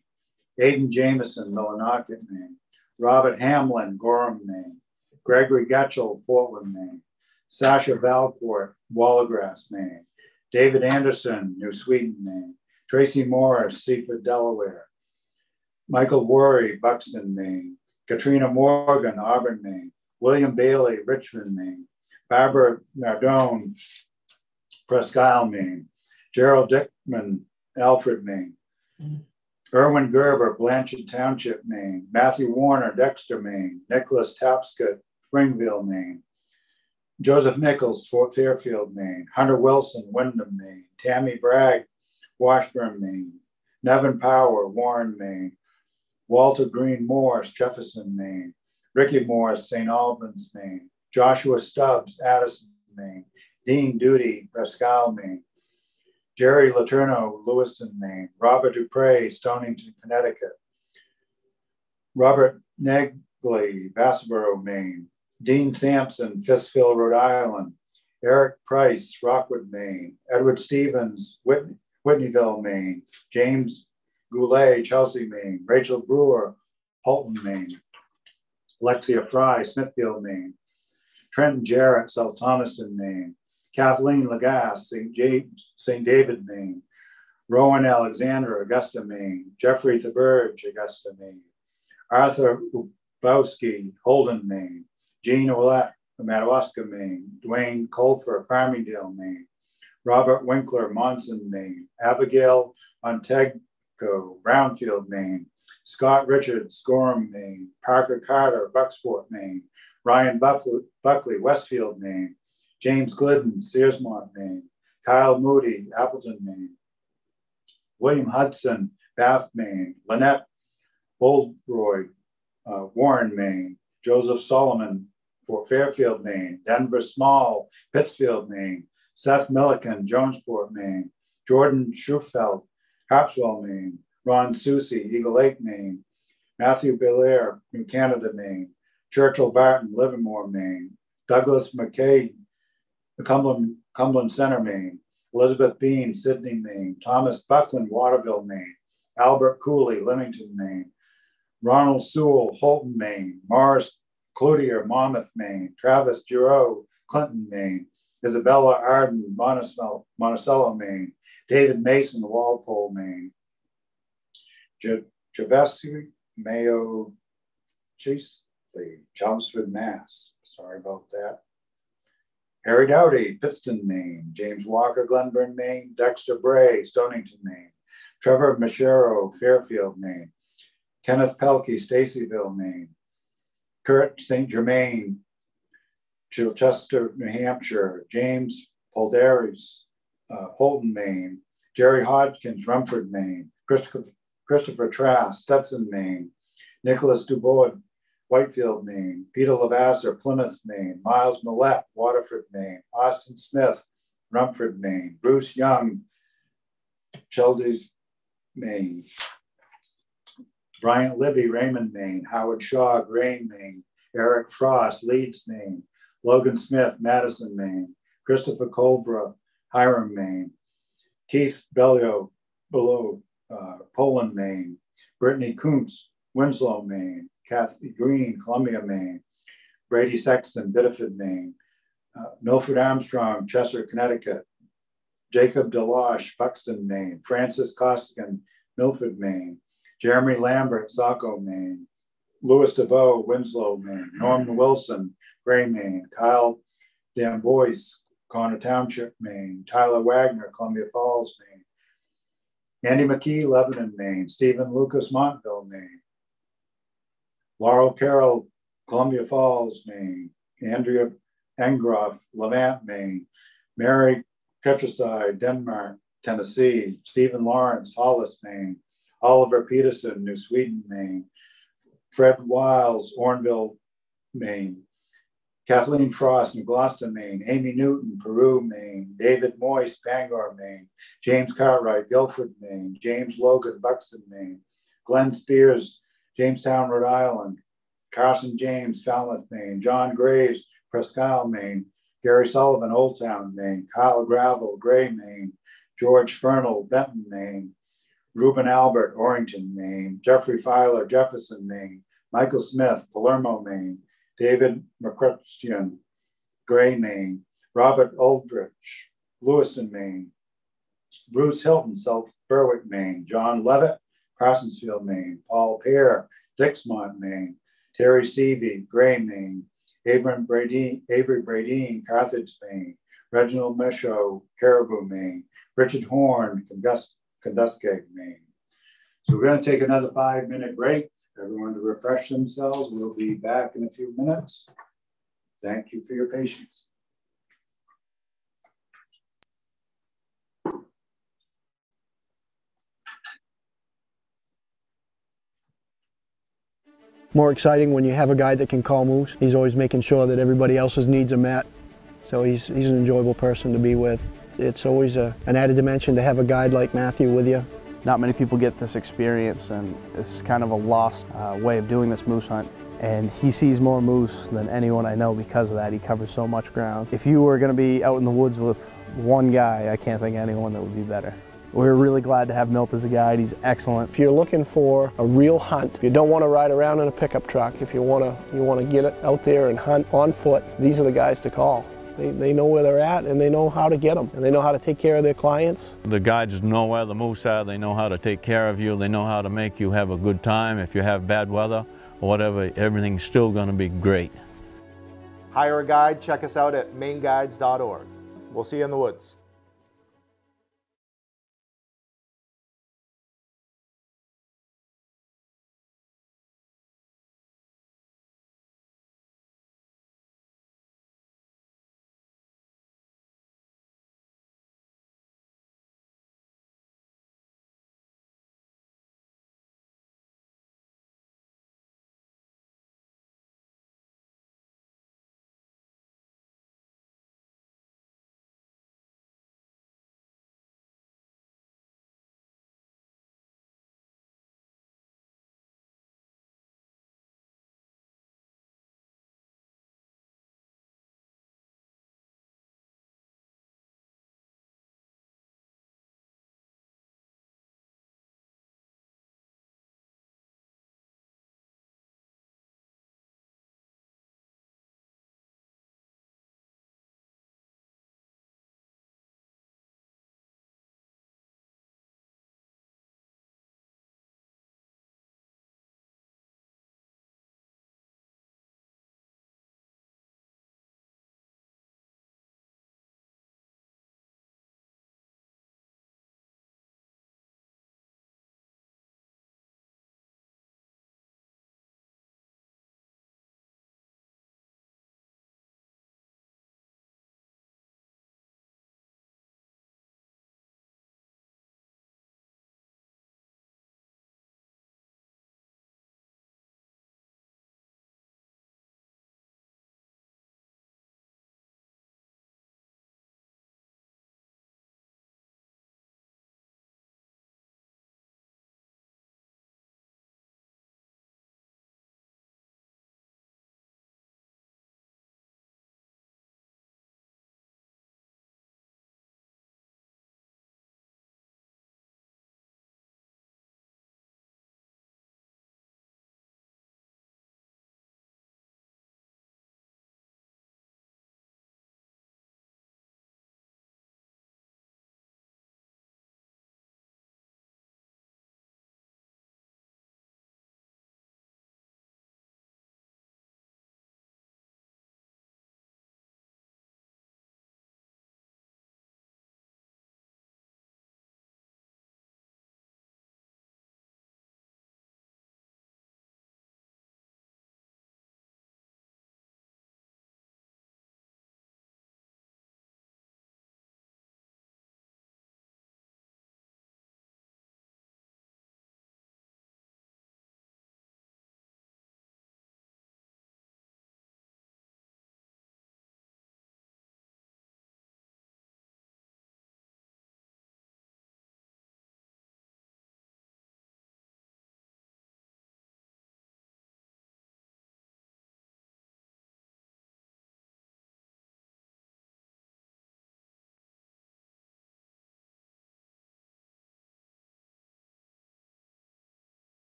Aidan Jameson, Millinocket, Maine. Robert Hamlin, Gorham, Maine. Gregory Getchell, Portland, Maine. Sasha Valport, Wallagrass, Maine. David Anderson, New Sweden, Maine. Tracy Morris, Seaford, Delaware. Michael Worry, Buxton, Maine. Katrina Morgan, Auburn, Maine. William Bailey, Richmond, Maine. Barbara Nardone, Presque Isle, Maine. Gerald Dickman, Alfred, Maine. Mm-hmm. Erwin Gerber, Blanchard Township, Maine. Matthew Warner, Dexter, Maine. Nicholas Tapscott, Springville, Maine. Joseph Nichols, Fort Fairfield, Maine. Hunter Wilson, Windham, Maine. Tammy Bragg, Washburn, Maine. Nevin Power, Warren, Maine. Walter Green Morris, Jefferson, Maine. Ricky Morris, St. Albans, Maine. Joshua Stubbs, Addison, Maine. Dean Duty, Pascal, Maine. Jerry Laterno, Lewiston, Maine. Robert Dupre, Stonington, Connecticut. Robert Negley, Bassboro, Maine. Dean Sampson, Fiskville, Rhode Island. Eric Price, Rockwood, Maine. Edward Stevens, Whitney, Whitneyville, Maine. James Goulet, Chelsea, Maine. Rachel Brewer, Houlton, Maine. Alexia Fry, Smithfield, Maine. Trenton Jarrett, South Thomaston, Maine. Kathleen Lagasse, St. James, St. David, Maine. Rowan Alexander, Augusta, Maine. Jeffrey Thaberge, Augusta, Maine. Arthur Bowski, Holden, Maine. Jean Ouellette, Madawaska, Maine. Dwayne Colfer, Farmingdale, Maine. Robert Winkler, Monson, Maine. Abigail Brownfield, Maine. Scott Richards, Gorham, Maine. Parker Carter, Bucksport, Maine. Ryan Buckley, Buckley, Westfield, Maine. James Glidden, Searsmont, Maine. Kyle Moody, Appleton, Maine. William Hudson, Bath, Maine. Lynette Boldroyd, uh, Warren, Maine. Joseph Solomon, Fort Fairfield, Maine. Denver Small, Pittsfield, Maine. Seth Milliken, Jonesport, Maine. Jordan Schufeld, Harpswell, Maine. Ron Susie, Eagle Lake, Maine. Matthew Belair, New Canada, Maine. Churchill Barton, Livermore, Maine. Douglas McKay, Cumberland, Cumberland Center, Maine. Elizabeth Bean, Sidney, Maine. Thomas Buckland, Waterville, Maine. Albert Cooley, Limington, Maine. Ronald Sewell, Houlton, Maine. Morris Cloutier, Monmouth, Maine. Travis Giroux, Clinton, Maine. Isabella Arden, Monticello, Monticello, Maine. David Mason, Walpole, Maine. Javesi Mayo Chasely, Chelmsford, Mass. Sorry about that. Harry Dowdy, Pittston, Maine. James Walker, Glenburn, Maine. Dexter Bray, Stonington, Maine. Trevor Machero, Fairfield, Maine. Kenneth Pelkey, Stacyville, Maine. Kurt St. Germain, Chichester, New Hampshire. James Poldaris, uh, Houlton, Maine. Jerry Hodgkins, Rumford, Maine. Christopher, Christopher Trask, Stetson, Maine. Nicholas Dubois, Whitefield, Maine. Peter Lavasser, Plymouth, Maine. Miles Millett, Waterford, Maine. Austin Smith, Rumford, Maine. Bruce Young, Cheldies, Maine. Bryant Libby, Raymond, Maine. Howard Shaw, Gray, Maine. Eric Frost, Leeds, Maine. Logan Smith, Madison, Maine. Christopher Colbrook, Hiram, Maine. Keith Bellio, below uh, Poland, Maine. Brittany Kuntz, Winslow, Maine. Kathy Green, Columbia, Maine. Brady Sexton, Biddeford, Maine. Uh, Milford Armstrong, Chester, Connecticut. Jacob Deloche, Buxton, Maine. Francis Costigan, Milford, Maine. Jeremy Lambert, Saco, Maine. Louis DeVoe, Winslow, Maine. Norman Wilson, Gray, Maine. Kyle Dambois, Connor Township, Maine. Tyler Wagner, Columbia Falls, Maine. Andy McKee, Lebanon, Maine. Stephen Lucas, Montville, Maine. Laurel Carroll, Columbia Falls, Maine. Andrea Engroff, Levant, Maine. Mary Ketraside, Denmark, Tennessee. Stephen Lawrence, Hollis, Maine. Oliver Peterson, New Sweden, Maine. Fred Wiles, Orneville, Maine. Kathleen Frost, New Gloucester, Maine. Amy Newton, Peru, Maine. David Moyce, Bangor, Maine. James Cartwright, Guilford, Maine. James Logan, Buxton, Maine. Glenn Spears, Jamestown, Rhode Island. Carson James, Falmouth, Maine. John Graves, Presque Isle, Maine. Gary Sullivan, Old Town, Maine. Kyle Gravel, Gray, Maine. George Fernald, Benton, Maine. Reuben Albert, Orrington, Maine. Jeffrey Filer, Jefferson, Maine. Michael Smith, Palermo, Maine. David McChristian, Gray, Maine. Robert Aldrich, Lewiston, Maine. Bruce Hilton, South Berwick, Maine. John Levitt, Parsonsfield, Maine. Paul Pear, Dixmont, Maine. Terry Seavey, Gray, Maine. Bradeen, Avery Bradeen, Carthage, Maine. Reginald Michaud, Caribou, Maine. Richard Horn, Kenduskeag, Maine. So we're going to take another five minute break. Everyone to refresh themselves. We'll be back in a few minutes. Thank you for your patience. More exciting when you have a guy that can call moves. He's always making sure that everybody else's needs are met. So he's, he's an enjoyable person to be with. It's always a, an added dimension to have a guide like Matthew with you. Not many people get this experience and it's kind of a lost uh, way of doing this moose hunt. And he sees more moose than anyone I know because of that. He covers so much ground. If you were gonna be out in the woods with one guy, I can't think of anyone that would be better. We're really glad to have Milt as a guide. He's excellent. If you're looking for a real hunt, if you don't want to ride around in a pickup truck, if you want to you want to get out there and hunt on foot, these are the guys to call. They, they know where they're at and they know how to get them and they know how to take care of their clients. The guides know where the moose are, they know how to take care of you, they know how to make you have a good time. If you have bad weather or whatever, everything's still going to be great. Hire a guide, check us out at mainguides.org. We'll see you in the woods.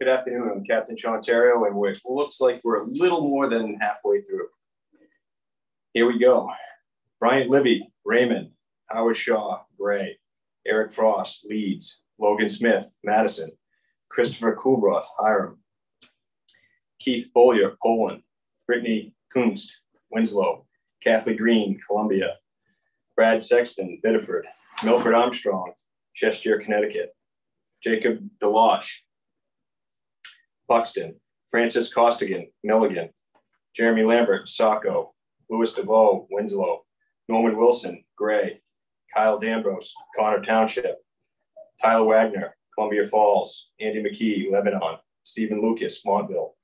Good afternoon. I'm Captain Sean Terrio, and it looks like we're a little more than halfway through. Here we go. Bryant Libby, Raymond, Howard Shaw, Gray, Eric Frost, Leeds, Logan Smith, Madison, Christopher Coolbroth, Hiram, Keith Bollier, Poland, Brittany Kunst, Winslow, Kathleen Green, Columbia, Brad Sexton, Biddeford, Milford Armstrong, Chester, Connecticut, Jacob Deloche, Buxton, Francis Costigan, Milligan, Jeremy Lambert, Saco, Louis DeVoe, Winslow, Norman Wilson, Gray, Kyle Dambros, Connor Township, Tyler Wagner, Columbia Falls, Andy McKee, Lebanon, Stephen Lucas, Montville,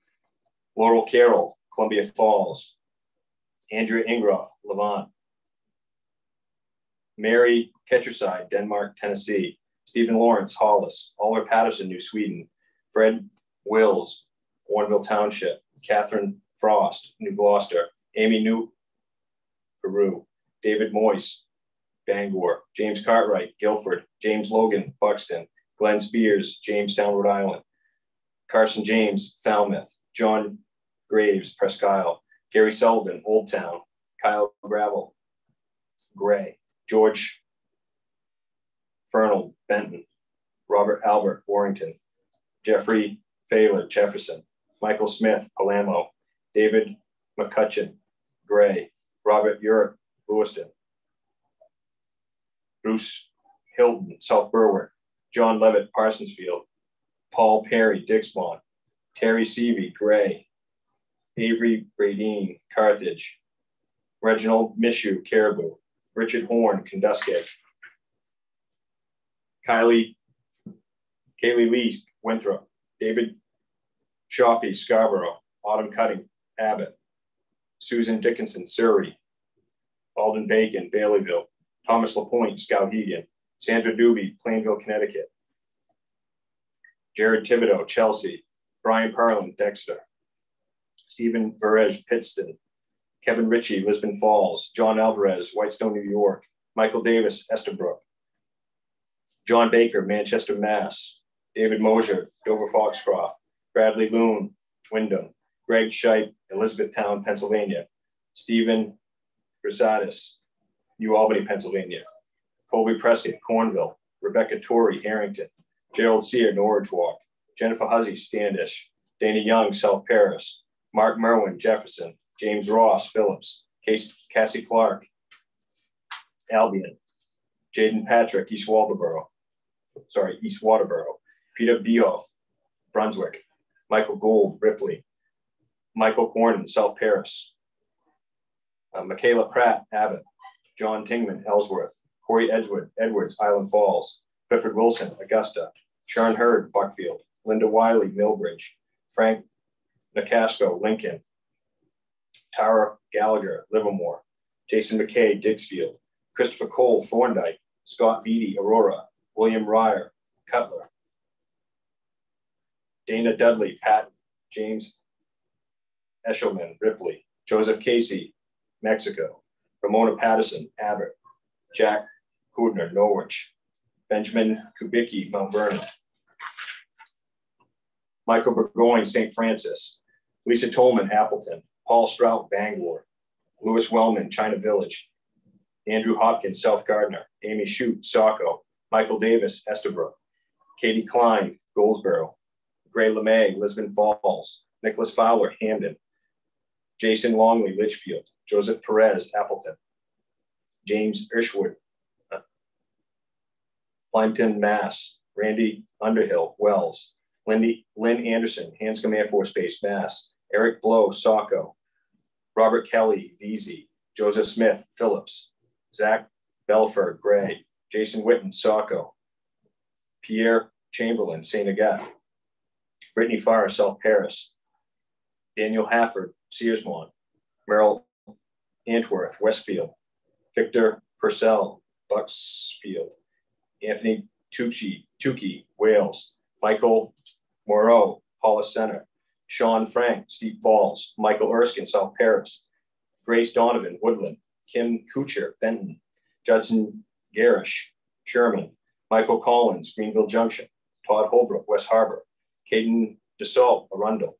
Laurel Carroll, Columbia Falls, Andrea Ingroff, Levant, Mary Ketcherside, Denmark, Tennessee, Stephen Lawrence, Hollis, Oliver Patterson, New Sweden, Fred Wills, Warrenville Township, Catherine Frost, New Gloucester, Amy New, Peru, David Moyce, Bangor, James Cartwright, Guilford, James Logan, Buxton, Glenn Spears, Jamestown, Rhode Island, Carson James, Falmouth, John Graves, Presque Isle, Gary Sullivan, Old Town, Kyle Gravel, Gray, George Fernald, Benton, Robert Albert, Warrington, Jeffrey Failer, Jefferson, Michael Smith, Palermo, David McCutcheon, Gray, Robert Europe, Lewiston, Bruce Hilton, South Berwick, John Levitt, Parsonsfield, Paul Perry, Dixmont, Terry Seavey, Gray, Avery Bradeen, Carthage, Reginald Mishu, Caribou, Richard Horn, Kenduskeag, Kylie, Kaylee Lee, Winthrop, David Shoppy, Scarborough, Autumn Cutting, Abbott, Susan Dickinson, Surry, Alden Bacon, Baileyville, Thomas LaPointe, Skowhegan, Sandra Doobie, Plainville, Connecticut, Jared Thibodeau, Chelsea, Brian Perlin, Dexter, Stephen Verez, Pittston, Kevin Ritchie, Lisbon Falls, John Alvarez, Whitestone, New York, Michael Davis, Estabrook, John Baker, Manchester, Mass, David Mosier, Dover Foxcroft, Bradley Loon, Windham, Greg Scheip, Elizabethtown, Pennsylvania, Stephen Grisadis, New Albany, Pennsylvania, Colby Prescott, Cornville, Rebecca Torrey, Harrington, Gerald Sear, Norridgewock, Jennifer Huzzy, Standish, Dana Young, South Paris, Mark Merwin, Jefferson, James Ross, Phillips, Cassie Clark, Albion, Jaden Patrick, East Waldoboro, sorry, East Waterboro, Peter Beoff, Brunswick, Michael Gould, Ripley, Michael Cornyn, South Paris, uh, Michaela Pratt, Abbott, John Tingman, Ellsworth, Corey Edgewood, Edwards, Island Falls, Clifford Wilson, Augusta, Sharon Hurd, Buckfield, Linda Wiley, Milbridge, Frank Nicasco, Lincoln, Tara Gallagher, Livermore, Jason McKay, Dixfield, Christopher Cole, Thorndike, Scott Beatty, Aurora, William Ryer, Cutler, Dana Dudley, Patten, James Eshelman, Ripley, Joseph Casey, Mexico, Ramona Patterson, Abbott, Jack Hoodner, Norwich, Benjamin Kubicki, Mount Vernon, Michael Burgoyne, St. Francis, Lisa Tolman, Appleton, Paul Strout, Bangor, Louis Wellman, China Village, Andrew Hopkins, South Gardiner, Amy Shute, Saco, Michael Davis, Estabrook, Katie Klein, Gouldsboro, Gray LeMay, Lisbon Falls, Nicholas Fowler, Hampden, Jason Longley, Litchfield, Joseph Perez, Appleton, James Irshwood, uh, Plympton, Mass, Randy Underhill, Wells, Lindy, Lynn Anderson, Hanscom Air Force Base, Mass, Eric Blow, Saco, Robert Kelly, Veazie, Joseph Smith, Phillips, Zach Belford, Gray, Jason Witten, Saco, Pierre Chamberlain, St. Agatha, Brittany Farr, South Paris, Daniel Hafford, Searsmont, Merrill Antworth, Westfield, Victor Purcell, Bucksfield, Anthony Tucci, Tukey, Wales, Michael Moreau, Hollis Center, Sean Frank, Steep Falls, Michael Erskine, South Paris, Grace Donovan, Woodland, Kim Kucher, Benton, Judson Garish, Sherman, Michael Collins, Greenville Junction, Todd Holbrook, West Harbor, Caden DeSault, Arundel.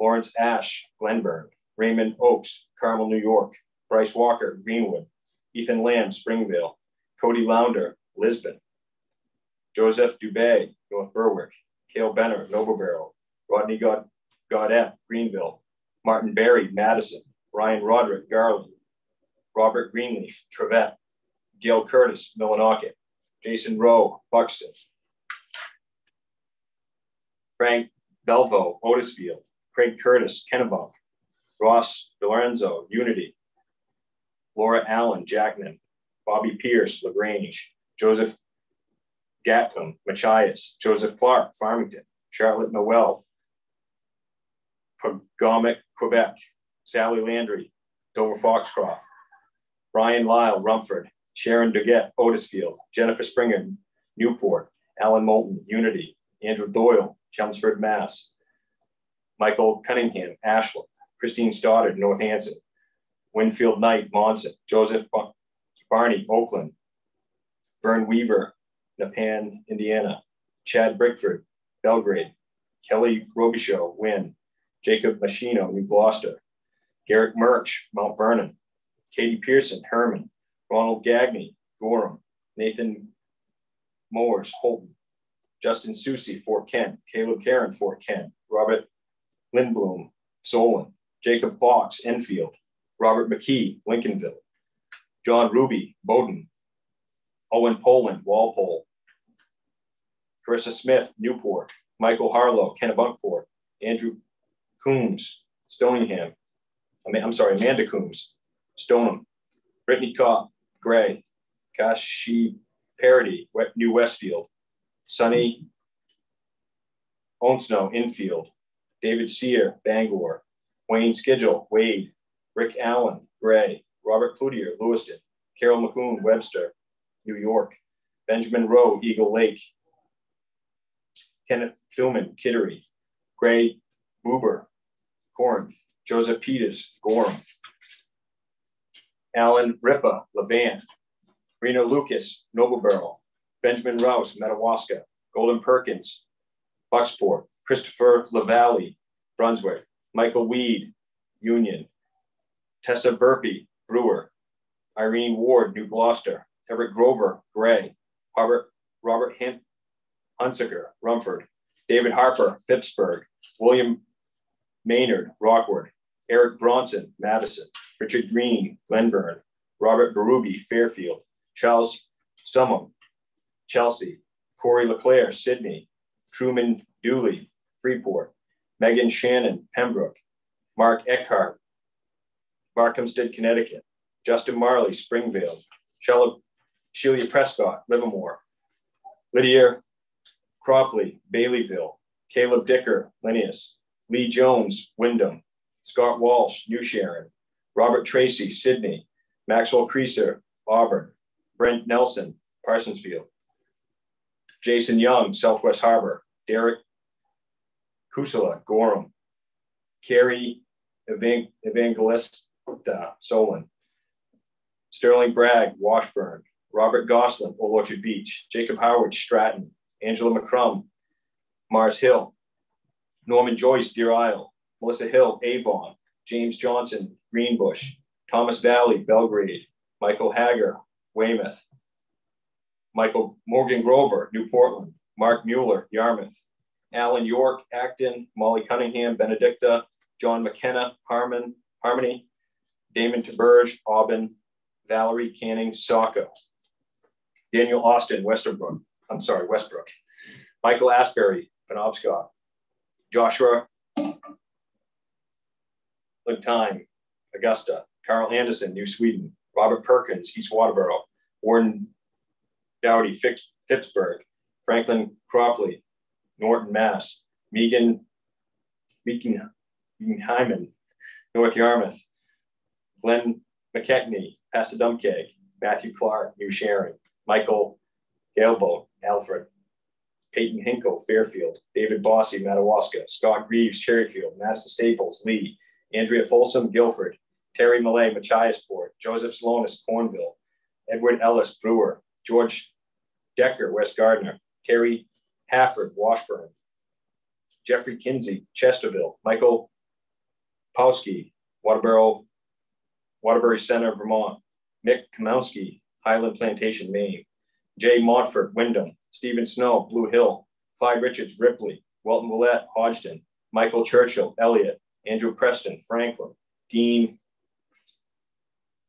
Lawrence Ash, Glenburn. Raymond Oakes, Carmel, New York. Bryce Walker, Greenwood. Ethan Lamb, Springvale. Cody Lounder, Lisbon. Joseph Dubay, North Berwick. Cale Benner, Noble. Rodney God Greenville. Martin Berry, Madison. Ryan Roderick, Garland. Robert Greenleaf, Trevett. Gail Curtis, Millinocket. Jason Rowe, Buxton. Frank Belvo, Otisfield. Craig Curtis, Kennebunk. Ross Lorenzo, Unity. Laura Allen, Jackman. Bobby Pierce, LaGrange. Joseph Gatcomb, Machias. Joseph Clark, Farmington. Charlotte Noel, Pagamic, Quebec. Sally Landry, Dover Foxcroft. Brian Lyle, Rumford. Sharon Duguette, Otisfield. Jennifer Springer, Newport. Alan Moulton, Unity. Andrew Doyle, Chelmsford, Mass. Michael Cunningham, Ashland. Christine Stoddard, Northampton. Winfield Knight, Monson. Joseph Barney, Oakland. Vern Weaver, Nepan, Indiana. Chad Brickford, Belgrade. Kelly Robichaud, Winn. Jacob Machino, New Gloucester. Garrett Murch, Mount Vernon. Katie Pearson, Hermon. Ronald Gagney, Gorham. Nathan Moores, Houlton. Justin Susie, Fort Kent. Caleb Karen, Fort Kent. Robert Lindblom, Solon. Jacob Fox, Enfield. Robert McKee, Lincolnville. John Ruby, Bowdoin. Owen Poland, Walpole. Carissa Smith, Newport. Michael Harlow, Kennebunkport. Andrew Coombs, Stoningham. I mean, I'm sorry, Amanda Coombs, Stoneham. Brittany Cobb, Gray. Kashi Parody, New Westfield. Sonny Onsnow, Enfield. David Sear, Bangor. Wayne Skidgel, Wade. Rick Allen, Gray. Robert Cloutier, Lewiston. Carol McCoon, Webster, New York. Benjamin Rowe, Eagle Lake. Kenneth Thulman, Kittery. Gray Buber, Corinth. Joseph Peters, Gorham. Alan Ripa, Levant. Reno Lucas, Noble. Benjamin Rouse, Madawaska. Golden Perkins, Bucksport. Christopher LaValle, Brunswick. Michael Weed, Union. Tessa Burpee, Brewer. Irene Ward, New Gloucester. Everett Grover, Gray. Robert, Robert Hint, Hunsaker, Rumford. David Harper, Phippsburg. William Maynard, Rockwood. Eric Bronson, Madison. Richard Green, Glenburn. Robert Berube, Fairfield. Charles Summum, Chelsea. Corey LeClaire, Sidney. Truman Dooley, Freeport. Megan Shannon, Pembroke. Mark Eckhart, Barkhamsted, Connecticut. Justin Marley, Springvale. Sheila Prescott, Livermore. Lydia Cropley, Baileyville. Caleb Dicker, Linneus. Lee Jones, Windham. Scott Walsh, New Sharon. Robert Tracy, Sidney. Maxwell Creaser, Auburn. Brent Nelson, Parsonsfield. Jason Young, Southwest Harbor. Derek Kusala, Gorham. Carrie Evang Evangelista, Solon. Sterling Bragg, Washburn. Robert Goslin, Old Orchard Beach. Jacob Howard, Stratton. Angela McCrum, Mars Hill. Norman Joyce, Deer Isle. Melissa Hill, Avon. James Johnson, Greenbush. Thomas Valley, Belgrade. Michael Hager, Weymouth. Michael Morgan Grover, New Portland. Mark Mueller, Yarmouth. Alan York, Acton. Molly Cunningham, Benedicta. John McKenna, Harmon, Harmony. Damon Taberge, Auburn. Valerie Canning, Saco. Daniel Austin, Westerbrook. I'm sorry, Westbrook. Michael Asbury, Penobscot. Joshua Time, Augusta. Carl Anderson, New Sweden. Robert Perkins, East Waterboro. Warren Dowdy, Phippsburg. Franklin Cropley, Norton, Mass. Megan, Megan, Hyman, North Yarmouth. Glenn McKechnie, Passadumkeag. Matthew Clark, New Sharon. Michael Galeboat, Alfred. Peyton Hinkle, Fairfield. David Bossy, Madawaska. Scott Greaves, Cherryfield. Madison Staples, Lee. Andrea Folsom, Guilford. Terry Malay, Machiasport. Joseph Slonis, Cornville. Edward Ellis, Brewer. George Decker, West Gardiner. Terry Hafford, Washburn. Jeffrey Kinsey, Chesterville, Michael Pawski, Waterboro, Waterbury Center, Vermont, Mick Kamowski, Highland Plantation, Maine, Jay Montfort, Windham, Stephen Snow, Blue Hill, Clyde Richards, Ripley, Welton Willett, Hodgdon, Michael Churchill, Eliot, Andrew Preston, Franklin, Dean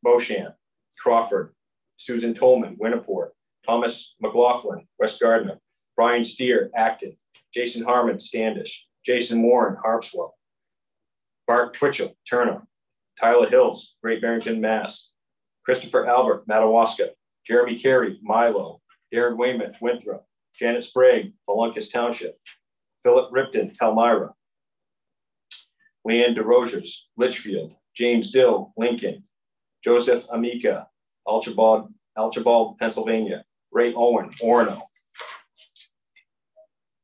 Beauchamp, Crawford, Susan Tolman, Winnipore, Thomas McLaughlin, West Gardiner, Brian Steer, Acton, Jason Harmon, Standish, Jason Warren, Harpswell, Bart Twitchell, Turner, Tyler Hills, Great Barrington, Mass, Christopher Albert, Madawaska, Jeremy Carey, Milo, Darren Weymouth, Winthrop, Janet Sprague, Molunkus Township, Philip Ripton, Palmyra, Leanne DeRogers, Litchfield, James Dill, Lincoln, Joseph Amica, Archibald, Pennsylvania, Ray Owen, Orono,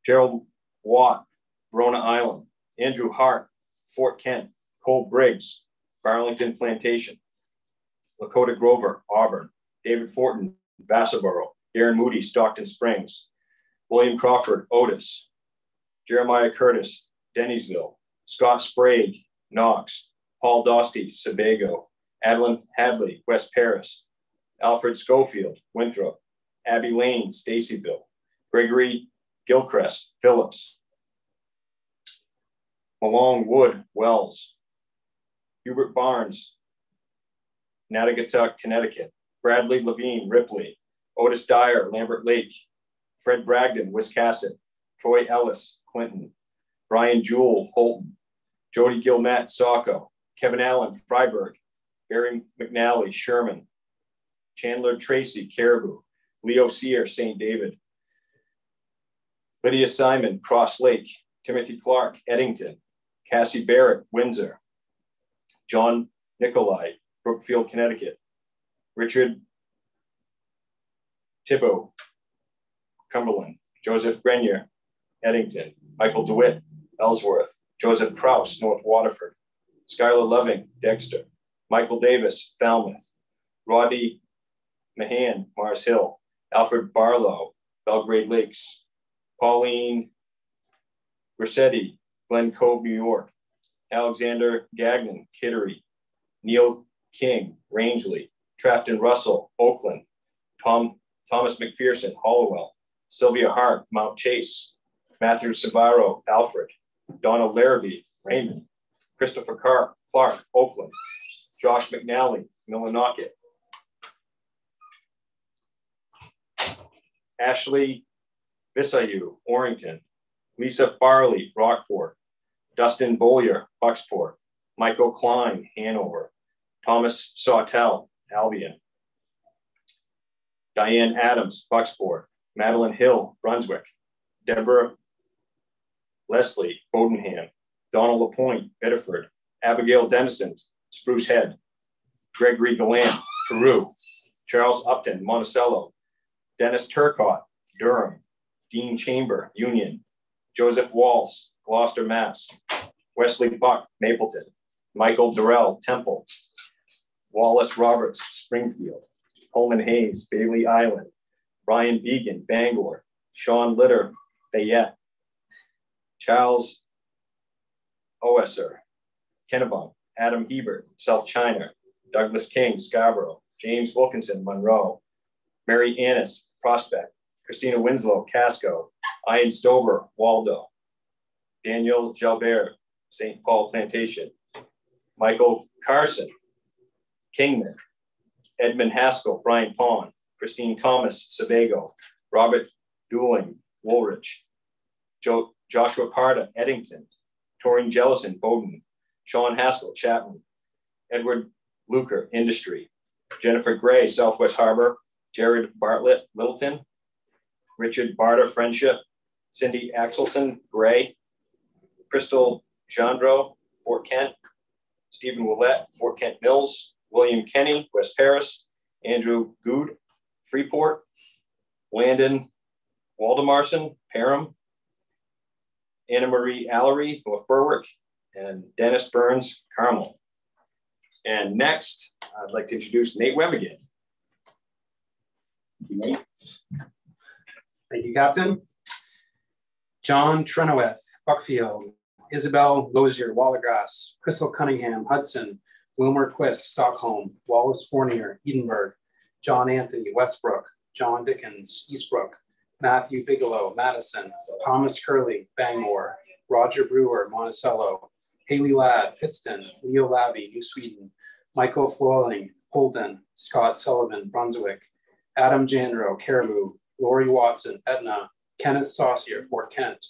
Gerald Watt, Verona Island, Andrew Hart, Fort Kent, Cole Briggs, Burlington Plantation, Lakota Grover, Auburn, David Fortin, Vassalboro, Aaron Moody, Stockton Springs, William Crawford, Otis, Jeremiah Curtis, Dennysville. Scott Sprague, Knox, Paul Dosty, Sebago, Adeline Hadley, West Paris, Alfred Schofield, Winthrop, Abby Lane, Stacyville, Gregory Gilchrist, Phillips, Malone Wood, Wells, Hubert Barnes, Natagatuck, Connecticut, Bradley Levine, Ripley, Otis Dyer, Lambert Lake, Fred Bragdon, Wiscasset, Troy Ellis, Clinton, Brian Jewell, Houlton, Jody Gilmet, Saco, Kevin Allen, Fryeburg, Barry McNally, Sherman, Chandler Tracy, Caribou, Leo Sear, St. David, Lydia Simon, Cross Lake, Timothy Clark, Eddington, Cassie Barrett, Windsor, John Nikolai, Brookfield, Connecticut, Richard Thibault, Cumberland, Joseph Grenier, Eddington, Michael DeWitt, Ellsworth, Joseph Kraus, North Waterford, Skylar Loving, Dexter, Michael Davis, Falmouth, Roddy Mahan, Mars Hill, Alfred Barlow, Belgrade Lakes, Pauline Grissetti, Glen Cove, New York, Alexander Gagnon, Kittery, Neil King, Rangeley, Trafton Russell, Oakland, Tom, Thomas McPherson, Hallowell, Sylvia Hart, Mount Chase, Matthew Savaro, Alfred, Donald Larrabee, Raymond, Christopher Carr, Clark, Oakland, Josh McNally, Millinocket, Ashley Visayu, Orrington, Lisa Farley, Rockport, Dustin Bollier, Bucksport, Michael Klein, Hanover, Thomas Sawtell, Albion, Diane Adams, Bucksport, Madeline Hill, Brunswick, Deborah Leslie, Bowdoinham, Donald Lapointe, Biddeford, Abigail Dennison, Spruce Head, Gregory Gallant, Peru, Charles Upton, Monticello, Dennis Turcott, Durham, Dean Chamber, Union, Joseph Walls, Gloucester, Mass, Wesley Buck, Mapleton, Michael Durrell, Temple, Wallace Roberts, Springfield, Coleman Hayes, Bailey Island, Brian Began, Bangor, Sean Litter, Fayette, Charles Oesser, Kennebunk, Adam Hebert, South China, Douglas King, Scarborough, James Wilkinson, Monroe, Mary Annis, Prospect, Christina Winslow, Casco, Ian Stover, Waldo, Daniel Jalbert, St. Paul Plantation, Michael Carson, Kingman, Edmund Haskell, Bryant Pond, Christine Thomas, Sebago, Robert Dooling, Woolrich, jo Joshua Parda, Eddington, Toreen Jellison, Bowdoin, Sean Haskell, Chapman, Edward Luker, Industry, Jennifer Gray, Southwest Harbor, Jared Bartlett, Littleton, Richard Barter, Friendship, Cindy Axelson, Gray, Crystal Jandro, Fort Kent, Stephen Willett, Fort Kent Mills, William Kenny, West Paris, Andrew Good, Freeport, Landon Waldemarson, Perham, Anna Marie Allery, North Berwick, and Dennis Burns, Carmel. And next, I'd like to introduce Nate Wemigan. Thank you. Thank you, Captain. John Trenoweth, Buckfield, Isabel Lozier, Wallagrass, Crystal Cunningham, Hudson, Wilmer Quist, Stockholm, Wallace Fournier, Edinburgh, John Anthony, Westbrook, John Dickens, Eastbrook, Matthew Bigelow, Madison, Thomas Curley, Bangor, Roger Brewer, Monticello, Haley Ladd, Pittston, Leo Labby, New Sweden, Michael Floeling, Holden, Scott Sullivan, Brunswick, Adam Jandro, Caribou, Lori Watson, Etna, Kenneth Saucier, Fort Kent,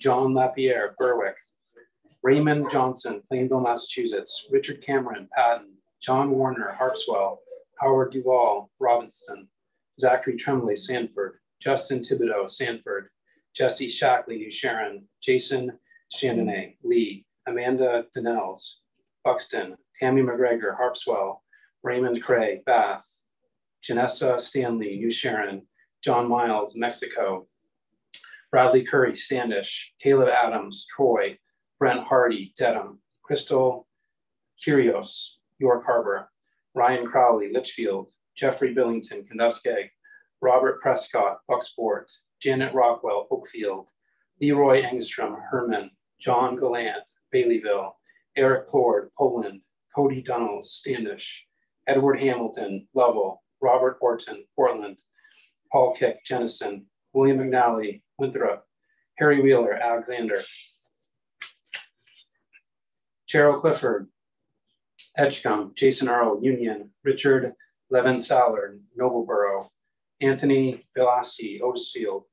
John Lapierre, Berwick, Raymond Johnson, Plainville, Massachusetts, Richard Cameron, Patten, John Warner, Harpswell, Howard Duvall, Robinson, Zachary Tremblay, Sanford, Justin Thibodeau, Sanford, Jesse Shackley, New Sharon, Jason Chandonnet, Lee, Amanda Donnells, Buxton, Tammy McGregor, Harpswell, Raymond Cray, Bath, Janessa Stanley, New Sharon, John Miles, Mexico, Bradley Curry, Standish, Caleb Adams, Troy, Brent Hardy, Dedham, Crystal Curios, York Harbor, Ryan Crowley, Litchfield, Jeffrey Billington, Kenduskeag, Robert Prescott, Bucksport, Janet Rockwell, Oakfield, Leroy Engstrom, Hermon, John Gallant, Baileyville, Eric Plord, Poland, Cody Dunnels, Standish, Edward Hamilton, Lovell, Robert Orton, Portland, Paul Kick, Jennison, William McNally, Winthrop, Harry Wheeler, Alexander, Cheryl Clifford, Edgecomb, Jason Earl, Union, Richard Levin Sallard, Nobleboro, Anthony Velasti, Otisfield,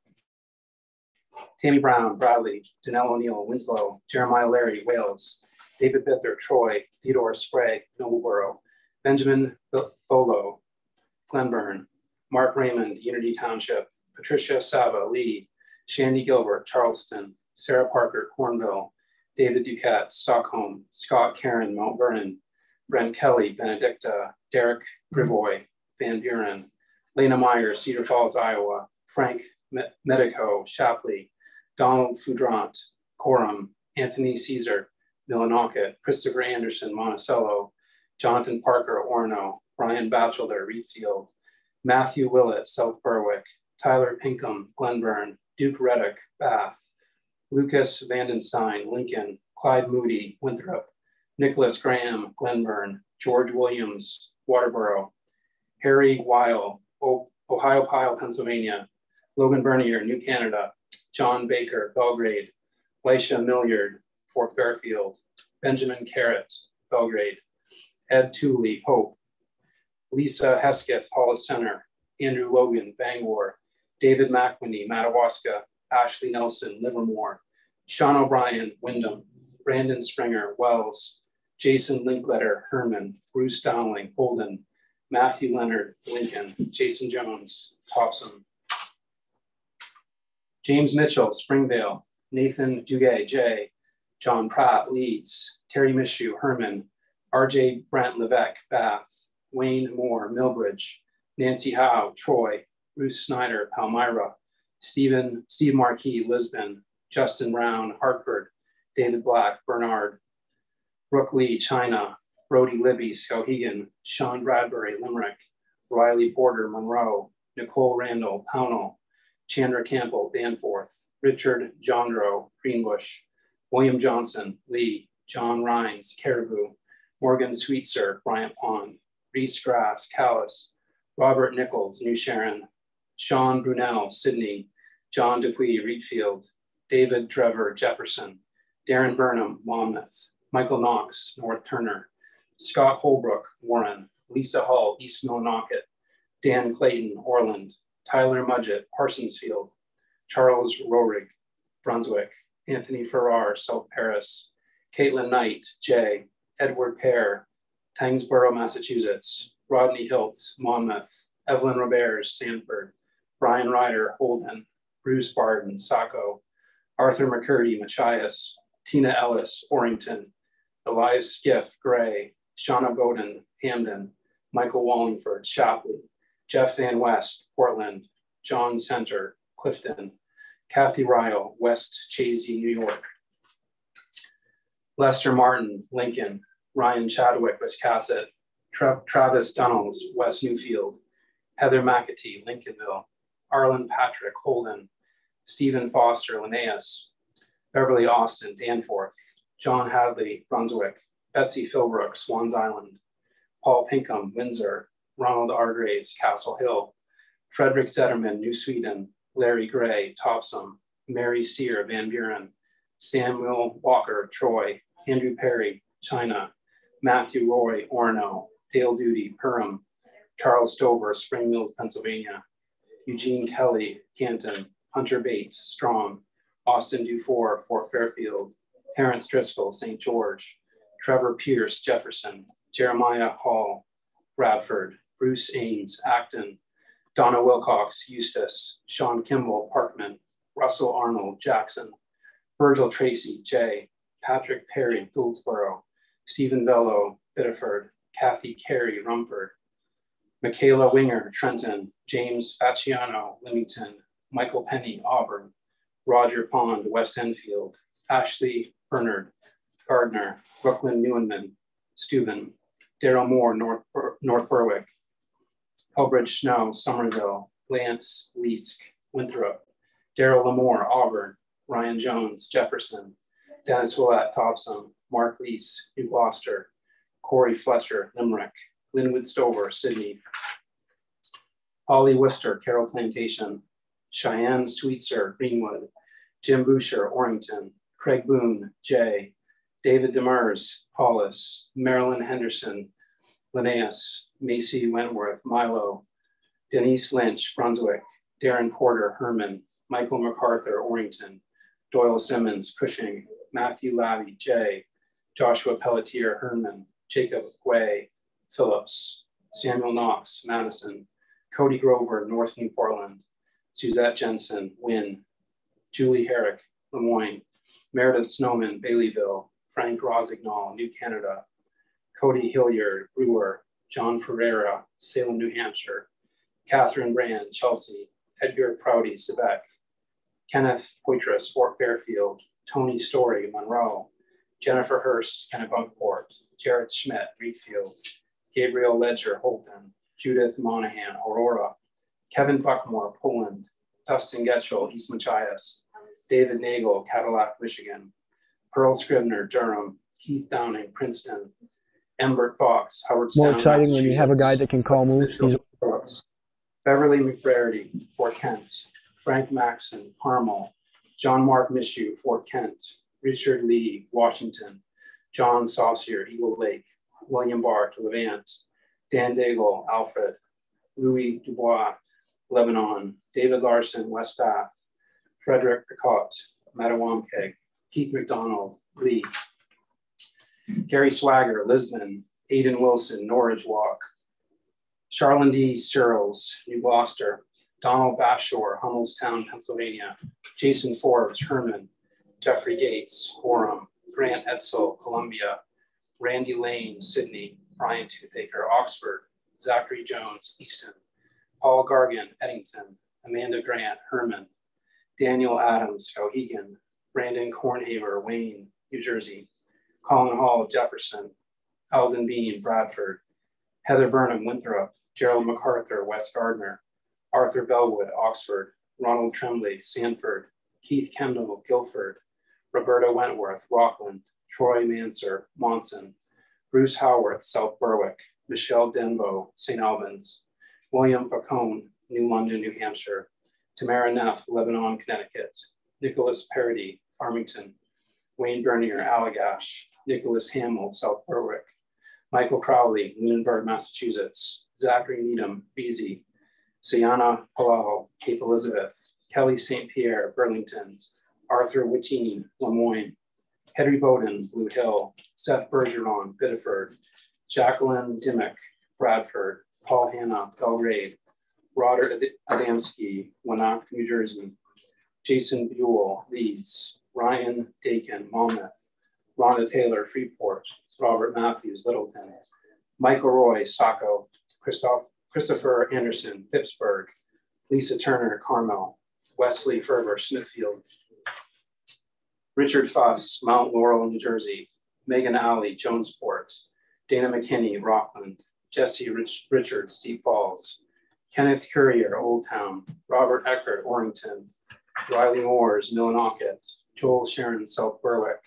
Tammy Brown, Bradley, Danelle O'Neill, Winslow, Jeremiah Larry, Wales, David Bither, Troy, Theodore Sprague, Nobleboro, Benjamin Bolo, Glenburn, Mark Raymond, Unity Township, Patricia Sava, Lee, Shandy Gilbert, Charleston, Sarah Parker, Cornville, David Duquette, Stockholm, Scott Karen, Mount Vernon, Brent Kelly, Benedicta, Derek Grivoy, Van Buren, Lena Meyer, Cedar Falls, Iowa, Frank Medico, Shapleigh, Donald Fudrant, Coram, Anthony Caesar, Millinocket, Christopher Anderson, Monticello, Jonathan Parker, Orono, Brian Batchelder, Readfield, Matthew Willett, South Berwick, Tyler Pinkham, Glenburn, Duke Reddick, Bath, Lucas Vandenstein, Lincoln, Clyde Moody, Winthrop, Nicholas Graham, Glenburn, George Williams, Waterboro, Harry Weil, Ohiopyle, Pennsylvania, Logan Bernier, New Canada, John Baker, Belgrade, Laisha Milliard, Fort Fairfield, Benjamin Carrot, Belgrade, Ed Tooley, Hope, Lisa Hesketh, Hollis Center, Andrew Logan, Bangor, David McWhinney, Madawaska, Ashley Nelson, Livermore, Sean O'Brien, Windham, Brandon Springer, Wells, Jason Linkletter, Hermon, Bruce Dowling, Holden, Matthew Leonard, Lincoln, Jason Jones, Topsham, James Mitchell, Springvale, Nathan Duguay, Jay, John Pratt, Leeds, Terry Mishu, Hermon, RJ Brent Levesque, Bath, Wayne Moore, Milbridge, Nancy Howe, Troy, Ruth Snyder, Palmyra, Stephen, Steve Marquis, Lisbon, Justin Brown, Hartford, David Black, Bernard, Brooke Lee, China, Brody Libby, Skowhegan, Sean Bradbury, Limerick, Riley Porter, Monroe, Nicole Randall, Pownal, Chandra Campbell, Danforth, Richard Jondro, Greenbush, William Johnson, Lee, John Rhines, Caribou, Morgan Sweetser, Bryant Pond, Reese Grass, Calais, Robert Nichols, New Sharon, Sean Brunel, Sidney, John Dupuy, Readfield, David Trevor, Jefferson, Darren Burnham, Monmouth, Michael Knox, North Turner, Scott Holbrook, Warren, Lisa Hall, East Millinocket, Dan Clayton, Orland, Tyler Mudgett, Parsonsfield, Charles Rorig, Brunswick, Anthony Farrar, South Paris, Caitlin Knight, Jay, Edward Pear, Tyngsboro, Massachusetts, Rodney Hiltz, Monmouth, Evelyn Roberts, Sanford, Brian Ryder, Holden, Bruce Barden, Saco, Arthur McCurdy, Machias, Tina Ellis, Orrington, Elias Skiff, Gray, Shauna Bowden, Hampden, Michael Wallingford, Shapleigh, Jeff Van West, Portland, John Center, Clifton, Kathy Ryle, West Chazy, New York, Lester Martin, Lincoln, Ryan Chadwick, Wiscasset, Tra Travis Dunnels, West Newfield, Heather McAtee, Lincolnville, Arlen Patrick, Holden, Stephen Foster, Linneus, Beverly Austin, Danforth, John Hadley, Brunswick, Betsy Philbrook, Swans Island, Paul Pinkham, Windsor, Ronald R. Graves, Castle Hill, Frederick Zetterman, New Sweden, Larry Gray, Topsham, Mary Sear, Van Buren, Samuel Walker, Troy, Andrew Perry, China, Matthew Roy, Orono, Dale Duty, Perham, Charles Stover, Spring Mills, Pennsylvania, Eugene Kelly, Canton, Hunter Bates, Strong, Austin Dufour, Fort Fairfield, Terrence Driscoll, St. George, Trevor Pierce, Jefferson, Jeremiah Hall, Bradford, Bruce Ames, Acton, Donna Wilcox, Eustis, Sean Kimball, Parkman, Russell Arnold, Jackson, Virgil Tracy, Jay, Patrick Perry, Gouldsboro, Stephen Bello, Biddeford, Kathy Carey, Rumford, Michaela Winger, Trenton, James Facciano, Limington, Michael Penny, Auburn, Roger Pond, West Enfield, Ashley Bernard, Gardiner, Brooklyn Newenman, Steuben, Daryl Moore, North, North Berwick, Elbridge Snow, Somerville, Lance Leask, Winthrop, Daryl Lamore, Auburn, Ryan Jones, Jefferson, Dennis Willett, Topsham, Mark Lease, New Gloucester, Corey Fletcher, Limerick, Linwood Stover, Sidney, Holly Worcester, Carroll Plantation, Cheyenne Sweetser, Greenwood, Jim Boucher, Orrington, Craig Boone, Jay, David Demers, Hollis, Marilyn Henderson, Linneus, Macy Wentworth, Milo, Denise Lynch, Brunswick, Darren Porter, Hermon, Michael MacArthur, Orrington, Doyle Simmons, Cushing, Matthew Labby, Jay, Joshua Pelletier, Hermon, Jacob Guay, Phillips, Samuel Knox, Madison, Cody Grover, North New Portland, Suzette Jensen, Winn, Julie Herrick, Lemoyne, Meredith Snowman, Baileyville, Frank Rosignol, New Canada, Cody Hilliard, Brewer, John Ferreira, Salem, New Hampshire, Catherine Brand, Chelsea, Edgar Prouty, Quebec, Kenneth Poitras, Fort Fairfield, Tony Story, Monroe, Jennifer Hurst, Kennebunkport, Jared Schmidt, Readfield, Gabriel Ledger, Houlton, Judith Monahan, Aurora, Kevin Buckmore, Poland, Dustin Getchell, East Machias, David Nagel, Cadillac, Michigan, Pearl Scribner, Durham, Keith Downing, Princeton, Embert Fox, Howard More exciting when you have a guy that can call moves. Beverly McBrady, Fort Kent, Frank Maxon, Harmel, John Mark Mishu, Fort Kent, Richard Lee, Washington, John Saucier, Eagle Lake, William Bart, Levant, Dan Daigle, Alfred, Louis Dubois, Lebanon, David Larson, West Bath, Frederick Picot, Mattawamkeag, Keith McDonald, Lee, Gary Swagger, Lisbon, Aidan Wilson, Norwich Walk, Charlene D. Searles, New Gloucester, Donald Bashore, Hummelstown, Pennsylvania, Jason Forbes, Hermon, Jeffrey Gates, Orem, Grant Etzel, Columbia, Randy Lane, Sydney, Brian Toothaker, Oxford, Zachary Jones, Easton, Paul Gargan, Eddington, Amanda Grant, Hermon, Daniel Adams, Cohegan, Brandon Cornhaver, Wayne, New Jersey, Colin Hall, Jefferson, Alden Bean, Bradford, Heather Burnham, Winthrop, Gerald MacArthur, West Gardiner, Arthur Bellwood, Oxford, Ronald Tremblay, Sanford, Keith Kendall, Guilford, Roberta Wentworth, Rockland, Troy Manser, Monson, Bruce Howarth, South Berwick, Michelle Denbo, St. Albans, William Facone, New London, New Hampshire, Tamara Neff, Lebanon, Connecticut, Nicholas Parody, Farmington, Wayne Bernier, Allagash, Nicholas Hamill, South Berwick, Michael Crowley, Lunenburg, Massachusetts, Zachary Needham, Beezy, Sayana Palau, Cape Elizabeth, Kelly St. Pierre, Burlington, Arthur Wittine, Lemoyne, Henry Bowden, Blue Hill, Seth Bergeron, Biddeford, Jacqueline Dimmick, Bradford, Paul Hanna, Belgrade, Roder Adamski, Winnock, New Jersey, Jason Buell, Leeds, Ryan Dakin, Monmouth, Rhonda Taylor, Freeport, Robert Matthews, Littleton, Michael Roy, Saco, Christoph, Christopher Anderson, Pittsburgh, Lisa Turner, Carmel, Wesley Ferber, Smithfield, Richard Fuss, Mount Laurel, New Jersey, Megan Alley, Jonesport, Dana McKinney, Rockland, Jesse Rich Richards, Steep Falls, Kenneth Currier, Old Town, Robert Eckert, Orrington, Riley Moores, Millinocket, Joel Sharon, South Berwick,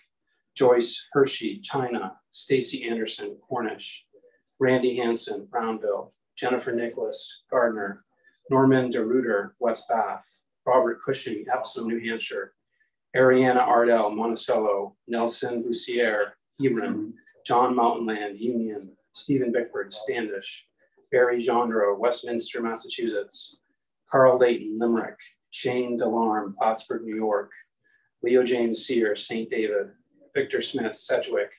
Joyce Hershey, China, Stacy Anderson, Cornish, Randy Hanson, Brownville, Jennifer Nicholas, Gardiner, Norman DeRuder, West Bath, Robert Cushing, Epsom, New Hampshire, Ariana Ardell, Monticello, Nelson Bussier, Hebron, John Mountainland, Union, Stephen Bickford, Standish, Barry Gendro, Westminster, Massachusetts, Carl Layton, Limerick, Shane Delarm, Plattsburgh, New York, Leo James Sear, St. David, Victor Smith, Sedgwick,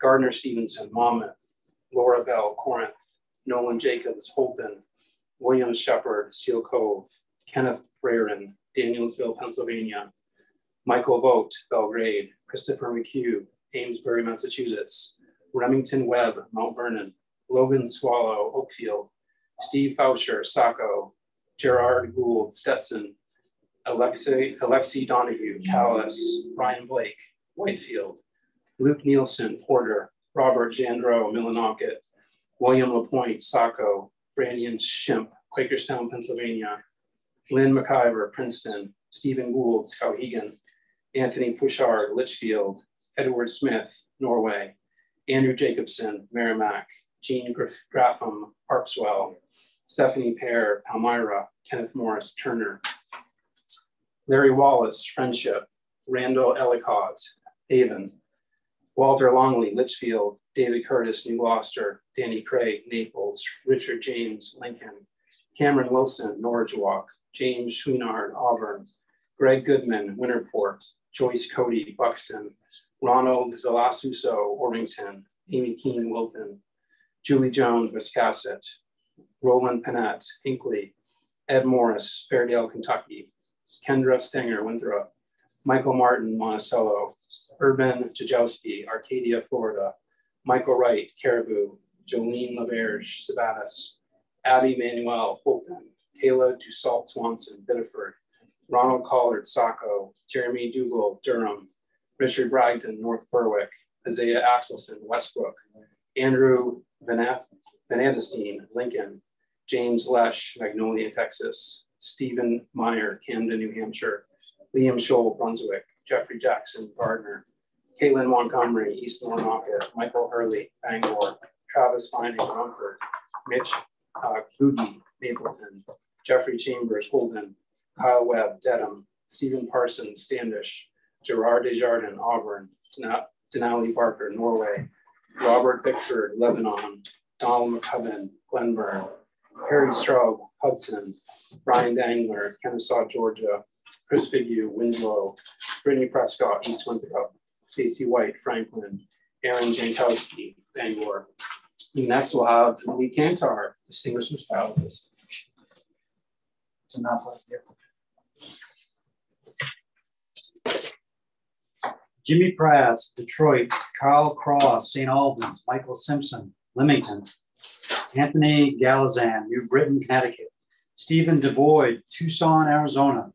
Gardner Stevenson, Monmouth, Laura Bell, Corinth, Nolan Jacobs, Houlton, William Shepard, Seal Cove, Kenneth Brereton, Danielsville, Pennsylvania, Michael Vogt, Belgrade, Christopher McHugh, Amesbury, Massachusetts, Remington Webb, Mount Vernon, Logan Swallow, Oakfield, Steve Fauscher, Saco, Gerard Gould, Stetson, Alexei, Alexi Donahue, Calais, Ryan Blake, Whitefield, Luke Nielsen, Porter, Robert Jandro, Millinocket, William LaPointe, Saco, Brandon Shimp, Quakerstown, Pennsylvania, Lynn McIver, Princeton, Stephen Gould, Skowhegan, Anthony Pushard, Litchfield, Edward Smith, Norway, Andrew Jacobson, Merrimack, Jean Graffam, Harpswell, Stephanie Pear, Palmyra, Kenneth Morris, Turner, Larry Wallace, Friendship, Randall Ellicott, Haven, Walter Longley, Litchfield, David Curtis, New Gloucester, Danny Craig, Naples, Richard James, Lincoln, Cameron Wilson, Norridgewock, James Schweenard, Auburn, Greg Goodman, Winterport, Joyce Cody, Buxton, Ronald Velasuso, Orrington, Amy Keene, Wilton, Julie Jones, Wiscasset, Roland Panett, Hinckley, Ed Morris, Fairdale, Kentucky, Kendra Stenger, Winthrop, Michael Martin, Monticello, Urban Jajowski, Arcadia, Florida, Michael Wright, Caribou, Jolene LaBerge, Sabattus, Abby Manuel, Fulton, Kayla Dussault Swanson, Biddeford, Ronald Collard, Saco, Jeremy Dougal, Durham, Richard Bragdon, North Berwick, Isaiah Axelson, Westbrook, Andrew Vanadestein, Lincoln, James Lesh, Magnolia, Texas, Stephen Meyer, Camden, New Hampshire, Liam Scholl, Brunswick, Jeffrey Jackson, Gardiner, Caitlin Montgomery, East Millinocket, Michael Hurley, Bangor, Travis Fining, Rumford, Mitch uh, Googie, Mapleton, Jeffrey Chambers, Holden, Kyle Webb, Dedham, Stephen Parsons, Standish, Gerard Desjardins, Auburn, Denali Barker, Norway, Robert Bickford, Lebanon, Donald McCubbin, Glenburn, Harry Straub, Hudson, Brian Dangler, Kennesaw, Georgia, Chris Figue, Winslow, Brittany Prescott, East Winthrop, Stacy White, Franklin, Aaron Jankowski, Bangor. Next, we'll have Lee Kantar, Distinguished Mixologist. It's enough right here. Jimmy Pratt, Detroit, Carl Cross, St. Albans, Michael Simpson, Limington, Anthony Galazan, New Britain, Connecticut, Stephen Devoid, Tucson, Arizona,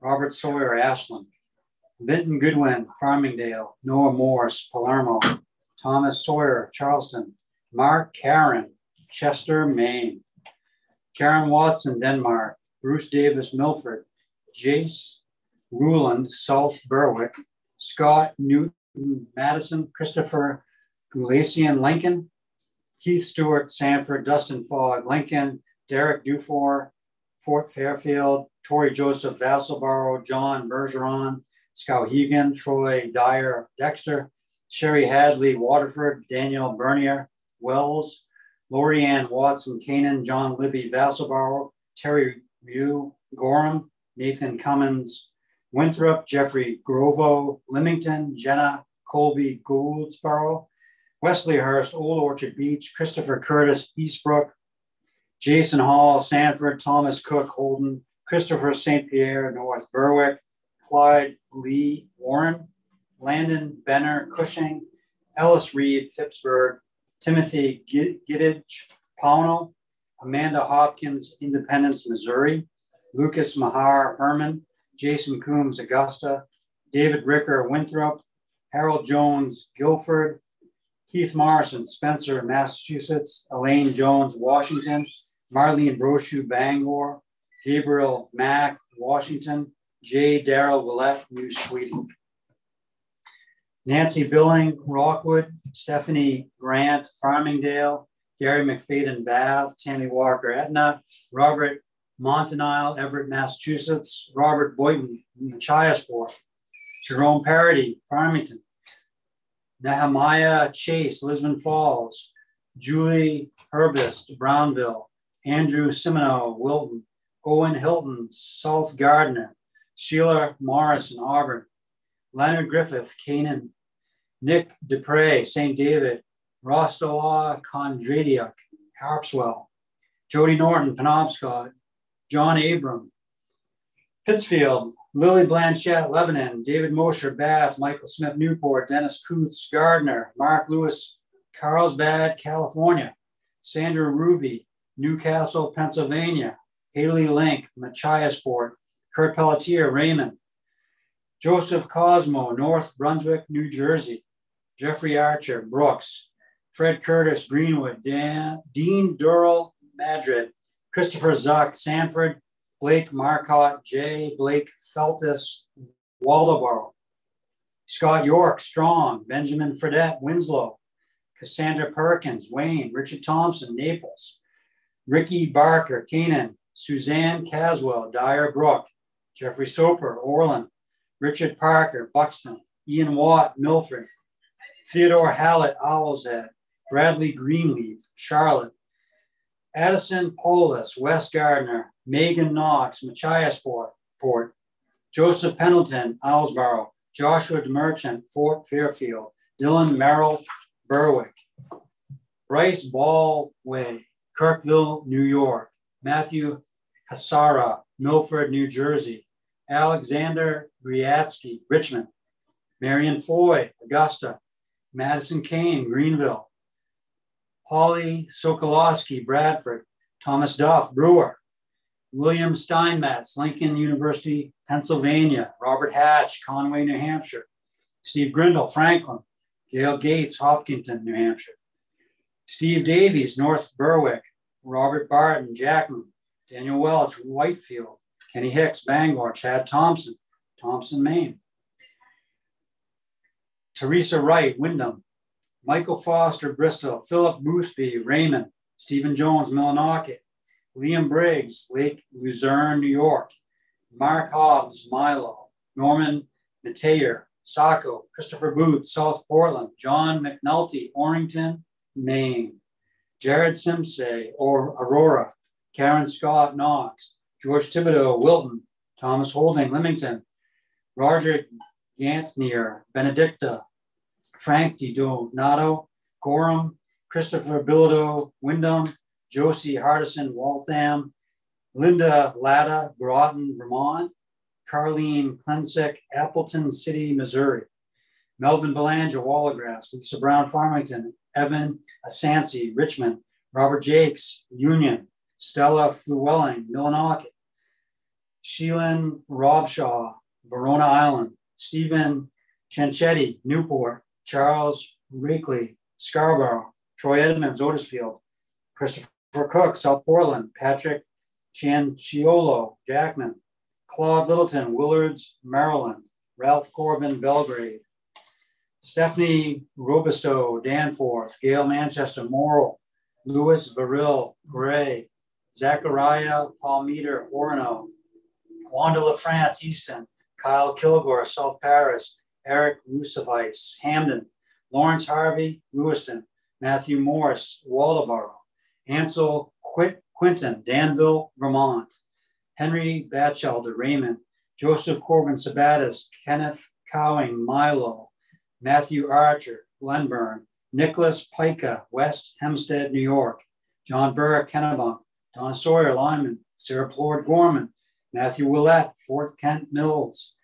Robert Sawyer, Ashland, Vinton Goodwin, Farmingdale, Noah Morse, Palermo, Thomas Sawyer, Charleston, Mark Karen, Chester, Maine, Karen Watson, Denmark, Bruce Davis, Milford, Jace Ruland, South Berwick, Scott Newton, Madison, Christopher Gulasian, Lincoln, Keith Stewart, Sanford, Dustin Fogg, Lincoln, Derek Dufour, Fort Fairfield, Tori Joseph, Vassalboro, John Bergeron, Skowhegan, Troy Dyer, Dexter, Sherry Hadley, Waterford, Daniel Bernier, Wells, Lorianne Watson, Canaan, John Libby, Vassalboro, Terry Rue, Gorham, Nathan Cummins, Winthrop, Jeffrey Grovo, Limington, Jenna Colby Gouldsboro, Wesley Hurst, Old Orchard Beach, Christopher Curtis, Eastbrook, Jason Hall, Sanford, Thomas Cook, Holden, Christopher St. Pierre, North Berwick, Clyde Lee Warren, Landon Benner Cushing, Ellis Reed, Phippsburg, Timothy Giddage, Pownal, Amanda Hopkins, Independence, Missouri, Lucas Mahar, Hermon, Jason Coombs, Augusta, David Ricker, Winthrop, Harold Jones, Guilford, Keith Morrison, Spencer, Massachusetts, Elaine Jones, Washington, Marlene Brochu, Bangor, Gabriel Mack, Washington, J. Darrell Willett, New Sweden. Nancy Billing, Rockwood, Stephanie Grant, Farmingdale, Gary McFadden, Bath, Tammy Walker, Etna, Robert Montanile, Everett, Massachusetts, Robert Boynton, Machiasport, Jerome Parody, Farmington, Nehemiah Chase, Lisbon Falls, Julie Herbist, Brownville, Andrew Simino, Wilton, Owen Hilton, South Gardiner, Sheila Morris in Auburn, Leonard Griffith, Canaan, Nick Dupre, St. David, Rostowa Kondradiuk, Harpswell, Jody Norton, Penobscot, John Abram, Pittsfield, Lily Blanchette, Lebanon, David Mosher, Bath, Michael Smith, Newport, Dennis Coots, Gardiner, Mark Lewis, Carlsbad, California, Sandra Ruby, Newcastle, Pennsylvania, Haley Link, Machiasport, Kurt Pelletier, Raymond, Joseph Cosmo, North Brunswick, New Jersey, Jeffrey Archer, Brooks, Fred Curtis, Greenwood, Dan, Dean Durrell, Madrid, Christopher Zuck, Sanford, Blake Marcotte, J. Blake Feltus, Waldoboro, Scott York, Strong, Benjamin Fredette, Winslow, Cassandra Perkins, Wayne, Richard Thompson, Naples, Ricky Barker, Keenan, Suzanne Caswell, Dyer Brook, Jeffrey Soper, Orland, Richard Parker, Buxton, Ian Watt, Milford, Theodore Hallett, Owlshead, Bradley Greenleaf, Charlotte, Addison Polis, West Gardiner, Megan Knox, Machiasport, Port, Joseph Pendleton, Owlsboro, Joshua DeMerchant, Fort Fairfield, Dylan Merrill, Berwick, Bryce Ballway, Kirkville, New York, Matthew Hasara, Milford, New Jersey, Alexander Briatsky, Richmond, Marion Foy, Augusta, Madison Kane, Greenville, Holly Sokolowski, Bradford, Thomas Duff, Brewer, William Steinmetz, Lincoln University, Pennsylvania, Robert Hatch, Conway, New Hampshire, Steve Grindle, Franklin, Gail Gates, Hopkinton, New Hampshire, Steve Davies, North Berwick, Robert Barton, Jackman, Daniel Welch, Whitefield, Kenny Hicks, Bangor, Chad Thompson, Thompson, Maine, Teresa Wright, Windham, Michael Foster, Bristol, Philip Boothby, Raymond, Stephen Jones, Millinocket, Liam Briggs, Lake Luzerne, New York, Mark Hobbs, Milo, Norman Mateer, Saco, Christopher Booth, South Portland, John McNulty, Orrington, Maine, Jared Simpsey, or Aurora, Karen Scott Knox, George Thibodeau, Wilton, Thomas Holding, Limington, Roger Gantnier, Benedicta, Frank DiDonato, Gorham, Christopher Bilodeau, Windham, Josie Hardison, Waltham, Linda Latta, Groton, Vermont, Carlene Klensick, Appleton City, Missouri, Melvin Belanger, Wallagrass, Lisa Brown, Farmington, Evan Asansi, Richmond, Robert Jakes, Union, Stella Flewelling, Millinocket, Sheelan Robshaw, Verona Island, Stephen Chanchetti, Newport, Charles Reekley, Scarborough, Troy Edmonds, Otisfield, Christopher Cook, South Portland, Patrick Cianciolo, Jackman, Claude Littleton, Willards, Maryland, Ralph Corbin, Belgrade, Stephanie Robusto, Danforth, Gail Manchester, Morrill, Louis Varil, Gray, Zachariah Palmeter, Orono, Wanda LaFrance, Easton, Kyle Kilgore, South Paris, Eric Rusevites, Hampden, Lawrence Harvey, Lewiston, Matthew Morris, Waldoboro, Ansel Quinton, Danville, Vermont, Henry Batchelder, Raymond, Joseph Corbin Sabattus, Kenneth Cowing, Milo, Matthew Archer, Glenburn, Nicholas Pica, West Hempstead, New York, John Burr, Kennebunk, Donna Sawyer, Lyman, Sarah Plord, Gorman, Matthew Willett, Fort Kent Mills,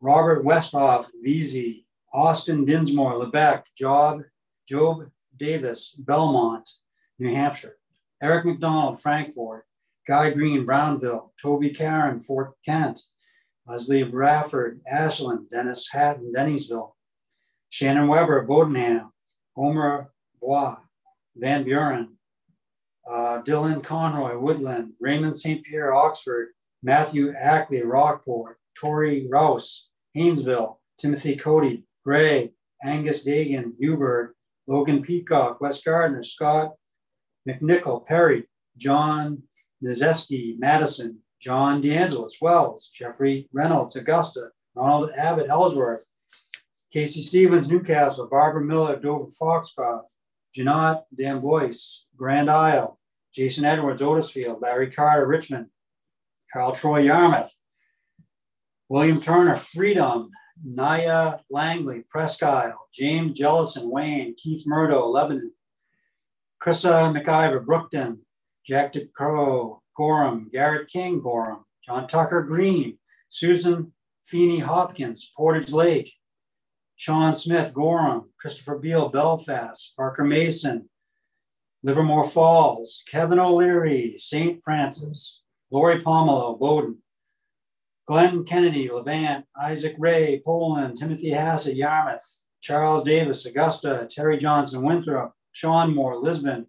Robert Westhoff, VZ, Austin Dinsmore, Lubec, Job, Job Davis, Belmont, New Hampshire, Eric McDonald, Frankfort, Guy Green, Brownville, Toby Karen, Fort Kent, Leslie Bradford, Ashland, Dennis Hatton, Dennysville, Shannon Weber, Bowdoinham, Homer Bois, Van Buren, uh, Dylan Conroy, Woodland, Raymond St. Pierre, Oxford, Matthew Ackley, Rockport, Tori Rouse, Haynesville, Timothy Cody, Gray, Angus Dagan, Newburgh, Logan Peacock, West Gardiner, Scott McNichol, Perry, John Nizeski, Madison, John DeAngelis, Wells, Jeffrey Reynolds, Augusta, Ronald Abbott, Ellsworth, Casey Stevens, Newcastle, Barbara Miller, Dover, Foxcroft, Janot Boyce, Grand Isle, Jason Edwards, Otisfield, Larry Carter, Richmond, Carl Troy, Yarmouth, William Turner, Freedom, Naya Langley, Presque Isle, James Jellison, Wayne, Keith Murdo, Lebanon, Krista McIver, Brookton, Jack DeCrow, Gorham, Garrett King, Gorham, John Tucker Green, Susan Feeney Hopkins, Portage Lake, Sean Smith, Gorham, Christopher Beal, Belfast, Parker Mason, Livermore Falls, Kevin O'Leary, St. Francis, Lori Pomelo, Bowdoin, Glenn Kennedy, Levant, Isaac Ray, Poland, Timothy Hassett, Yarmouth, Charles Davis, Augusta, Terry Johnson, Winthrop, Sean Moore, Lisbon,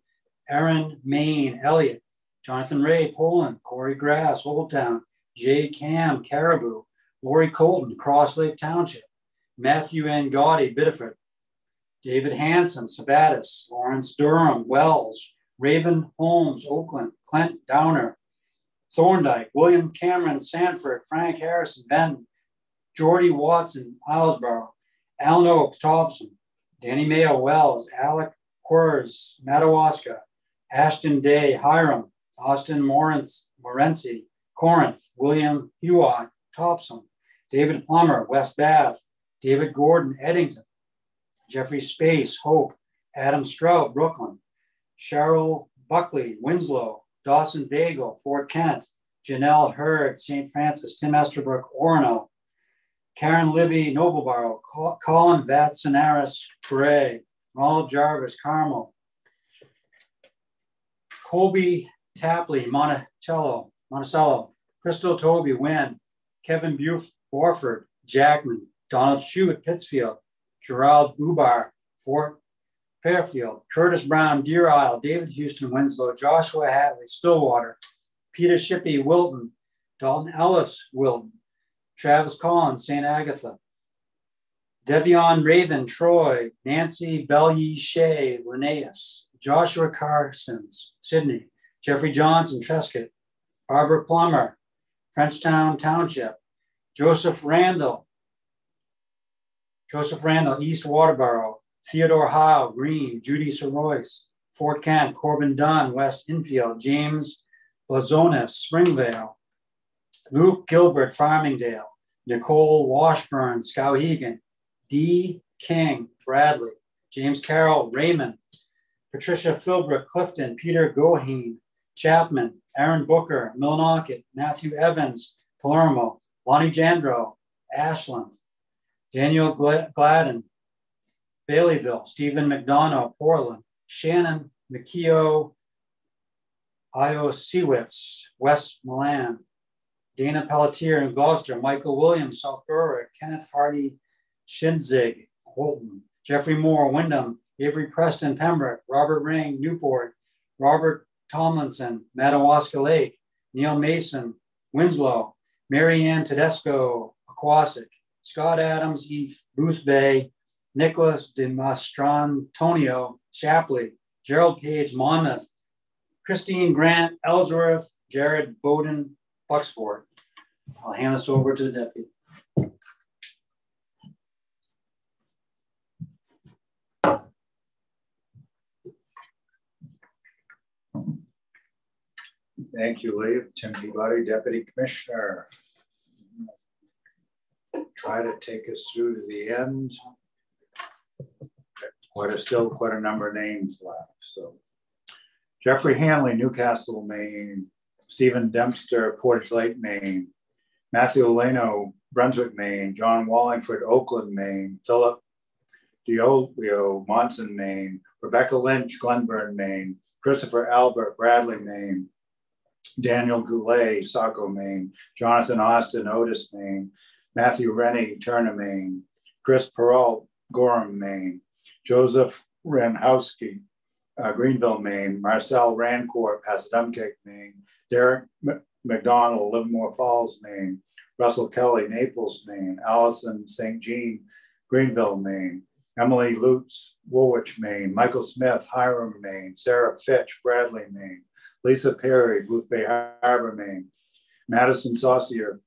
Aaron Maine, Eliot, Jonathan Ray, Poland, Corey Grass, Old Town, Jay Cam, Caribou, Lori Colton, Cross Lake Township, Matthew N. Gaudy, Biddeford, David Hanson, Sabattus, Lawrence Durham, Wells, Raven Holmes, Oakland, Clint Downer, Thorndike, William Cameron, Sanford, Frank Harrison, Ben, Jordy Watson, Islesboro, Alan Oaks, Thompson, Danny Mayo, Wells, Alec Quers, Madawaska, Ashton Day, Hiram, Austin Morency, Morency, Corinth, William Hewitt, Thompson, David Plummer, West Bath, David Gordon, Eddington, Jeffrey Space, Hope, Adam Stroud, Brooklin, Cheryl Buckley, Winslow, Dawson Bagel, Fort Kent, Janelle Hurd, St. Francis, Tim Esterbrook, Orono, Karen Libby, Nobleboro, Colin Vatsanaris, Gray, Ronald Jarvis, Carmel, Colby Tapley, Monticello, Monticello, Crystal Toby, Winn, Kevin Buf, Borford, Jackman, Donald Shute, Pittsfield, Gerald Bubar, Fort Fairfield, Curtis Brown, Deer Isle, David Houston, Winslow, Joshua Hatley, Stillwater, Peter Shippey, Wilton, Dalton Ellis, Wilton, Travis Collins, St. Agatha, Devion Raven, Troy, Nancy Belly Shea, Linneus, Joshua Carsons, Sidney, Jeffrey Johnson, Trescott, Barbara Plummer, Frenchtown Township, Joseph Randall, Joseph Randall, East Waterboro, Theodore Howe, Greene, Judy Soroyce, Fort Kent, Corbin Dunn, West Enfield, James Blazonis, Springvale, Luke Gilbert, Farmingdale, Nicole Washburn, Skowhegan, D. King, Bradley, James Carroll, Raymond, Patricia Philbrook, Clifton, Peter Goheen, Chapman, Aaron Booker, Millinocket, Matthew Evans, Palermo, Lonnie Jandro, Ashland, Daniel Gladden, Baileyville, Stephen McDonough, Portland, Shannon McKeo, Iosiewicz, West Milan, Dana Pelletier in Gloucester, Michael Williams, South Berwick, Kenneth Hardy, Shinzig, Houlton, Jeffrey Moore, Windham, Avery Preston, Pembroke, Robert Ring, Newport, Robert Tomlinson, Madawaska Lake, Neil Mason, Winslow, Marianne Tedesco, Aquasic, Scott Adams, East Booth Bay, Nicholas de Mastrantonio, Shapleigh, Gerald Page, Monmouth, Christine Grant, Ellsworth, Jared Bowden, Bucksport. I'll hand this over to the deputy. Thank you, Lee. Tim Peabody, Deputy Commissioner. Try to take us through to the end. Quite a still quite a number of names left. So Jeffrey Hanley, Newcastle, Maine. Stephen Dempster, Portage Lake, Maine. Matthew Eleno, Brunswick, Maine. John Wallingford, Oakland, Maine. Philip Diolio, Monson, Maine. Rebecca Lynch, Glenburn, Maine. Christopher Albert, Bradley, Maine. Daniel Goulet, Saco, Maine, Jonathan Austin, Otis, Maine, Matthew Rennie, Turner, Maine, Chris Peralt, Gorham, Maine, Joseph Renhowski, uh, Greenville, Maine, Marcel Rancourt, Passadumkeag, Maine, Derek M- McDonald, Livermore Falls, Maine, Russell Kelly, Naples, Maine, Allison St. Jean, Greenville, Maine. Emily Lutz, Woolwich, Maine. Michael Smith, Hiram, Maine. Sarah Fitch, Bradley, Maine. Lisa Perry, Boothbay Harbor, Maine. Madison Saucier,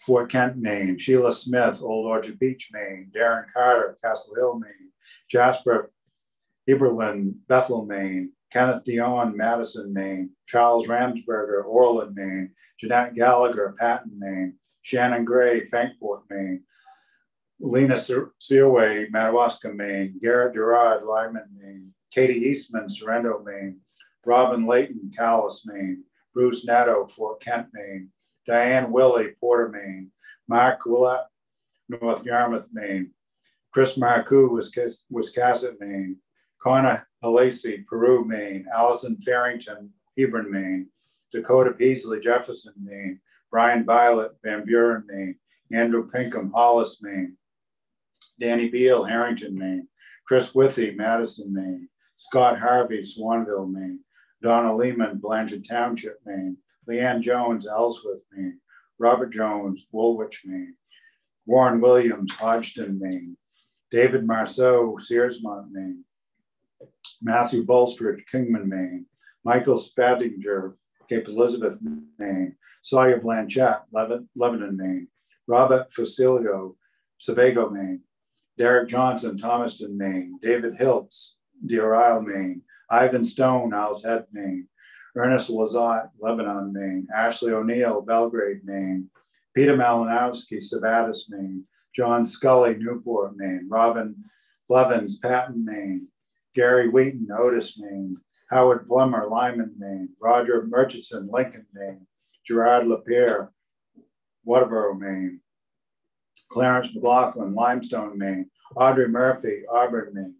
Fort Kent, Maine. Sheila Smith, Old Orchard Beach, Maine. Darren Carter, Castle Hill, Maine. Jasper Eberlin, Bethel, Maine. Kenneth Dion, Madison, Maine. Charles Ramsberger, Orland, Maine. Jeanette Gallagher, Patten, Maine. Shannon Gray, Frankfort, Maine. Lena Searway, Madawaska, Maine. Garrett Gerard, Lyman, Maine. Katie Eastman, Sorrento, Maine. Robin Layton, Calais, Maine. Bruce Nato, Fort Kent, Maine. Diane Willie, Porter, Maine. Mark Willett, North Yarmouth, Maine. Chris Marcoux, Wisconsin, Maine. Connor Halacey, Peru, Maine. Allison Farrington, Hebron, Maine. Dakota Peasley, Jefferson, Maine. Brian Violet, Van Buren, Maine. Andrew Pinkham, Hollis, Maine. Danny Beal, Harrington, Maine. Chris Withy, Madison, Maine. Scott Harvey, Swanville, Maine. Donna Lehman, Blanchard Township, Maine. Leanne Jones, Ellsworth, Maine. Robert Jones, Woolwich, Maine. Warren Williams, Hodgdon, Maine. David Marceau, Searsmont, Maine. Matthew Bolstridge, Kingman, Maine. Michael Spadinger, Cape Elizabeth, Maine. Sawyer Blanchett, Lebanon, Maine. Robert Facilio, Sebago, Maine. Derek Johnson, Thomaston, Maine. David Hiltz, Deer Isle, Maine. Ivan Stone, Owl's Head, Maine. Ernest Lazat, Lebanon, Maine. Ashley O'Neill, Belgrade, Maine. Peter Malinowski, Sabattus, Maine. John Scully, Newport, Maine. Robin Blevins, Patten, Maine. Gary Wheaton, Otis, Maine. Howard Plummer, Lyman, Maine. Roger Murchison, Lincoln, Maine. Gerard Lapierre, Waterboro, Maine. Clarence McLaughlin, Limestone, Maine. Audrey Murphy, Auburn, Maine.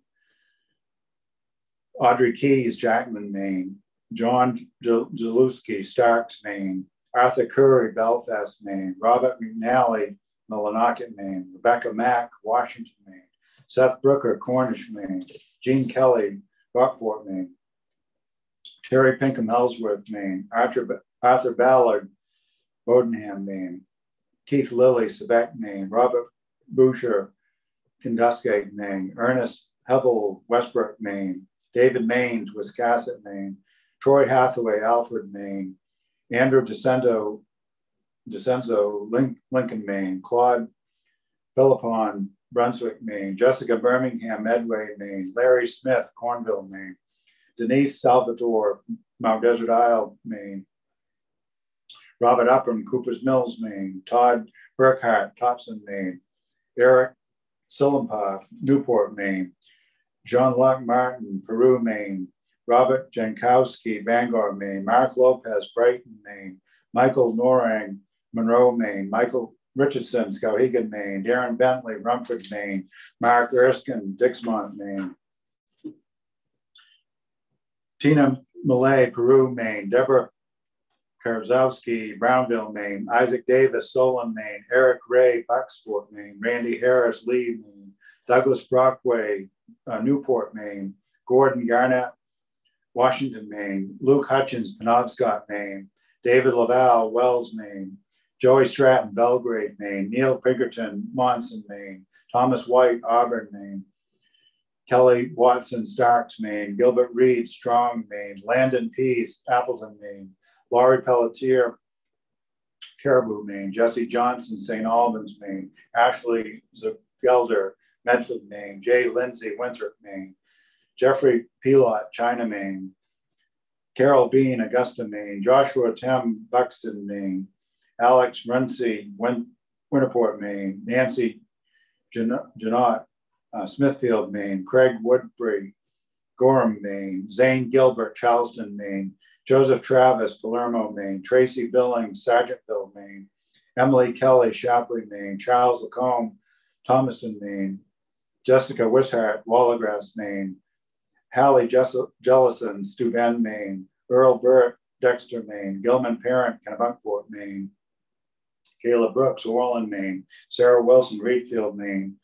Audrey Keys, Jackman, Maine. John Zalewski, Starks, Maine. Arthur Curry, Belfast, Maine. Robert McNally, Millinocket, Maine. Rebecca Mack, Washington, Maine. Seth Brooker, Cornish, Maine. Gene Kelly, Rockport, Maine. Terry Pinkham, Ellsworth, Maine. Arthur, Arthur Ballard, Bowdoinham, Maine. Keith Lilly, Sebec, Maine. Robert Boucher, Kenduskeag, Maine. Ernest Hebel, Westbrook, Maine. David Maines, Wiscasset, Maine. Troy Hathaway, Alfred, Maine. Andrew Descendo, Desenzo, Lincoln, Maine. Claude Philippon, Brunswick, Maine. Jessica Birmingham, Medway, Maine. Larry Smith, Cornville, Maine. Denise Salvatore, Mount Desert Isle, Maine. Robert Upham, Cooper's Mills, Maine. Todd Burkhart, Thompson, Maine. Eric Sillenpath, Newport, Maine. John Locke Martin, Peru, Maine. Robert Jankowski, Bangor, Maine. Mark Lopez, Brighton, Maine. Michael Norang, Monroe, Maine. Michael Richardson, Skowhegan, Maine. Darren Bentley, Rumford, Maine. Mark Erskine, Dixmont, Maine. Tina Millay, Peru, Maine. Deborah Karzowski, Brownville, Maine. Isaac Davis, Solon, Maine. Eric Ray, Bucksport, Maine. Randy Harris, Lee, Maine. Douglas Brockway, uh, Newport, Maine. Gordon Garnett, Washington, Maine. Luke Hutchins, Penobscot, Maine. David Laval, Wells, Maine. Joey Stratton, Belgrade, Maine. Neil Pinkerton, Monson, Maine. Thomas White, Auburn, Maine. Kelly Watson, Starks, Maine. Gilbert Reed, Strong, Maine. Landon Pease, Appleton, Maine. Laurie Pelletier, Caribou, Maine. Jesse Johnson, St. Albans, Maine. Ashley Gelder, Medford, Maine. Jay Lindsay, Winthrop, Maine. Jeffrey Pilot, China, Maine. Carol Bean, Augusta, Maine. Joshua Tim, Buxton, Maine. Alex Runcie, Win- Winterport, Maine. Nancy Janot, uh, Smithfield, Maine. Craig Woodbury, Gorham, Maine. Zane Gilbert, Charleston, Maine. Joseph Travis, Palermo, Maine. Tracy Billings, Sargentville, Maine. Emily Kelly, Shapleigh, Maine. Charles Lacombe, Thomaston, Maine. Jessica Wishart, Wallagrass, Maine. Hallie Jellison, Steuben, Maine. Earl Burt, Dexter, Maine. Gilman Parent, Kennebunkport, Maine. Kayla Brooks, Orland, Maine. Sarah Wilson, Readfield, Maine.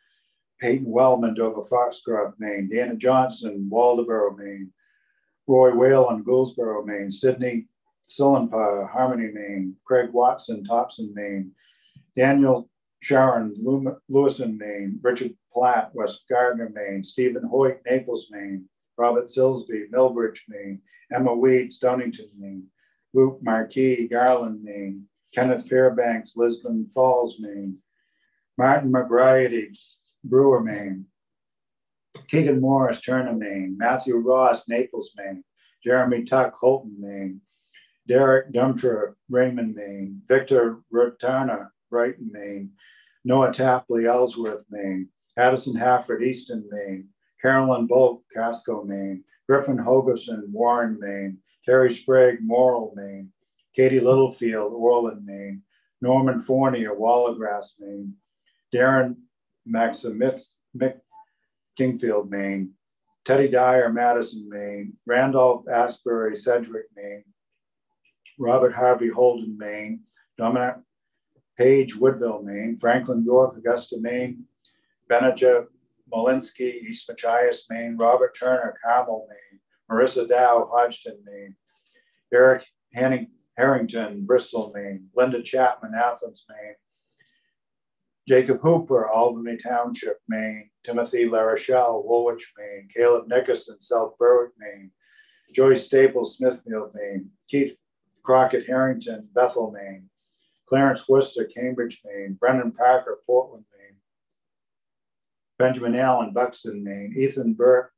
Peyton Wellman, Dover Foxcroft, Maine. Dana Johnson, Waldoboro, Maine. Roy Whalen, Gouldsboro, Maine. Sydney Sillenpire, Harmony, Maine. Craig Watson, Thompson, Maine. Daniel Sharon, Lewiston, Maine, Richard Platt, West Gardiner, Maine, Stephen Hoyt, Naples, Maine, Robert Silsby, Milbridge, Maine, Emma Weed, Stonington, Maine, Luke Marquis, Garland, Maine, Kenneth Fairbanks, Lisbon Falls, Maine, Martin McBride, Brewer, Maine, Keegan Morris, Turner, Maine, Matthew Ross, Naples, Maine, Jeremy Tuck, Houlton, Maine, Derek Dumtra, Raymond, Maine, Victor Rotana, Brighton, Maine, Noah Tapley, Ellsworth, Maine, Addison Hafford, Easton, Maine, Carolyn Bolt, Casco, Maine, Griffin Hogerson, Warren, Maine, Terry Sprague, Morrill, Maine, Katie Littlefield, Orland, Maine, Norman Fournier, Wallagrass, Maine, Darren Maximitz, Mick Kingfield, Maine, Teddy Dyer, Madison, Maine, Randolph Asbury, Sedgwick, Maine, Robert Harvey Holden, Maine, Dominic Page, Woodville, Maine, Franklin York, Augusta, Maine, Benajah Molinsky, East Machias, Maine, Robert Turner, Carmel, Maine, Marissa Dow, Hodgdon, Maine, Eric Henning, Harrington, Bristol, Maine, Linda Chapman, Athens, Maine, Jacob Hooper, Albany Township, Maine, Timothy LaRochelle, Woolwich, Maine, Caleb Nickerson, South Berwick, Maine, Joyce Staples, Smithfield, Maine, Keith Crockett Harrington, Bethel, Maine, Clarence Worcester, Cambridge, Maine, Brendan Parker, Portland, Benjamin Allen, Buxton, Maine, Ethan Burke,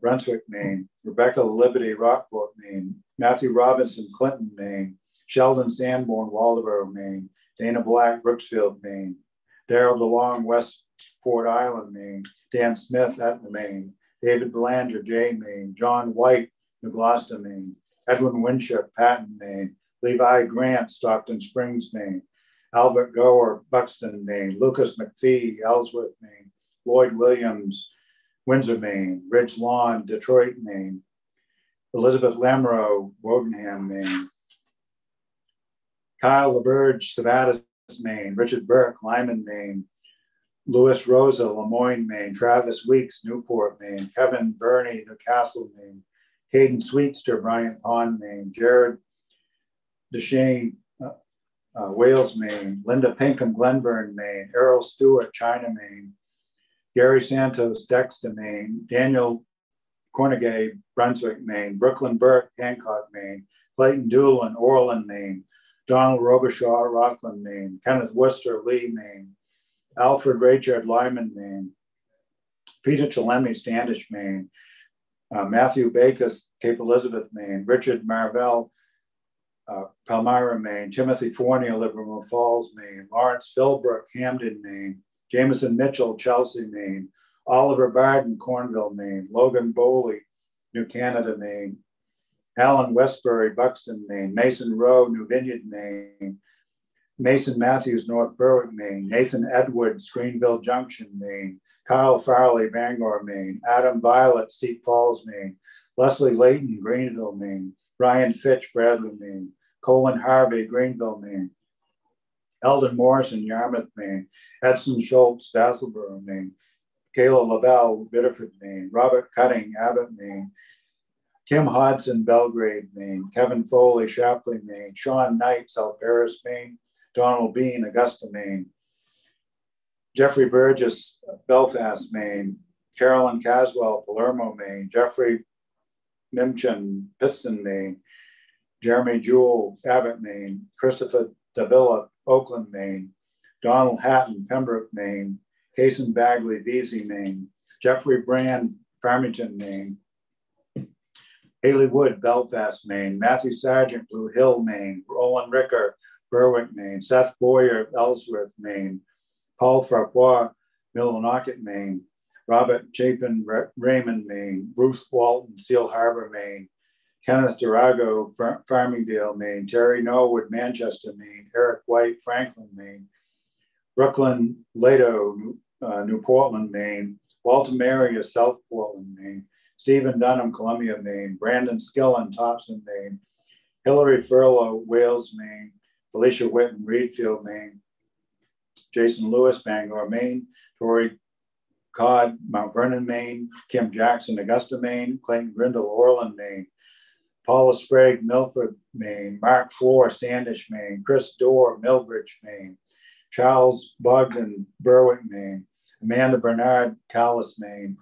Brunswick, Maine, Rebecca Liberty, Rockport, Maine, Matthew Robinson, Clinton, Maine, Sheldon Sanborn, Waldoboro, Maine, Dana Black, Brooksfield, Maine, Daryl DeLong, Westport Island, Maine, Dan Smith, Etna, Maine, David Belanger, Jay, Maine, John White, New Gloucester, Maine, Edwin Winship, Patten, Maine, Levi Grant, Stockton Springs, Maine, Albert Goer, Buxton, Maine, Lucas McPhee, Ellsworth, Maine, Lloyd Williams, Windsor, Maine, Ridge Lawn, Detroit, Maine, Elizabeth Lamro, Wodenham, Maine, Kyle LaBerge, Savatas, Maine, Richard Burke, Lyman, Maine, Louis Rosa, Lemoyne, Maine, Travis Weeks, Newport, Maine, Kevin Burney, Newcastle, Maine, Caden Sweetster, Bryant Pond, Maine, Jared DeShane, uh, Wales, Maine, Linda Pinkham, Glenburn, Maine, Errol Stewart, China, Maine, Gary Santos, Dexter, Maine, Daniel Cornegay, Brunswick, Maine, Brooklyn Burke, Hancock, Maine, Clayton Doolin, Orland, Maine, Donald Robichaud, Rockland, Maine, Kenneth Worcester, Lee, Maine, Alfred Richard, Lyman, Maine, Peter Chalemi, Standish, Maine, uh, Matthew Bakers, Cape Elizabeth, Maine, Richard Marvell, uh, Palmyra, Maine, Timothy Fournier, Livermore Falls, Maine, Lawrence Philbrook, Hampden, Maine, Jameson Mitchell, Chelsea, Maine, Oliver Barden, Cornville, Maine, Logan Bowley, New Canada, Maine, Alan Westbury, Buxton, Maine, Mason Rowe, New Vineyard, Maine, Mason Matthews, North Berwick, Maine, Nathan Edwards, Greenville Junction, Maine, Kyle Farley, Bangor, Maine, Adam Violet, Steep Falls, Maine, Leslie Layton, Greenville, Maine, Ryan Fitch, Bradley, Maine, Colin Harvey, Greenville, Maine, Eldon Morrison, Yarmouth, Maine, Edson Schultz, Dasselboro, Maine, Kayla Lavelle, Biddeford, Maine, Robert Cutting, Abbot, Maine, Kim Hodson, Belgrade, Maine, Kevin Foley, Shapleigh, Maine, Sean Knight, South Paris, Maine, Donald Bean, Augusta, Maine, Jeffrey Burgess, Belfast, Maine, Carolyn Caswell, Palermo, Maine, Jeffrey Mimchin, Pittston, Maine, Jeremy Jewell, Abbot, Maine, Christopher Davila, Oakland, Maine, Donald Hatton, Pembroke, Maine, Kason Bagley, Veazie, Maine, Jeffrey Brand, Farmington, Maine, Haley Wood, Belfast, Maine, Matthew Sargent, Blue Hill, Maine, Roland Ricker, Berwick, Maine, Seth Boyer, Ellsworth, Maine, Paul Farquhar, Millinocket, Maine, Robert Chapin, Raymond, Maine, Ruth Walton, Seal Harbor, Maine, Kenneth Durago, Farmingdale, Maine, Terry Norwood, Manchester, Maine, Eric White, Franklin, Maine, Brooklyn Lato, New, uh, New Portland, Maine, Walter Marius, South Portland, Maine, Stephen Dunham, Columbia, Maine, Brandon Skillen, Thompson, Maine, Hillary Furlow, Wales, Maine, Felicia Witten, Readfield, Maine, Jason Lewis, Bangor, Maine, Tori Codd, Mount Vernon, Maine, Kim Jackson, Augusta, Maine, Clayton Grindle, Orland, Maine, Paula Sprague, Milford, Maine, Mark Floor, Standish, Maine, Chris Dorr, Milbridge, Maine, Charles Bogdan, Berwick, Maine. Amanda Bernard, Calais, Maine.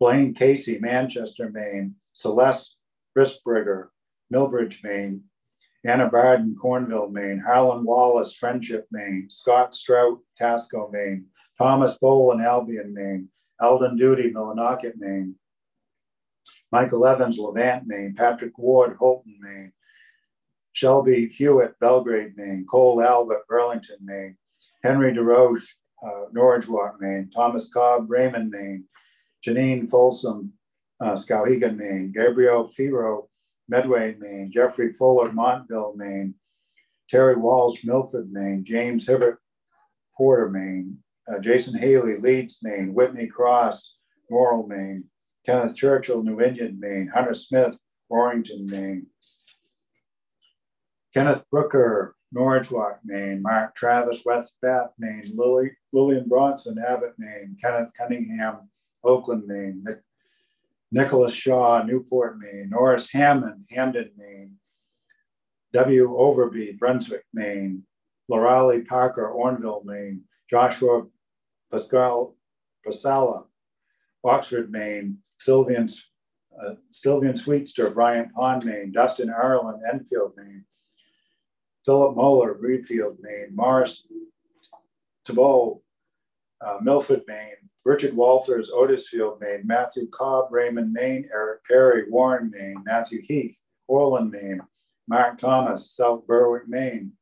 Blaine Casey, Manchester, Maine. Celeste Risbrigger, Milbridge, Maine. Anna Barden, Cornville, Maine. Harlan Wallace, Friendship, Maine. Scott Strout, Tasco, Maine. Thomas Boland, Albion, Maine. Eldon Duty, Millinocket, Maine. Michael Evans, Levant, Maine. Patrick Ward, Houlton, Maine. Shelby Hewitt, Belgrade, Maine. Cole Albert, Burlington, Maine. Henry DeRoche, uh, Norwich Walk, Maine. Thomas Cobb, Raymond, Maine. Janine Folsom, uh, Skowhegan, Maine. Gabriel Firo, Medway, Maine. Jeffrey Fuller, Montville, Maine. Terry Walsh, Milford, Maine. James Hibbert, Porter, Maine. Uh, Jason Haley, Leeds, Maine. Whitney Cross, Morrill, Maine. Kenneth Churchill, New Indian, Maine. Hunter Smith, Warrington, Maine. Kenneth Brooker, Norridgewock, Maine. Mark Travis, West Bath, Maine. Lily, Lillian Bronson, Abbot, Maine. Kenneth Cunningham, Oakland, Maine. Nicholas Shaw, Newport, Maine. Norris Hammond, Hampden, Maine. W. Overby, Brunswick, Maine. Lorali Parker, Orneville, Maine. Joshua Pascal Pasala, Oxford, Maine. Sylvian, uh, Sylvian Sweetster, Bryant Pond, Maine. Dustin Ireland, Enfield, Maine. Philip Moeller, Readfield, Maine. Morris Thibault, uh, Milford, Maine. Richard Walters, Otisfield, Maine. Matthew Cobb, Raymond, Maine. Eric Perry, Warren, Maine. Matthew Heath, Orland, Maine. Mark Thomas, South Berwick, Maine.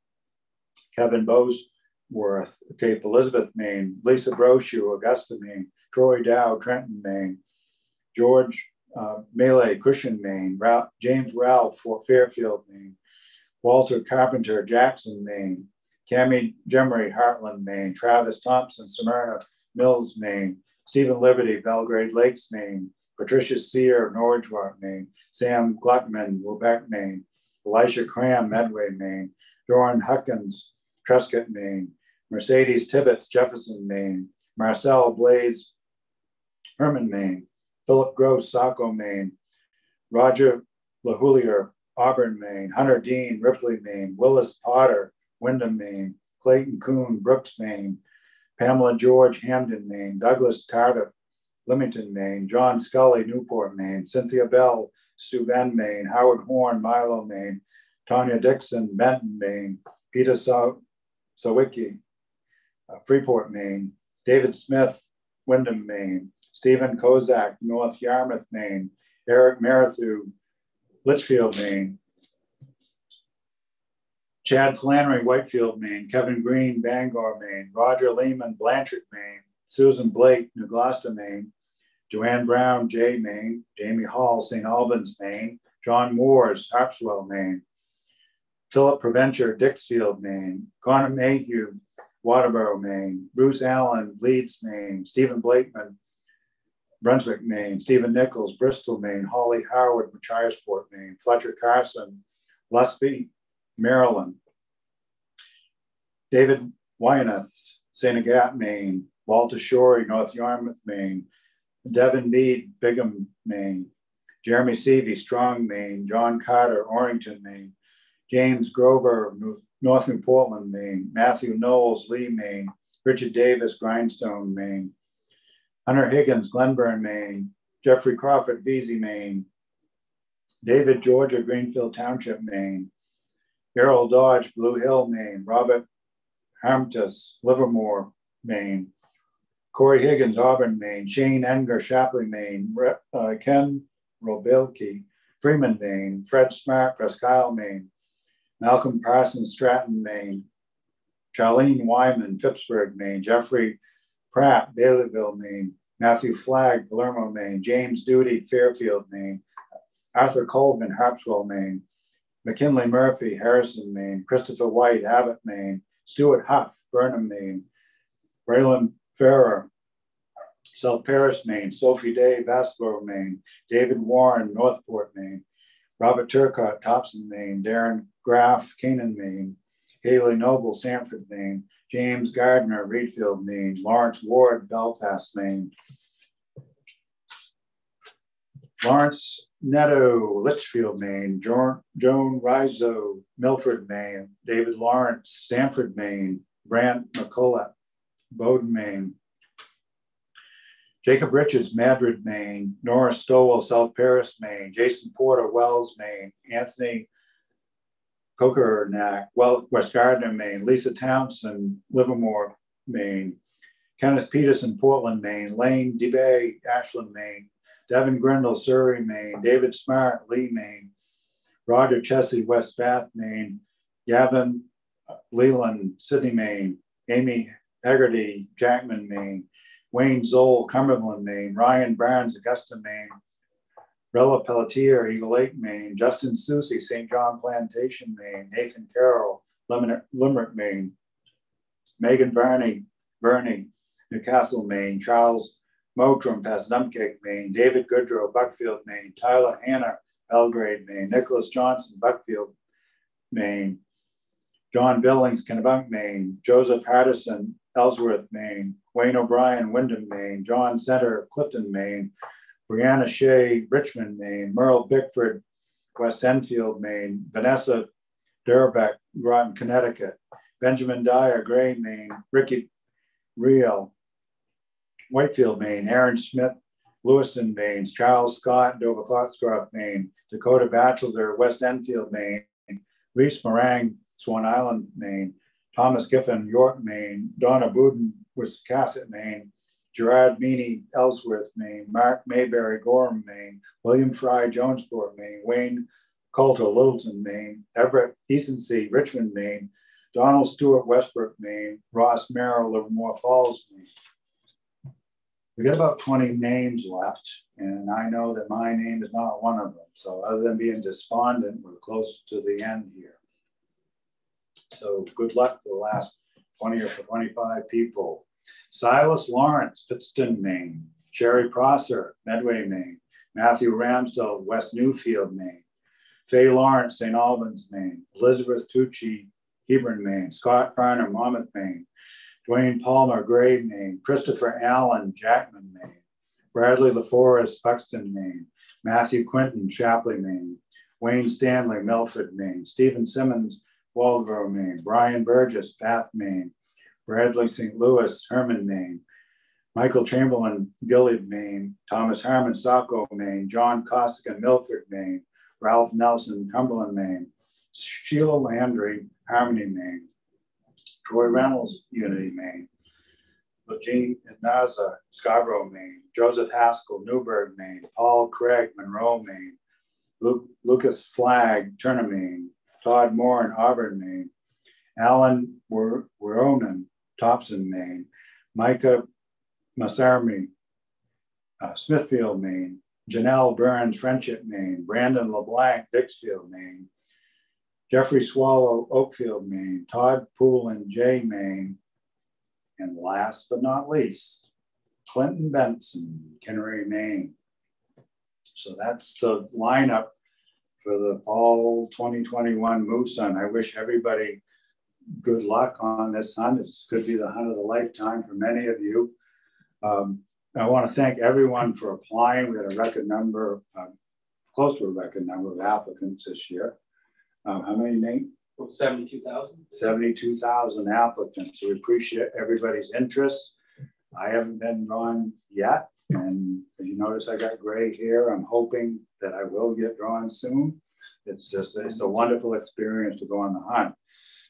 Kevin Bosworth, Cape Elizabeth, Maine. Lisa Brochu, Augusta, Maine. Troy Dow, Trenton, Maine. George uh, Melee, Cushing, Maine. James Ralph, Fort Fairfield, Maine. Walter Carpenter, Jackson, Maine. Cami Gemery, Hartland, Maine. Travis Thompson, Smyrna, Mills, Maine. Stephen Liberty, Belgrade Lakes, Maine. Patricia Sear, Norridgewock, Maine. Sam Gluckman, Quebec, Maine. Elisha Cram, Medway, Maine. Doran Huckins, Truscott, Maine. Mercedes Tibbetts, Jefferson, Maine. Marcel Blaze, Hermon, Maine. Philip Gross, Saco, Maine. Roger LaHoulier, Auburn, Maine. Hunter Dean, Ripley, Maine. Willis Potter, Windham, Maine. Clayton Coon, Brooks, Maine. Pamela George, Hampden, Maine. Douglas Tardif, Limington, Maine. John Scully, Newport, Maine. Cynthia Bell, Steuben, Maine. Howard Horn, Milo, Maine. Tanya Dixon, Benton, Maine. Peter Saw- Sawicki, uh, Freeport, Maine. David Smith, Windham, Maine. Stephen Kozak, North Yarmouth, Maine. Eric Marathu, Litchfield, Maine. Chad Flannery, Whitefield, Maine. Kevin Green, Bangor, Maine. Roger Lehman, Blanchard, Maine. Susan Blake, New Gloucester, Maine. Joanne Brown, Jay, Maine. Jamie Hall, St. Albans, Maine. John Moores, Harpswell, Maine. Philip Preventure, Dixfield, Maine. Connor Mayhew, Waterboro, Maine. Bruce Allen, Leeds, Maine. Stephen Blakeman, Brunswick, Maine. Stephen Nichols, Bristol, Maine. Holly Howard, Machiasport, Maine. Fletcher Carson, Lusby, Maryland. David Wynath, St. Agat, Maine. Walter Shorey, North Yarmouth, Maine. Devin Mead, Bigham, Maine. Jeremy Seavey, Strong, Maine. John Carter, Orrington, Maine. James Grover, Northern Portland, Maine. Matthew Knowles, Lee, Maine. Richard Davis, Grindstone, Maine. Hunter Higgins, Glenburn, Maine. Jeffrey Crawford, Veazie, Maine. David Georgia, Greenfield Township, Maine. Errol Dodge, Blue Hill, Maine. Robert Harmtus, Livermore, Maine. Corey Higgins, Auburn, Maine. Shane Enger, Shapleigh, Maine. Uh, Ken Robilke, Freeman, Maine. Fred Smart, Presque Maine. Malcolm Parsons, Stratton, Maine. Charlene Wyman, Phippsburg, Maine. Jeffrey Pratt, Baileyville, Maine. Matthew Flagg, Palermo, Maine. James Duty, Fairfield, Maine. Arthur Colvin, Harpswell, Maine. McKinley Murphy, Harrison, Maine. Christopher White, Abbot, Maine. Stuart Huff, Burnham, Maine. Raylan Ferrer, South Paris, Maine. Sophie Day, Vasboro, Maine. David Warren, Northport, Maine. Robert Turcott, Thompson, Maine. Darren Graff, Canaan, Maine. Haley Noble, Sanford, Maine. James Gardner, Readfield, Maine. Lawrence Ward, Belfast, Maine. Lawrence Netto, Litchfield, Maine. Jo- Joan Rizzo, Milford, Maine. David Lawrence, Sanford, Maine. Brant McCullough, Bowdoin, Maine. Jacob Richards, Madrid, Maine. Nora Stowell, South Paris, Maine. Jason Porter, Wells, Maine. Anthony Kokernack, well, West Gardiner, Maine. Lisa Townsend, Livermore, Maine. Kenneth Peterson, Portland, Maine. Lane DeBay, Ashland, Maine. Devin Grindle, Surry, Maine. David Smart, Lee, Maine. Roger Chessie, West Bath, Maine. Gavin Leland, Sidney, Maine. Amy Haggerty, Jackman, Maine. Wayne Zoll, Cumberland, Maine. Ryan Barnes, Augusta, Maine. Rella Pelletier, Eagle Lake, Maine. Justin Susie, St. John Plantation, Maine. Nathan Carroll, Limerick, Maine. Megan Burney, Burney, Newcastle, Maine. Charles Motrum, Pasnumkeag, Maine. David Goodrow, Buckfield, Maine. Tyler Hanna, Belgrade, Maine. Nicholas Johnson, Buckfield, Maine. John Billings, Kennebunk, Maine. Joseph Harrison, Ellsworth, Maine. Wayne O'Brien, Windham, Maine. John Center, Clifton, Maine. Brianna Shea, Richmond, Maine. Merle Bickford, West Enfield, Maine. Vanessa Durbeck, Groton, Connecticut. Benjamin Dyer, Gray, Maine. Ricky Real, Whitefield, Maine. Aaron Smith, Lewiston, Maine. Charles Scott, Dover Foxcroft, Maine. Dakota Batchelder, West Enfield, Maine. Reese Morang, Swan Island, Maine. Thomas Giffen, York, Maine. Donna Buden, Wiscasset, Maine. Gerard Meany, Ellsworth, Maine. Mark Mayberry, Gorham, Maine. William Fry, Jonesport, Maine. Wayne Coulter, Littleton, Maine. Everett Easonsea, Richmond, Maine. Donald Stewart, Westbrook, Maine. Ross Merrill, Livermore Falls, Maine. We got about 20 names left, and I know that my name is not one of them. So other than being despondent, we're close to the end here. So good luck for the last 20 or 25 people. Silas Lawrence, Pittston, Maine. Sherry Prosser, Medway, Maine. Matthew Ramsdell, West Newfield, Maine. Faye Lawrence, St. Albans, Maine. Elizabeth Tucci, Hebron, Maine. Scott Farner, Monmouth, Maine. Dwayne Palmer, Gray, Maine. Christopher Allen, Jackman, Maine. Bradley LaForest, Buxton, Maine. Matthew Quinton, Shapleigh, Maine. Wayne Stanley, Milford, Maine. Stephen Simmons, Waldoboro, Maine. Brian Burgess, Bath, Maine. Bradley St. Louis, Hermon, Maine. Michael Chamberlain, Gilead, Maine. Thomas Harmon, Saco, Maine. John Costigan, Milford, Maine. Ralph Nelson, Cumberland, Maine. Sheila Landry, Harmony, Maine. Troy Reynolds, Unity, Maine. Eugene Naza, Scarborough, Maine. Joseph Haskell, Newburgh, Maine. Paul Craig, Monroe, Maine. Luke, Lucas Flagg, Turner, Maine. Todd Moore in Auburn, Maine. Alan Weronen, Thompson, Maine. Micah Masarmi, uh, Smithfield, Maine. Janelle Burns, Friendship, Maine. Brandon LeBlanc, Dixfield, Maine. Jeffrey Swallow, Oakfield, Maine. Todd Poole and Jay, Maine. And last but not least, Clinton Benson, Kinnery, Maine. So that's the lineup for the fall 2021 Moose Hunt. I wish everybody good luck on this hunt. It could be the hunt of the lifetime for many of you. Um, I want to thank everyone for applying. We had a record number, uh, close to a record number of applicants this year. Um, how many, Nate? 72,000. 72,000 applicants. So we appreciate everybody's interest. I haven't been drawn yet. And as you notice, I got gray hair. I'm hoping that I will get drawn soon. It's just, it's a wonderful experience to go on the hunt.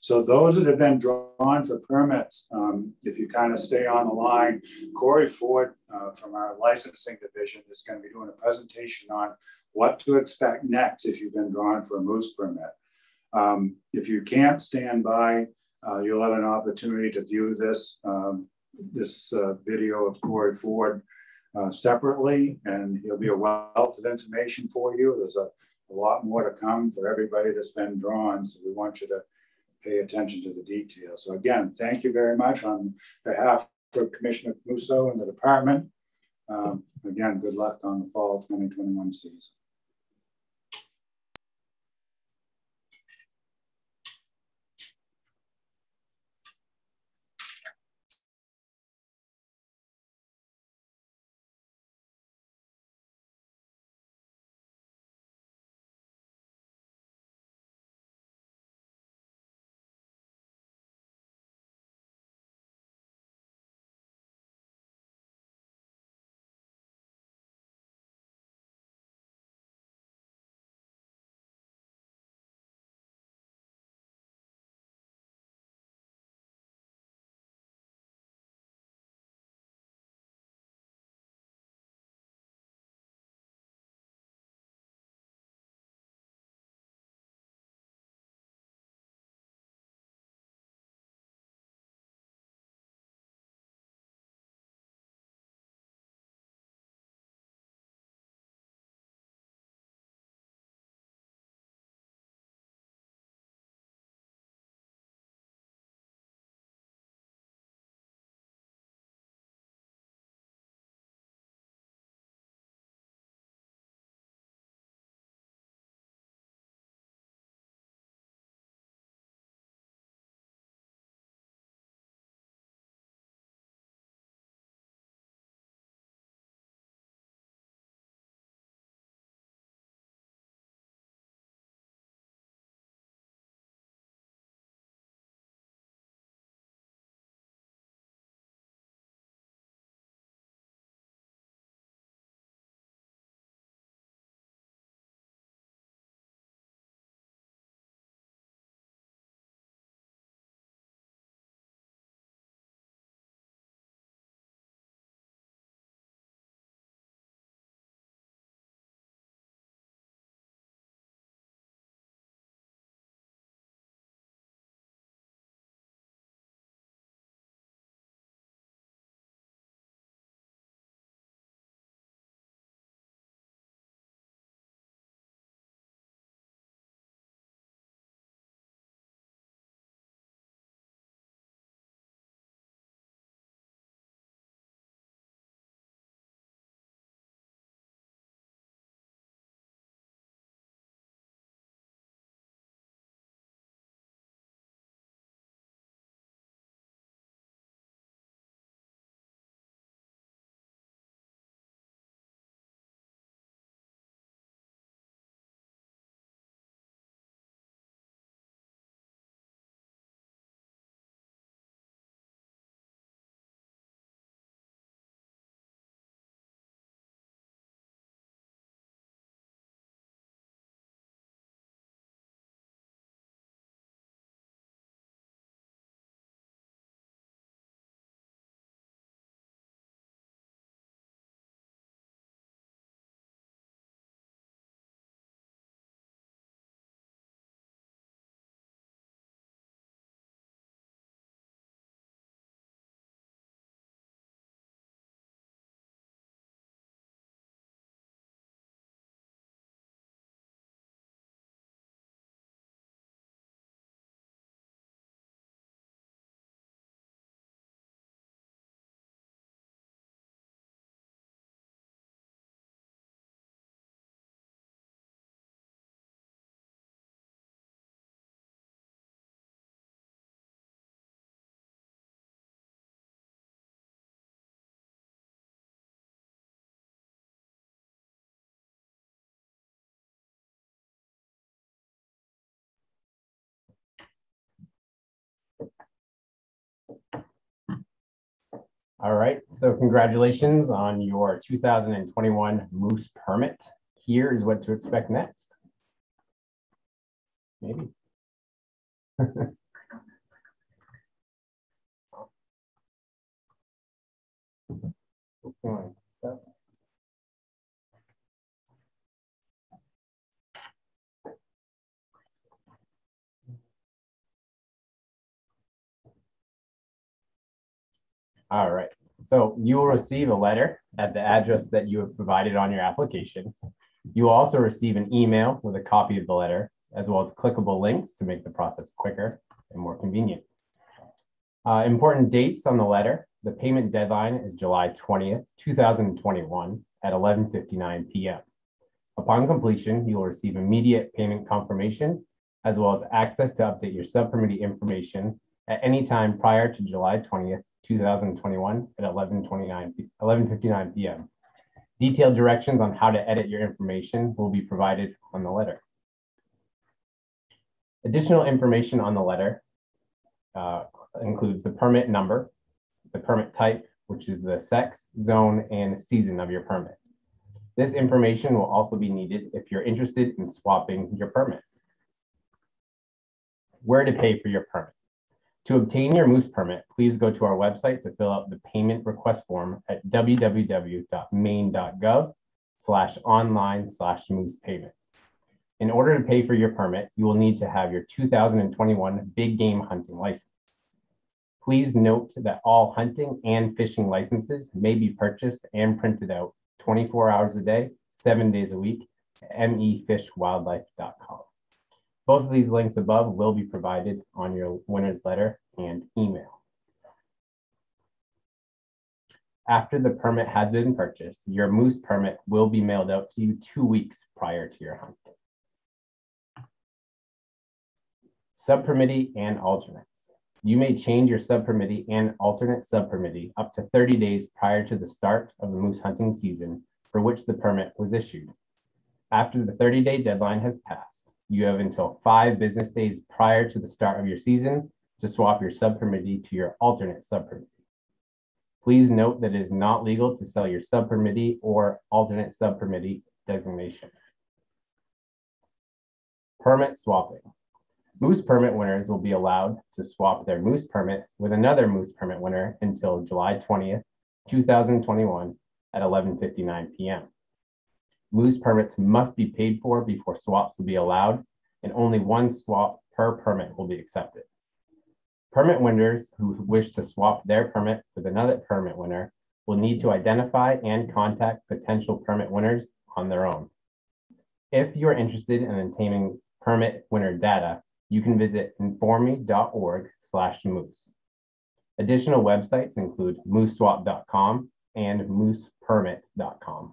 So those that have been drawn for permits, um, if you kind of stay on the line, Corey Ford uh, from our licensing division is going to be doing a presentation on what to expect next if you've been drawn for a moose permit. Um, if you can't stand by, uh, you'll have an opportunity to view this, um, this uh, video of Corey Ford uh, separately, and he'll be a wealth of information for you. There's a, a lot more to come for everybody that's been drawn, so we want you to pay attention to the details. So again, thank you very much on behalf of Commissioner Musso and the department. Um, again, good luck on the fall 2021 season. All right, so congratulations on your 2021 Moose permit. Here is what to expect next. Maybe. All right, so you will receive a letter at the address that you have provided on your application. You will also receive an email with a copy of the letter, as well as clickable links to make the process quicker and more convenient. Uh, important dates on the letter. The payment deadline is July 20th, 2021 at 11.59 p.m. Upon completion, you will receive immediate payment confirmation, as well as access to update your subpermittee information at any time prior to July 20th, 2021 at 11:29 11:59 p.m. Detailed directions on how to edit your information will be provided on the letter. Additional information on the letter uh, includes the permit number, the permit type, which is the sex, zone, and season of your permit. This information will also be needed if you're interested in swapping your permit. Where to pay for your permit. To obtain your Moose permit, please go to our website to fill out the payment request form at www.maine.gov slash online slash moose payment. In order to pay for your permit, you will need to have your 2021 big game hunting license. Please note that all hunting and fishing licenses may be purchased and printed out 24 hours a day, seven days a week at mefishwildlife.com. Both of these links above will be provided on your winner's letter and email. After the permit has been purchased, your moose permit will be mailed out to you two weeks prior to your hunt. Subpermittee and alternates. You may change your subpermittee and alternate subpermittee up to 30 days prior to the start of the moose hunting season for which the permit was issued. After the 30 day deadline has passed, you have until five business days prior to the start of your season to swap your subpermittee to your alternate subpermittee. Please note that it is not legal to sell your subpermittee or alternate subpermittee designation. Permit swapping. Moose permit winners will be allowed to swap their moose permit with another moose permit winner until July 20th, 2021 at 11.59 p.m. Moose permits must be paid for before swaps will be allowed, and only one swap per permit will be accepted. Permit winners who wish to swap their permit with another permit winner will need to identify and contact potential permit winners on their own. If you're interested in obtaining permit winner data, you can visit informe.org slash moose. Additional websites include mooseswap.com and moosepermit.com.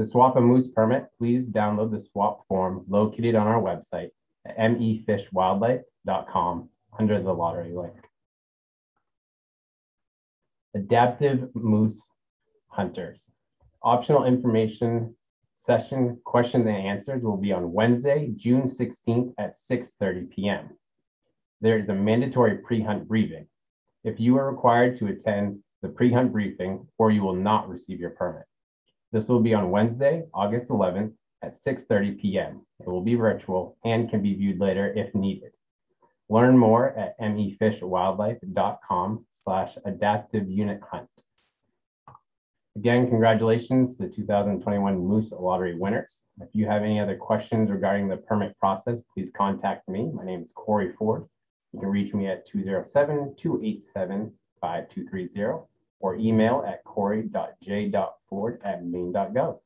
To swap a moose permit, please download the swap form located on our website at mefishwildlife.com under the lottery link. Adaptive Moose Hunters. Optional information session questions and answers will be on Wednesday, June 16th at 6.30 p.m. There is a mandatory pre-hunt briefing. If you are required to attend the pre-hunt briefing or you will not receive your permit. This will be on Wednesday, August 11th at 6.30 p.m. It will be virtual and can be viewed later if needed. Learn more at mefishwildlife.com slash adaptive unit hunt. Again, congratulations to the 2021 Moose Lottery winners. If you have any other questions regarding the permit process, please contact me. My name is Corey Ford. You can reach me at 207-287-5230 or email at corey.j.ford at maine.gov.